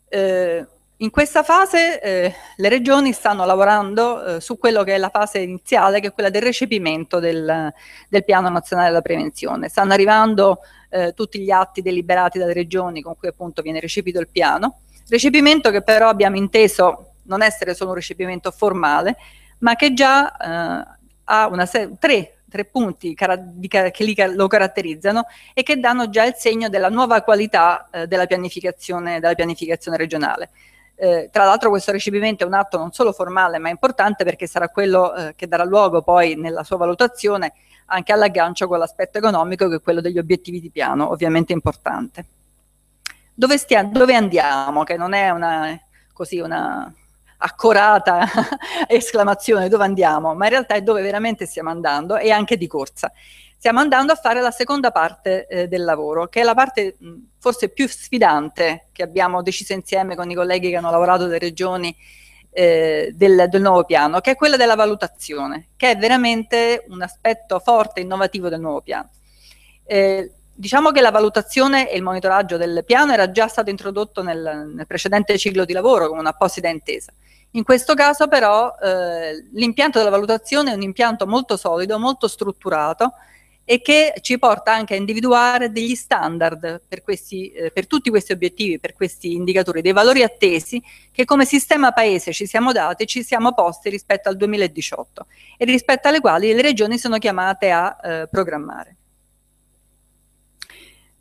Eh, in questa fase eh, le regioni stanno lavorando eh, su quello che è la fase iniziale, che è quella del recepimento del, del piano nazionale della prevenzione. Stanno arrivando eh, tutti gli atti deliberati dalle regioni con cui appunto viene recepito il piano, recepimento che però abbiamo inteso non essere solo un recepimento formale, ma che già eh, ha tre, tre punti che lo caratterizzano e che danno già il segno della nuova qualità eh, della pianificazione, della pianificazione regionale. Eh, tra l'altro questo recepimento è un atto non solo formale ma importante perché sarà quello eh, che darà luogo poi nella sua valutazione anche all'aggancio con l'aspetto economico che è quello degli obiettivi di piano, ovviamente importante. Dove, stiamo, dove andiamo? Che non è una, così, una accorata esclamazione dove andiamo, ma in realtà è dove veramente stiamo andando e anche di corsa stiamo andando a fare la seconda parte eh, del lavoro, che è la parte mh, forse più sfidante che abbiamo deciso insieme con i colleghi che hanno lavorato delle regioni eh, del, del, nuovo piano, che è quella della valutazione, che è veramente un aspetto forte e innovativo del nuovo piano. Eh, diciamo che la valutazione e il monitoraggio del piano era già stato introdotto nel, nel precedente ciclo di lavoro con un'apposita intesa. In questo caso però eh, l'impianto della valutazione è un impianto molto solido, molto strutturato, e che ci porta anche a individuare degli standard per, questi, eh, per, tutti questi obiettivi, per questi indicatori, dei valori attesi che come sistema paese ci siamo dati e ci siamo posti rispetto al 2018 e rispetto alle quali le regioni sono chiamate a eh, programmare.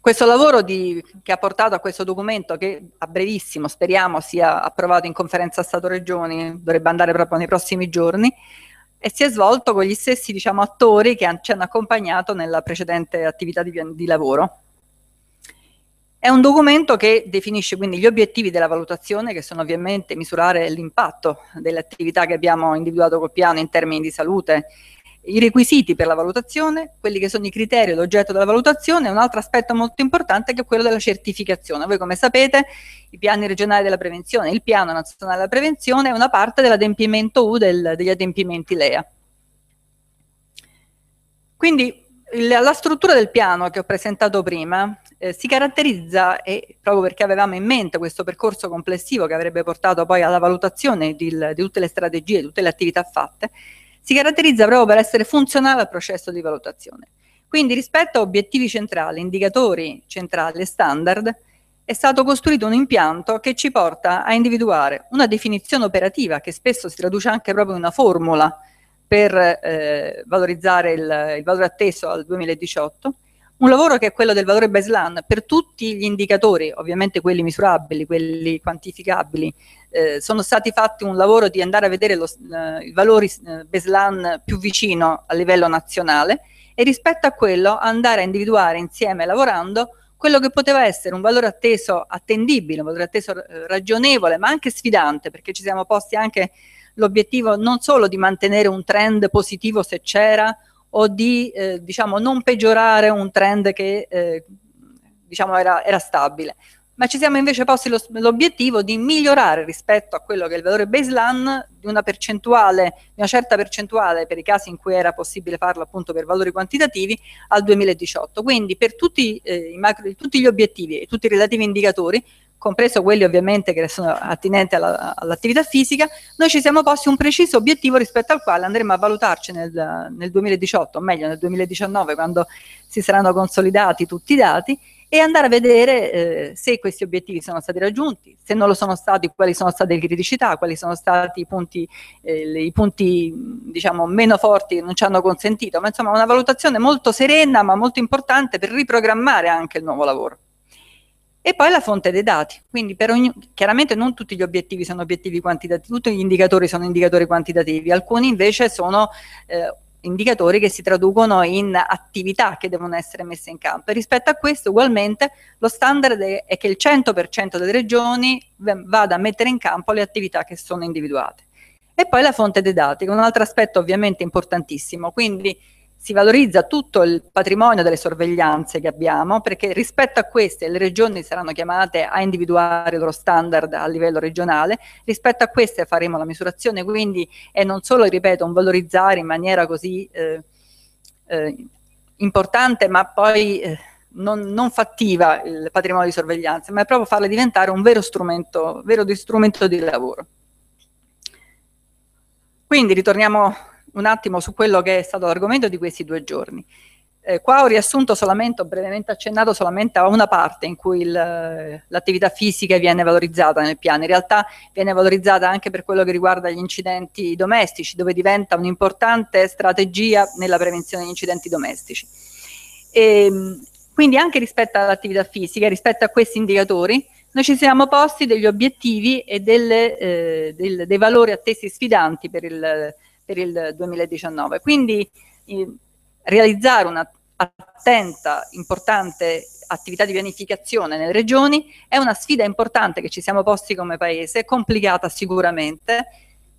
Questo lavoro di, che ha portato a questo documento che a brevissimo speriamo sia approvato in conferenza Stato-Regioni, dovrebbe andare proprio nei prossimi giorni, e si è svolto con gli stessi diciamo, attori che ci hanno accompagnato nella precedente attività di, di lavoro. È un documento che definisce quindi gli obiettivi della valutazione, che sono ovviamente misurare l'impatto delle attività che abbiamo individuato col piano in termini di salute i requisiti per la valutazione, quelli che sono i criteri e l'oggetto della valutazione, e un altro aspetto molto importante che è quello della certificazione. Voi come sapete i piani regionali della prevenzione, il piano nazionale della prevenzione è una parte dell'adempimento U del, degli adempimenti LEA. Quindi la struttura del piano che ho presentato prima eh, si caratterizza, e proprio perché avevamo in mente questo percorso complessivo che avrebbe portato poi alla valutazione di, di tutte le strategie, di tutte le attività fatte, si caratterizza proprio per essere funzionale al processo di valutazione. Quindi rispetto a obiettivi centrali, indicatori centrali e standard, è stato costruito un impianto che ci porta a individuare una definizione operativa che spesso si traduce anche proprio in una formula per eh, valorizzare il, il valore atteso al 2018, un lavoro che è quello del valore baseline per tutti gli indicatori, ovviamente quelli misurabili, quelli quantificabili, eh, sono stati fatti un lavoro di andare a vedere lo, eh, i valori eh, baseline più vicino a livello nazionale e rispetto a quello andare a individuare insieme lavorando quello che poteva essere un valore atteso attendibile, un valore atteso eh, ragionevole, ma anche sfidante, perché ci siamo posti anche l'obiettivo non solo di mantenere un trend positivo se c'era o di eh, diciamo, non peggiorare un trend che eh, diciamo era, era, stabile, ma ci siamo invece posti lo, l'obiettivo di migliorare rispetto a quello che è il valore baseline di una percentuale, di una certa percentuale per i casi in cui era possibile farlo appunto per valori quantitativi al 2018. Quindi per tutti, eh, macro, tutti gli obiettivi e tutti i relativi indicatori compreso quelli ovviamente che sono attinenti alla, all'attività fisica, noi ci siamo posti un preciso obiettivo rispetto al quale andremo a valutarci nel, nel 2018, o meglio nel 2019, quando si saranno consolidati tutti i dati, e andare a vedere eh, se questi obiettivi sono stati raggiunti, se non lo sono stati, quali sono state le criticità, quali sono stati i punti, eh, i punti diciamo, meno forti che non ci hanno consentito, ma insomma una valutazione molto serena ma molto importante per riprogrammare anche il nuovo lavoro. E poi la fonte dei dati, quindi ogni, chiaramente non tutti gli obiettivi sono obiettivi quantitativi, tutti gli indicatori sono indicatori quantitativi, alcuni invece sono eh, indicatori che si traducono in attività che devono essere messe in campo. E rispetto a questo ugualmente lo standard è che il 100% delle regioni vada a mettere in campo le attività che sono individuate. E poi la fonte dei dati, un altro aspetto ovviamente importantissimo, quindi si valorizza tutto il patrimonio delle sorveglianze che abbiamo, perché rispetto a queste le regioni saranno chiamate a individuare i loro standard a livello regionale, rispetto a queste faremo la misurazione, quindi è non solo, ripeto, un valorizzare in maniera così eh, eh, importante, ma poi eh, non, non, fattiva il patrimonio di sorveglianza, ma è proprio farle diventare un vero strumento, vero strumento di lavoro. Quindi ritorniamo un attimo su quello che è stato l'argomento di questi due giorni. Eh, qua ho riassunto solamente, ho brevemente accennato solamente a una parte in cui l'attività fisica viene valorizzata nel piano, in realtà viene valorizzata anche per quello che riguarda gli incidenti domestici, dove diventa un'importante strategia nella prevenzione degli incidenti domestici. E, ehm, quindi anche rispetto all'attività fisica, rispetto a questi indicatori, noi ci siamo posti degli obiettivi e delle, eh, del, dei valori attesi sfidanti per il, per il 2019. Quindi eh, realizzare una attenta, importante attività di pianificazione nelle regioni è una sfida importante che ci siamo posti come Paese, complicata sicuramente,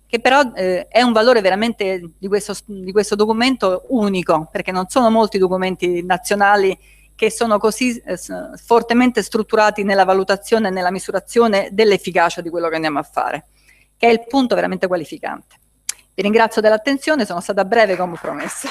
che però eh, è un valore veramente di questo, di questo, documento unico, perché non sono molti documenti nazionali che sono così eh, fortemente strutturati nella valutazione e nella misurazione dell'efficacia di quello che andiamo a fare, che è il punto veramente qualificante. Vi ringrazio dell'attenzione, sono stata breve come promesso.